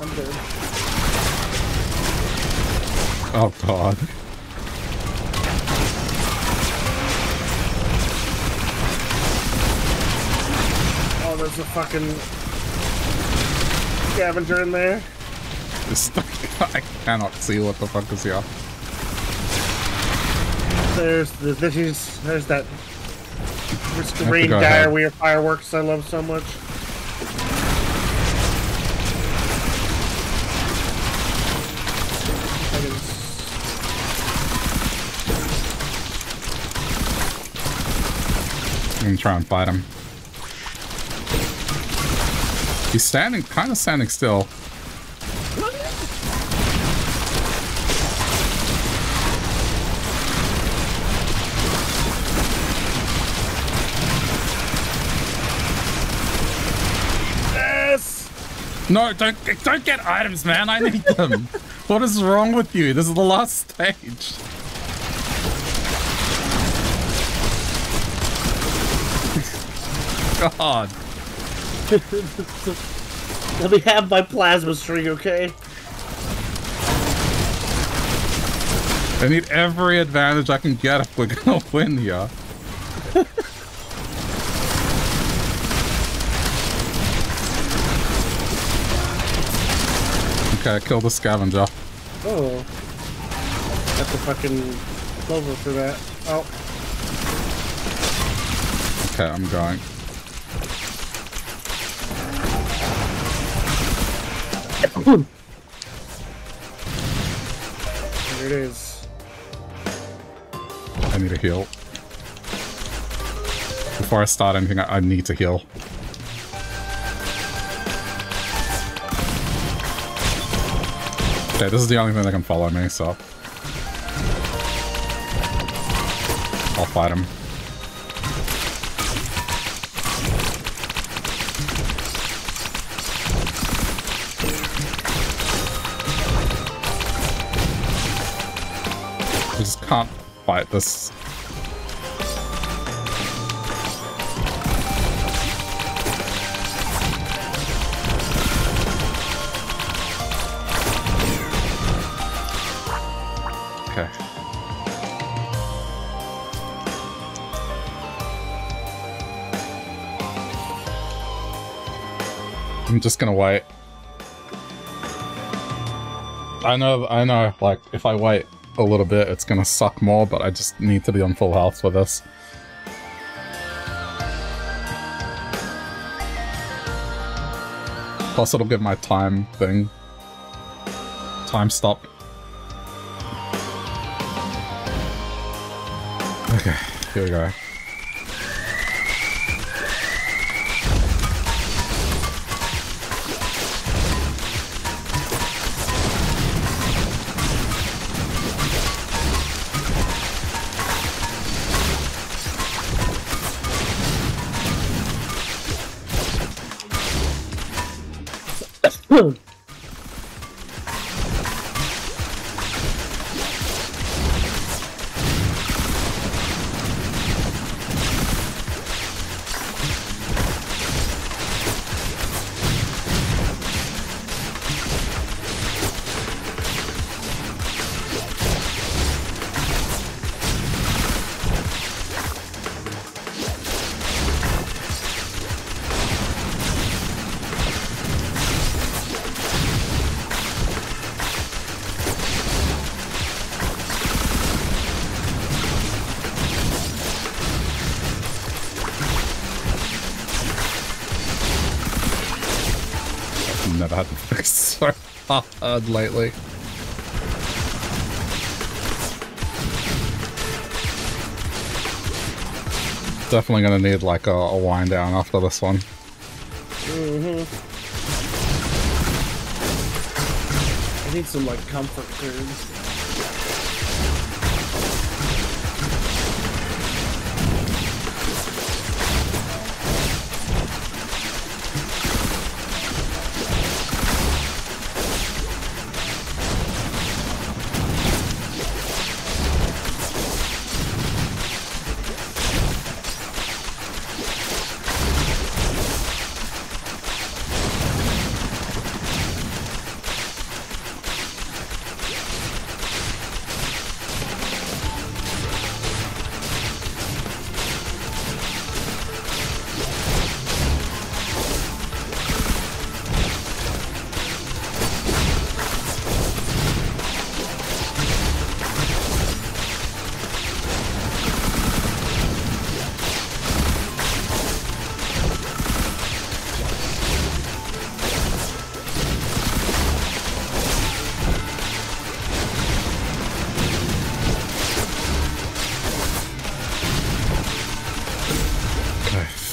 I'm dead. Oh, God. Oh, there's a fucking scavenger in there. I cannot see what the fuck is here. There's the, this is there's that rain diarrhea fireworks I love so much. I'm gonna try and fight him. He's standing, kind of standing still. No, don't don't get items, man. I need them. what is wrong with you? This is the last stage. God. Let me have my plasma string, okay? I need every advantage I can get if we're gonna win here. Okay, kill the scavenger. Oh. That's a fucking clover for that. Oh. Okay, I'm going. There it is. I need a heal. Before I start anything, I, I need to heal. Okay, this is the only thing that can follow me, so... I'll fight him. I just can't fight this. I'm just gonna wait. I know, I know, like, if I wait, a little bit, it's gonna suck more, but I just need to be on full health for this. Plus it'll give my time thing. Time stop. Okay, here we go. Lately. Definitely gonna need like a, a wind down after this one. Mm hmm I need some like comfort turns.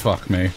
Fuck me.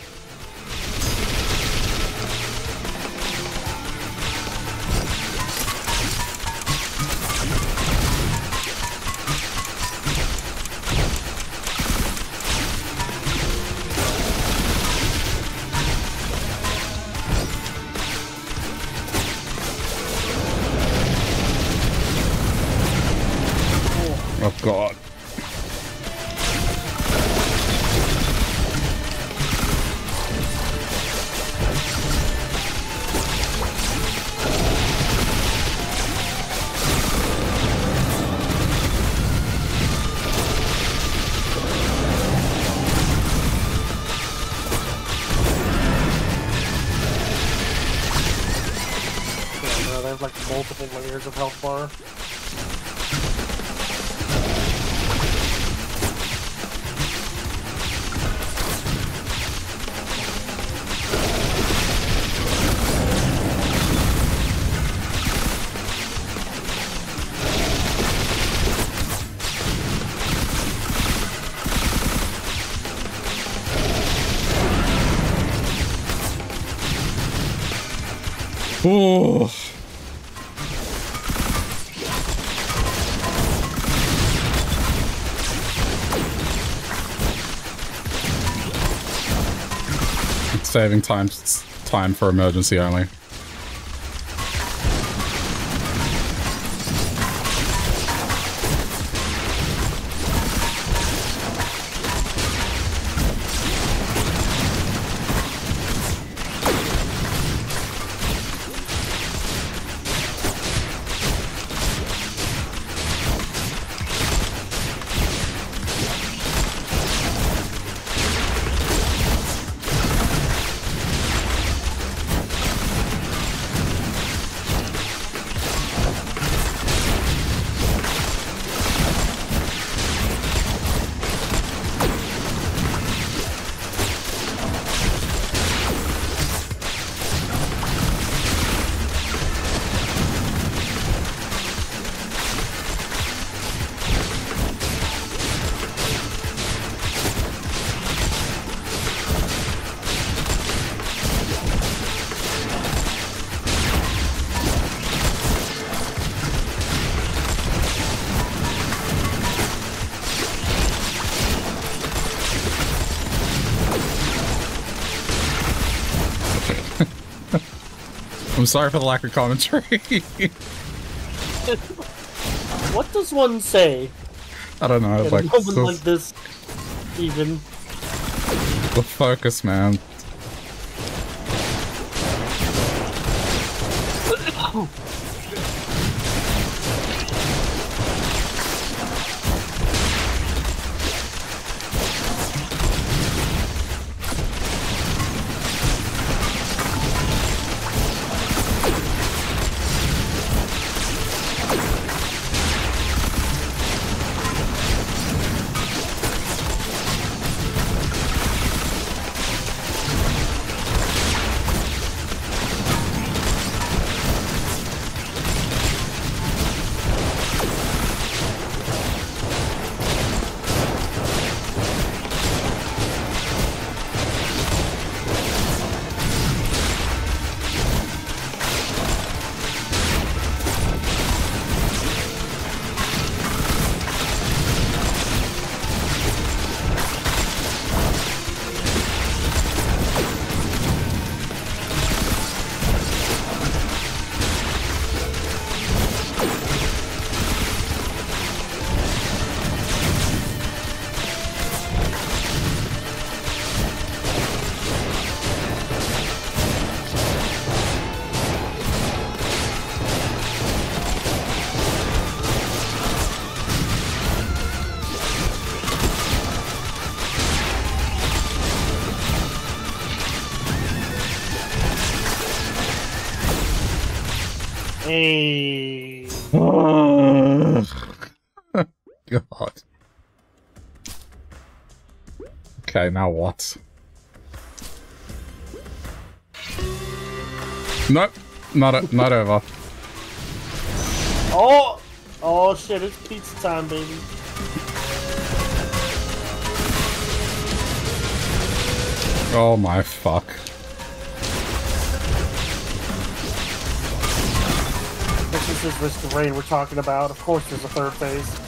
Saving time, time for emergency only. Sorry for the lack of commentary. What does one say I don't know, in like, a moment like this? Even the focus, man. Okay, now what? Nope, not a, not over. Oh! Oh shit, it's pizza time, baby. Oh my fuck. This is Risk of Rain we're talking about. Of course there's a third phase.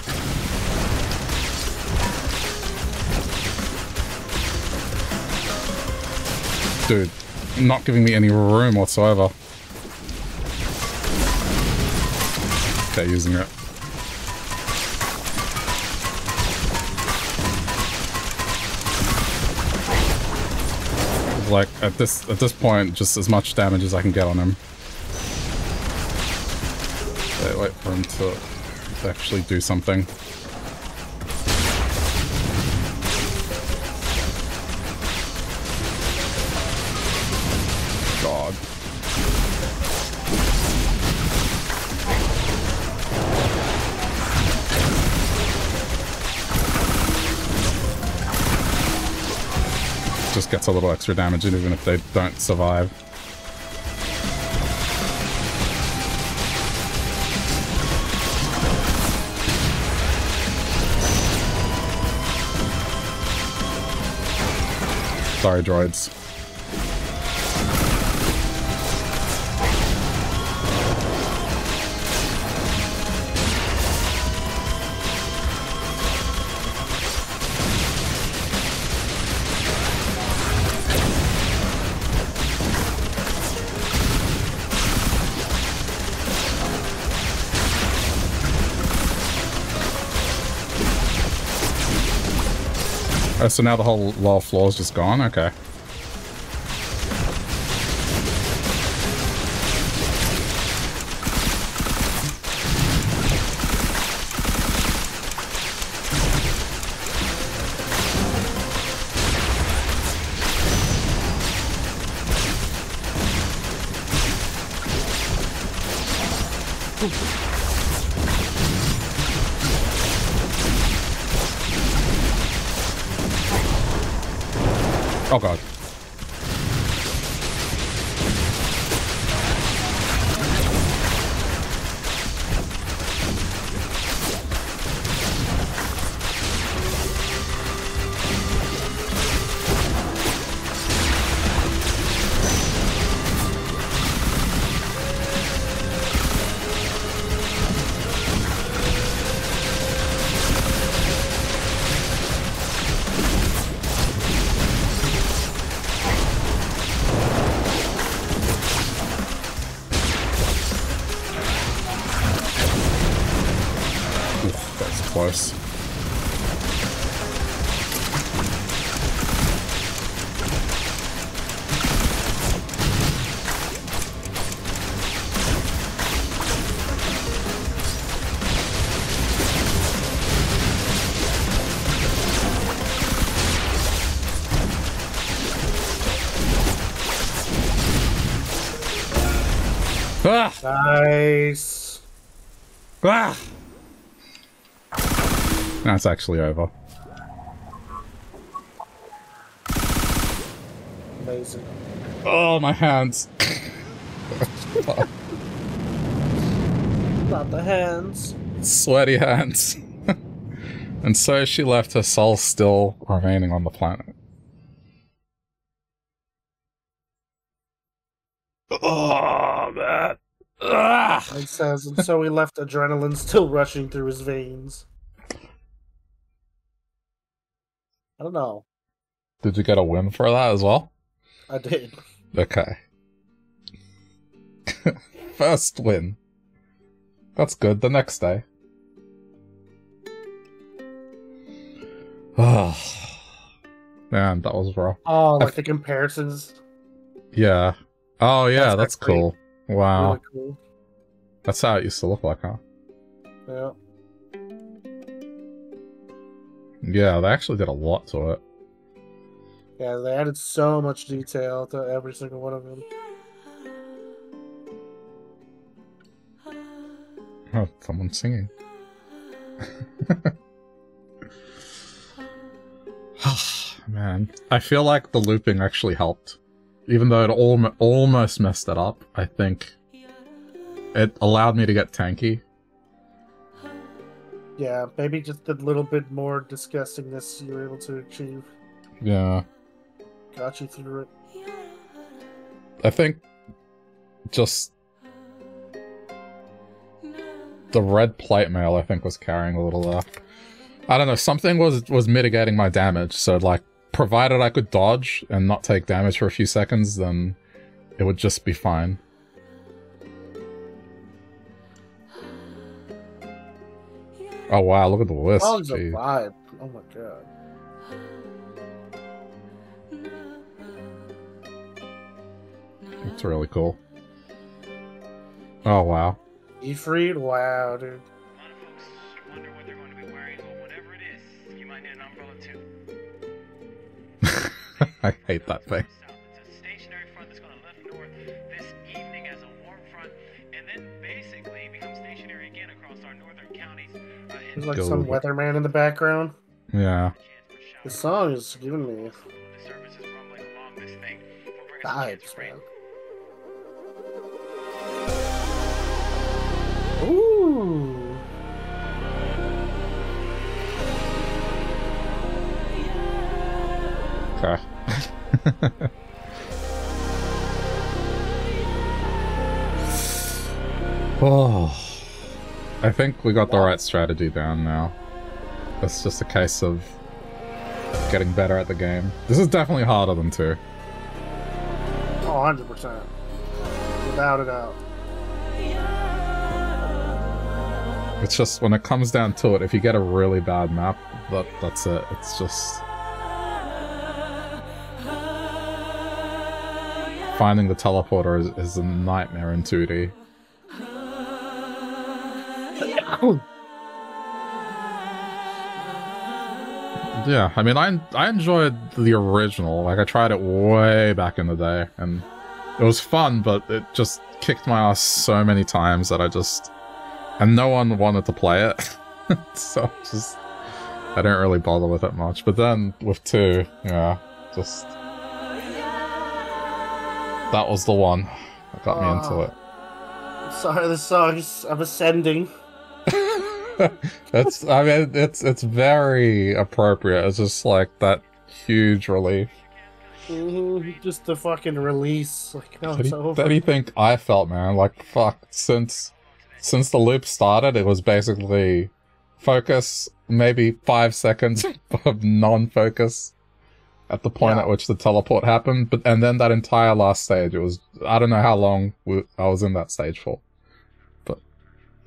Dude, not giving me any room whatsoever. Okay, using it. Like, at this at this point, just as much damage as I can get on him. Wait, wait for him to actually do something. Gets a little extra damage even if they don't survive. Sorry, droids. Oh, so now the whole lower floor is just gone? Okay. That's actually over. Amazing. Oh, my hands. Not the hands. Sweaty hands. and so she left her soul still remaining on the planet. Oh, man. Ah! It says, and so he left adrenaline still rushing through his veins. I don't know. Did you get a win for that as well? I did. Okay. First win. That's good. The next day. Oh. Man, that was rough. Oh, like the comparisons. Yeah. Oh, yeah, That's that's, cool. Wow. Really cool. That's how it used to look like, huh? Yeah. Yeah, they actually did a lot to it. Yeah, they added so much detail to every single one of them. Oh, someone's singing. Oh, man, I feel like the looping actually helped. Even though it al almost messed it up, I think it allowed me to get tanky. Yeah, maybe just a little bit more disgustingness you were able to achieve. Yeah. got you through it. I think just the red plate mail I think was carrying a little there. I don't know, something was was mitigating my damage, so like provided I could dodge and not take damage for a few seconds, then it would just be fine. Oh wow, look at the list. Song's a vibe. Oh my god. It's really cool. Oh wow. Ifrit? Wow, dude. A lot of folks wonder what they're going to be wearing, but whatever it is, you might need an umbrella too. I hate that thing. There's like Go some weatherman in the background. Yeah. chance for This showers. song is giving me Disturbances rumbling along this thing will bring us a chance vibes, for man. Ooh. Okay. oh. I think we got the right strategy down now. It's just a case of getting better at the game. This is definitely harder than 2. Oh, 100%. Without a doubt. It's just when it comes down to it, if you get a really bad map, that that's it. It's just finding the teleporter is, is a nightmare in 2D. Oh. Yeah, I mean, I I enjoyed the original. Like, I tried it way back in the day, and it was fun, but it just kicked my ass so many times that I just and no one wanted to play it, so just I didn't really bother with it much. But then with two, yeah, just that was the one that got me into ah. it. Sorry, this song's I'm ascending. it's I mean it's it's very appropriate. It's just like that huge relief. Mhm, Just the fucking release. Like, do, it's you, over. how do you think I felt, man? Like fuck, since since the loop started, it was basically focus, maybe five seconds of non-focus at the point Yeah. at which the teleport happened. But and then that entire last stage, it was I don't know how long I was in that stage for,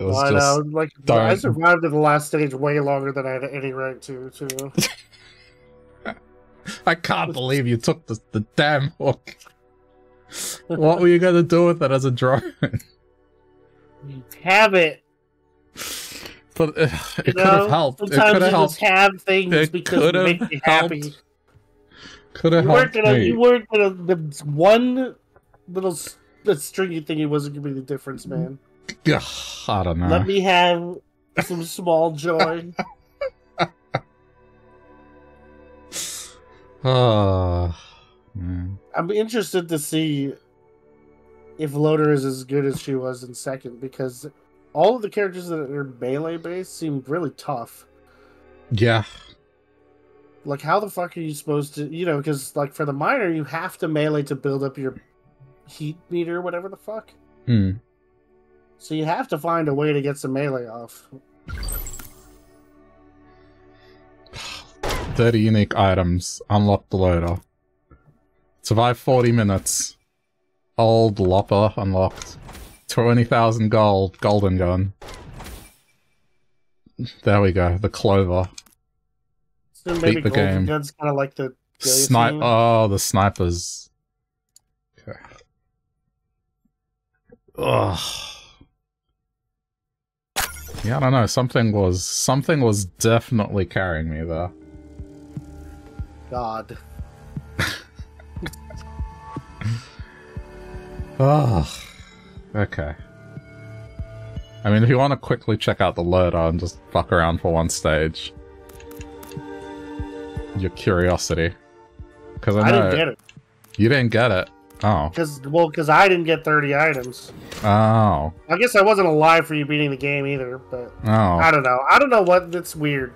it was Well, I just know, like I survived to the last stage way longer than I had any right to. Too. I can't believe you took the, the damn hook. what were you gonna do with it as a drone? have it. but uh, it You could have helped. It Sometimes could you have just helped. have things It because could they have make you happy. helped. Could have helped gonna. me. You weren't gonna. The one little the stringy thing. It wasn't gonna be the difference, man. Ugh, I don't know. Let me have some small joy. Oh, man. I'm interested to see if Loader is as good as she was in second because all of the characters that are melee based seem really tough. Yeah. Like, how the fuck are you supposed to, you know, because, like, for the miner, you have to melee to build up your heat meter, whatever the fuck. Hmm. So you have to find a way to get some melee off. 30 unique items. Unlock the loader. Survive 40 minutes. Old Lopper unlocked. 20,000 gold. Golden gun. There we go. The clover. So maybe the Golden game. Gun's kind of like the Snipe. Oh, the snipers. Okay. Ugh. Yeah, I don't know. Something was something was definitely carrying me there. God. Ugh. Okay. I mean, if you want to quickly check out the loader and just fuck around for one stage, your curiosity, because I I know didn't get it. you didn't get it. Oh, Because, well, because I didn't get 30 items. oh, I guess I wasn't alive for you beating the game either, but oh. I don't know. I don't know what. It's weird.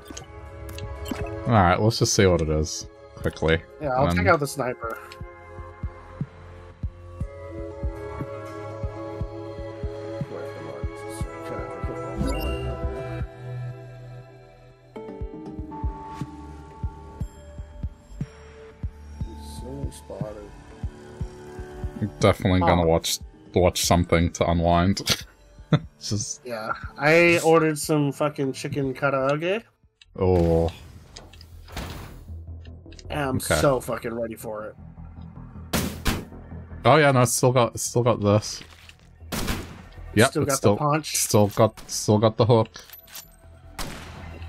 All right, let's just see what it is. quickly. Yeah, I'll Um, check out the sniper. I'm definitely gonna Oh. watch watch something to unwind. Just Yeah, I ordered some fucking chicken karaage. oh, And I'm Okay. so fucking ready for it. oh yeah, no, it's still got it's still got this. Yep, still got still the punch. still got still got the hook.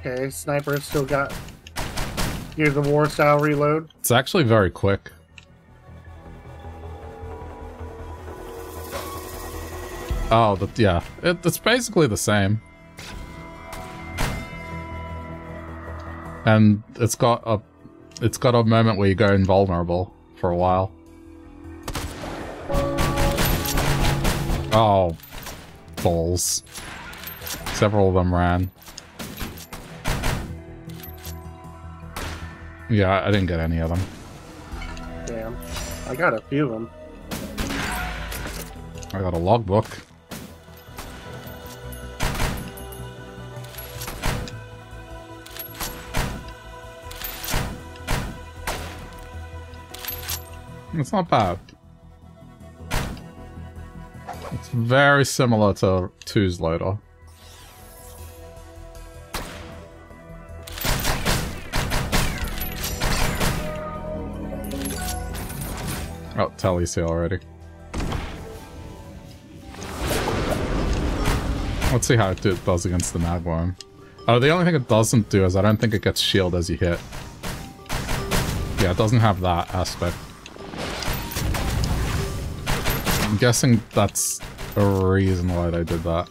Okay, sniper still got. Here's the war style reload. It's actually very quick. Oh, the, yeah, it, it's basically the same. And it's got a, it's got a moment where you go invulnerable for a while. Oh, balls. Several of them ran. Yeah, I didn't get any of them. Damn, I got a few of them. I got a logbook. It's not bad. It's very similar to two's loader. Oh, Telly's here already. Let's see how it does against the Magworm. Oh, the only thing it doesn't do is I don't think it gets shield as you hit. Yeah, it doesn't have that aspect. I'm guessing that's a reason why they did that.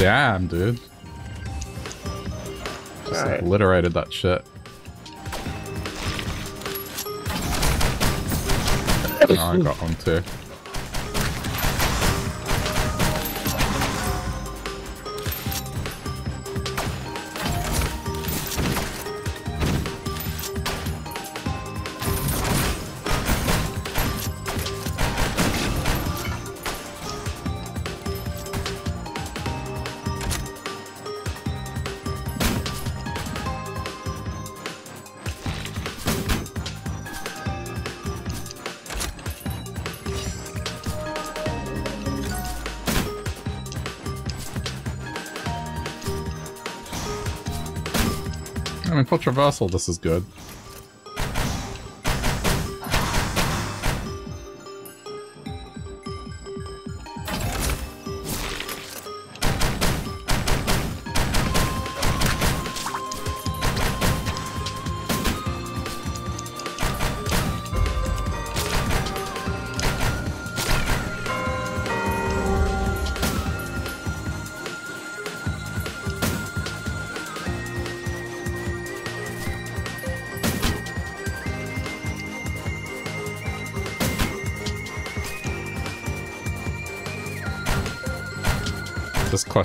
Damn, dude. Just Alright. obliterated that shit. Oh, I got one too. Traversal, this is good.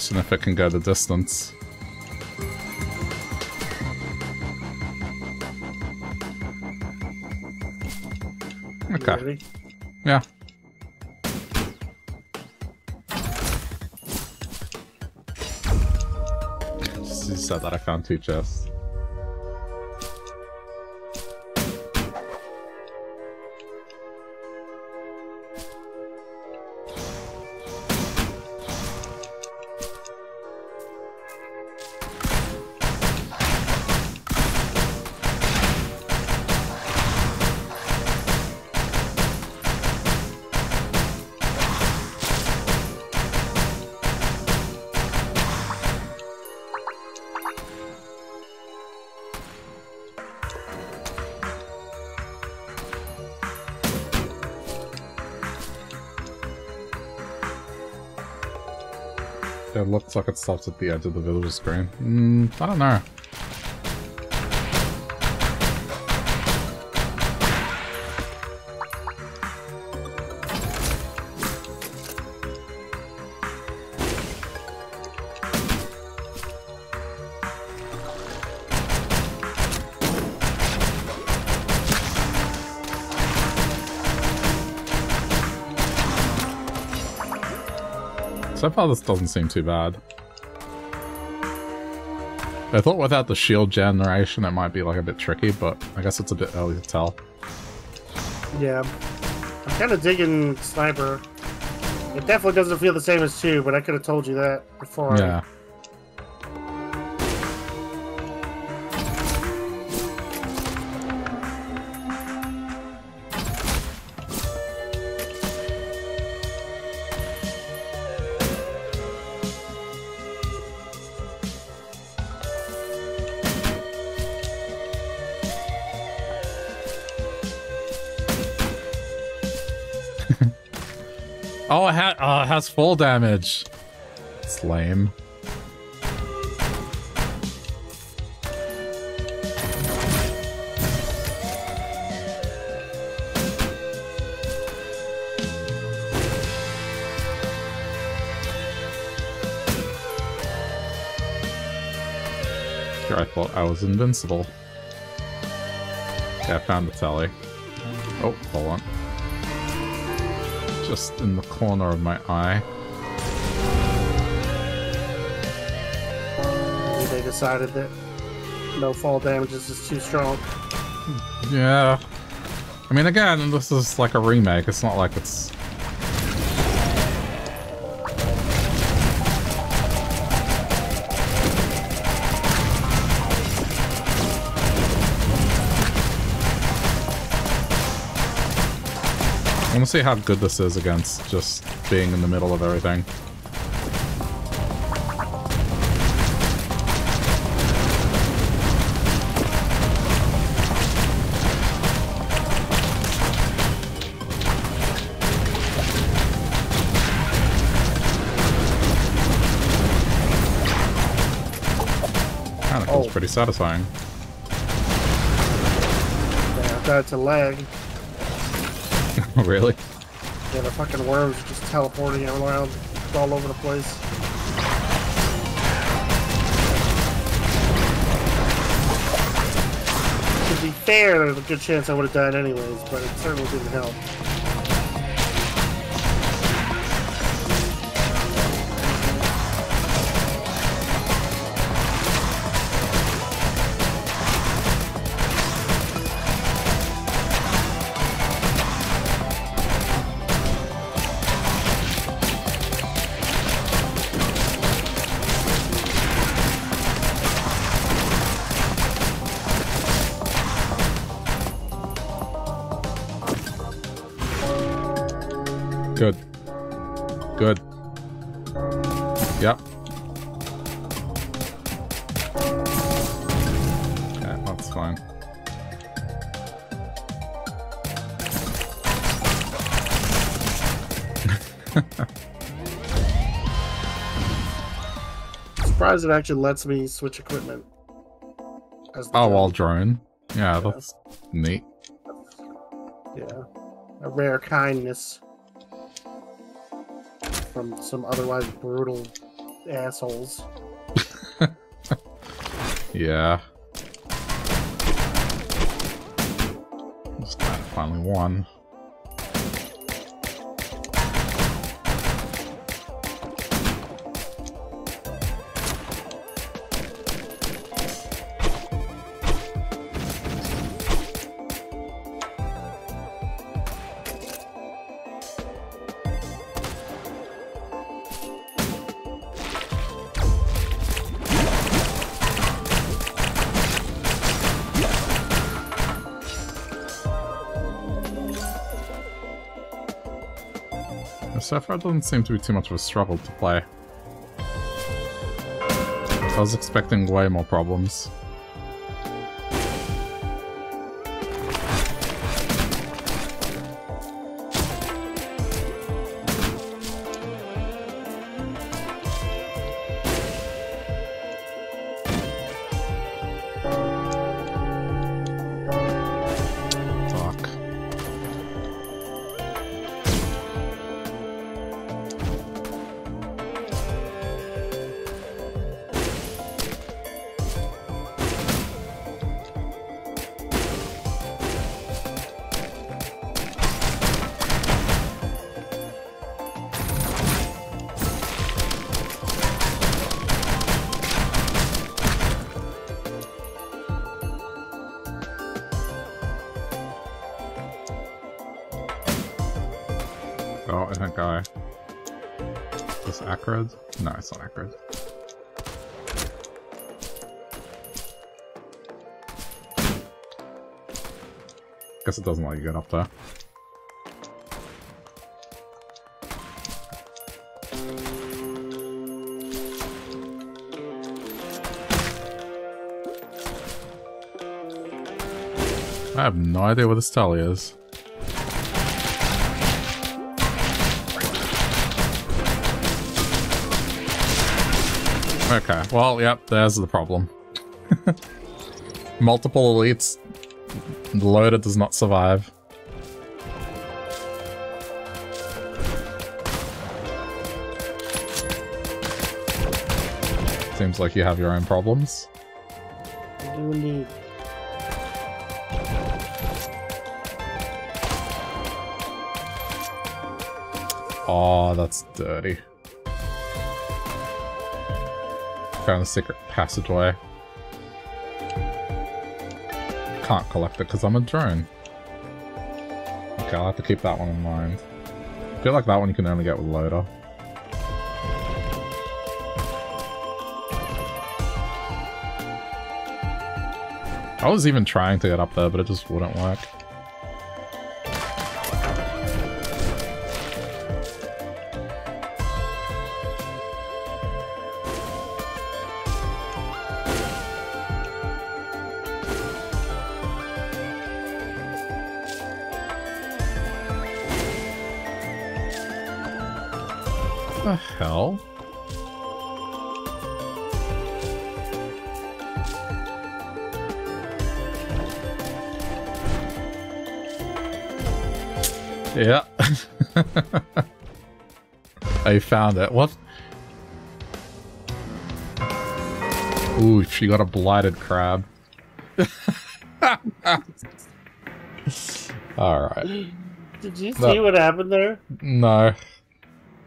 Question if it can go the distance. Okay. Yeah. You said that I found two chests. It stops at the edge of the villager screen. Mm, I don't know. So far this doesn't seem too bad. I thought without the shield generation it might be like a bit tricky, but I guess it's a bit early to tell. Yeah. I'm kind of digging Sniper. It definitely doesn't feel the same as 2, but I could have told you that before. Yeah. Oh, it, ha it uh, has fall damage. It's lame. I thought I was invincible. Okay, I found the telly. Oh, hold on just in the corner of my eye. They decided that no fall damage is just too strong. Yeah. I mean, again, this is like a remake. It's not like it's... see how good this is against just being in the middle of everything. Kinda feels Oh. pretty satisfying. Yeah, that's a lag. really? Yeah, the fucking worms are just teleporting around all over the place. To be fair, there's a good chance I would have died anyways, but it certainly didn't help. Surprised it actually lets me switch equipment. Oh, drone. well, drone. Yeah, that's neat. Yeah. A rare kindness from some otherwise brutal assholes. Yeah. Glad I finally won. So far, it doesn't seem to be too much of a struggle to play. I was expecting way more problems. Doesn't let you get up there. I have no idea where this tally is. Okay, well, yep, there's the problem. Multiple elites. Loader does not survive. Seems like you have your own problems. Oh, that's dirty. Found a secret passageway. Can't collect it because I'm a drone. Okay, I'll have to keep that one in mind. I feel like that one you can only get with loader. I was even trying to get up there, but it just wouldn't work. Found it. What? Ooh, she got a blighted crab. Alright. Did you see No. what happened there? No. He got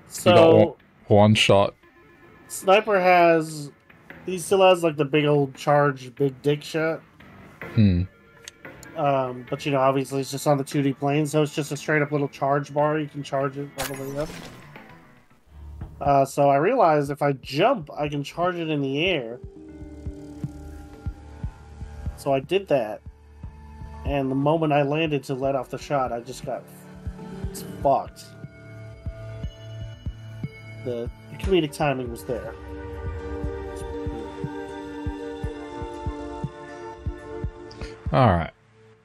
So one, one shot. Sniper has he still has like the big old charge big dick shot. Hmm. Um, but you know, obviously it's just on the 2D plane, so it's just a straight up little charge bar. You can charge it all the way up. Uh, so I realized if I jump, I can charge it in the air. So I did that, and the moment I landed to let off the shot, I just got fucked. The, the comedic timing was there. Alright.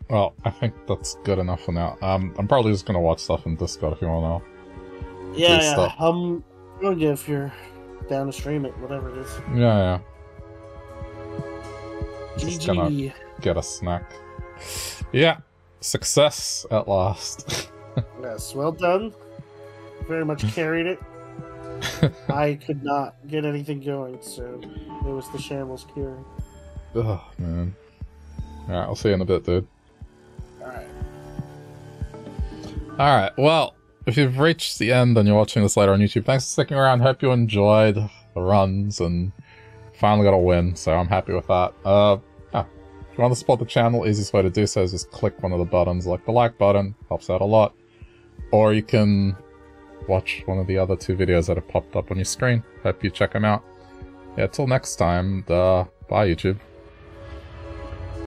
Well, I think that's good enough for now. Um, I'm probably just gonna watch stuff in Discord if you wanna know. Yeah, yeah. stuff. Um, oh, yeah, if you're down to stream it, whatever it is. Yeah, yeah. Just GG. gonna- Get a snack. Yeah. Success at last. Yes, well done. Very much carried it. I could not get anything going, so it was the shambles carry. oh, man. Alright, I'll see you in a bit, dude. Alright. Alright, well, if you've reached the end and you're watching this later on YouTube, thanks for sticking around. Hope you enjoyed the runs and finally got a win, so I'm happy with that. Uh, yeah. If you want to support the channel, easiest way to do so is just click one of the buttons, like the like button, helps out a lot. Or you can watch one of the other two videos that have popped up on your screen. Hope you check them out. Yeah, till next time, bye YouTube.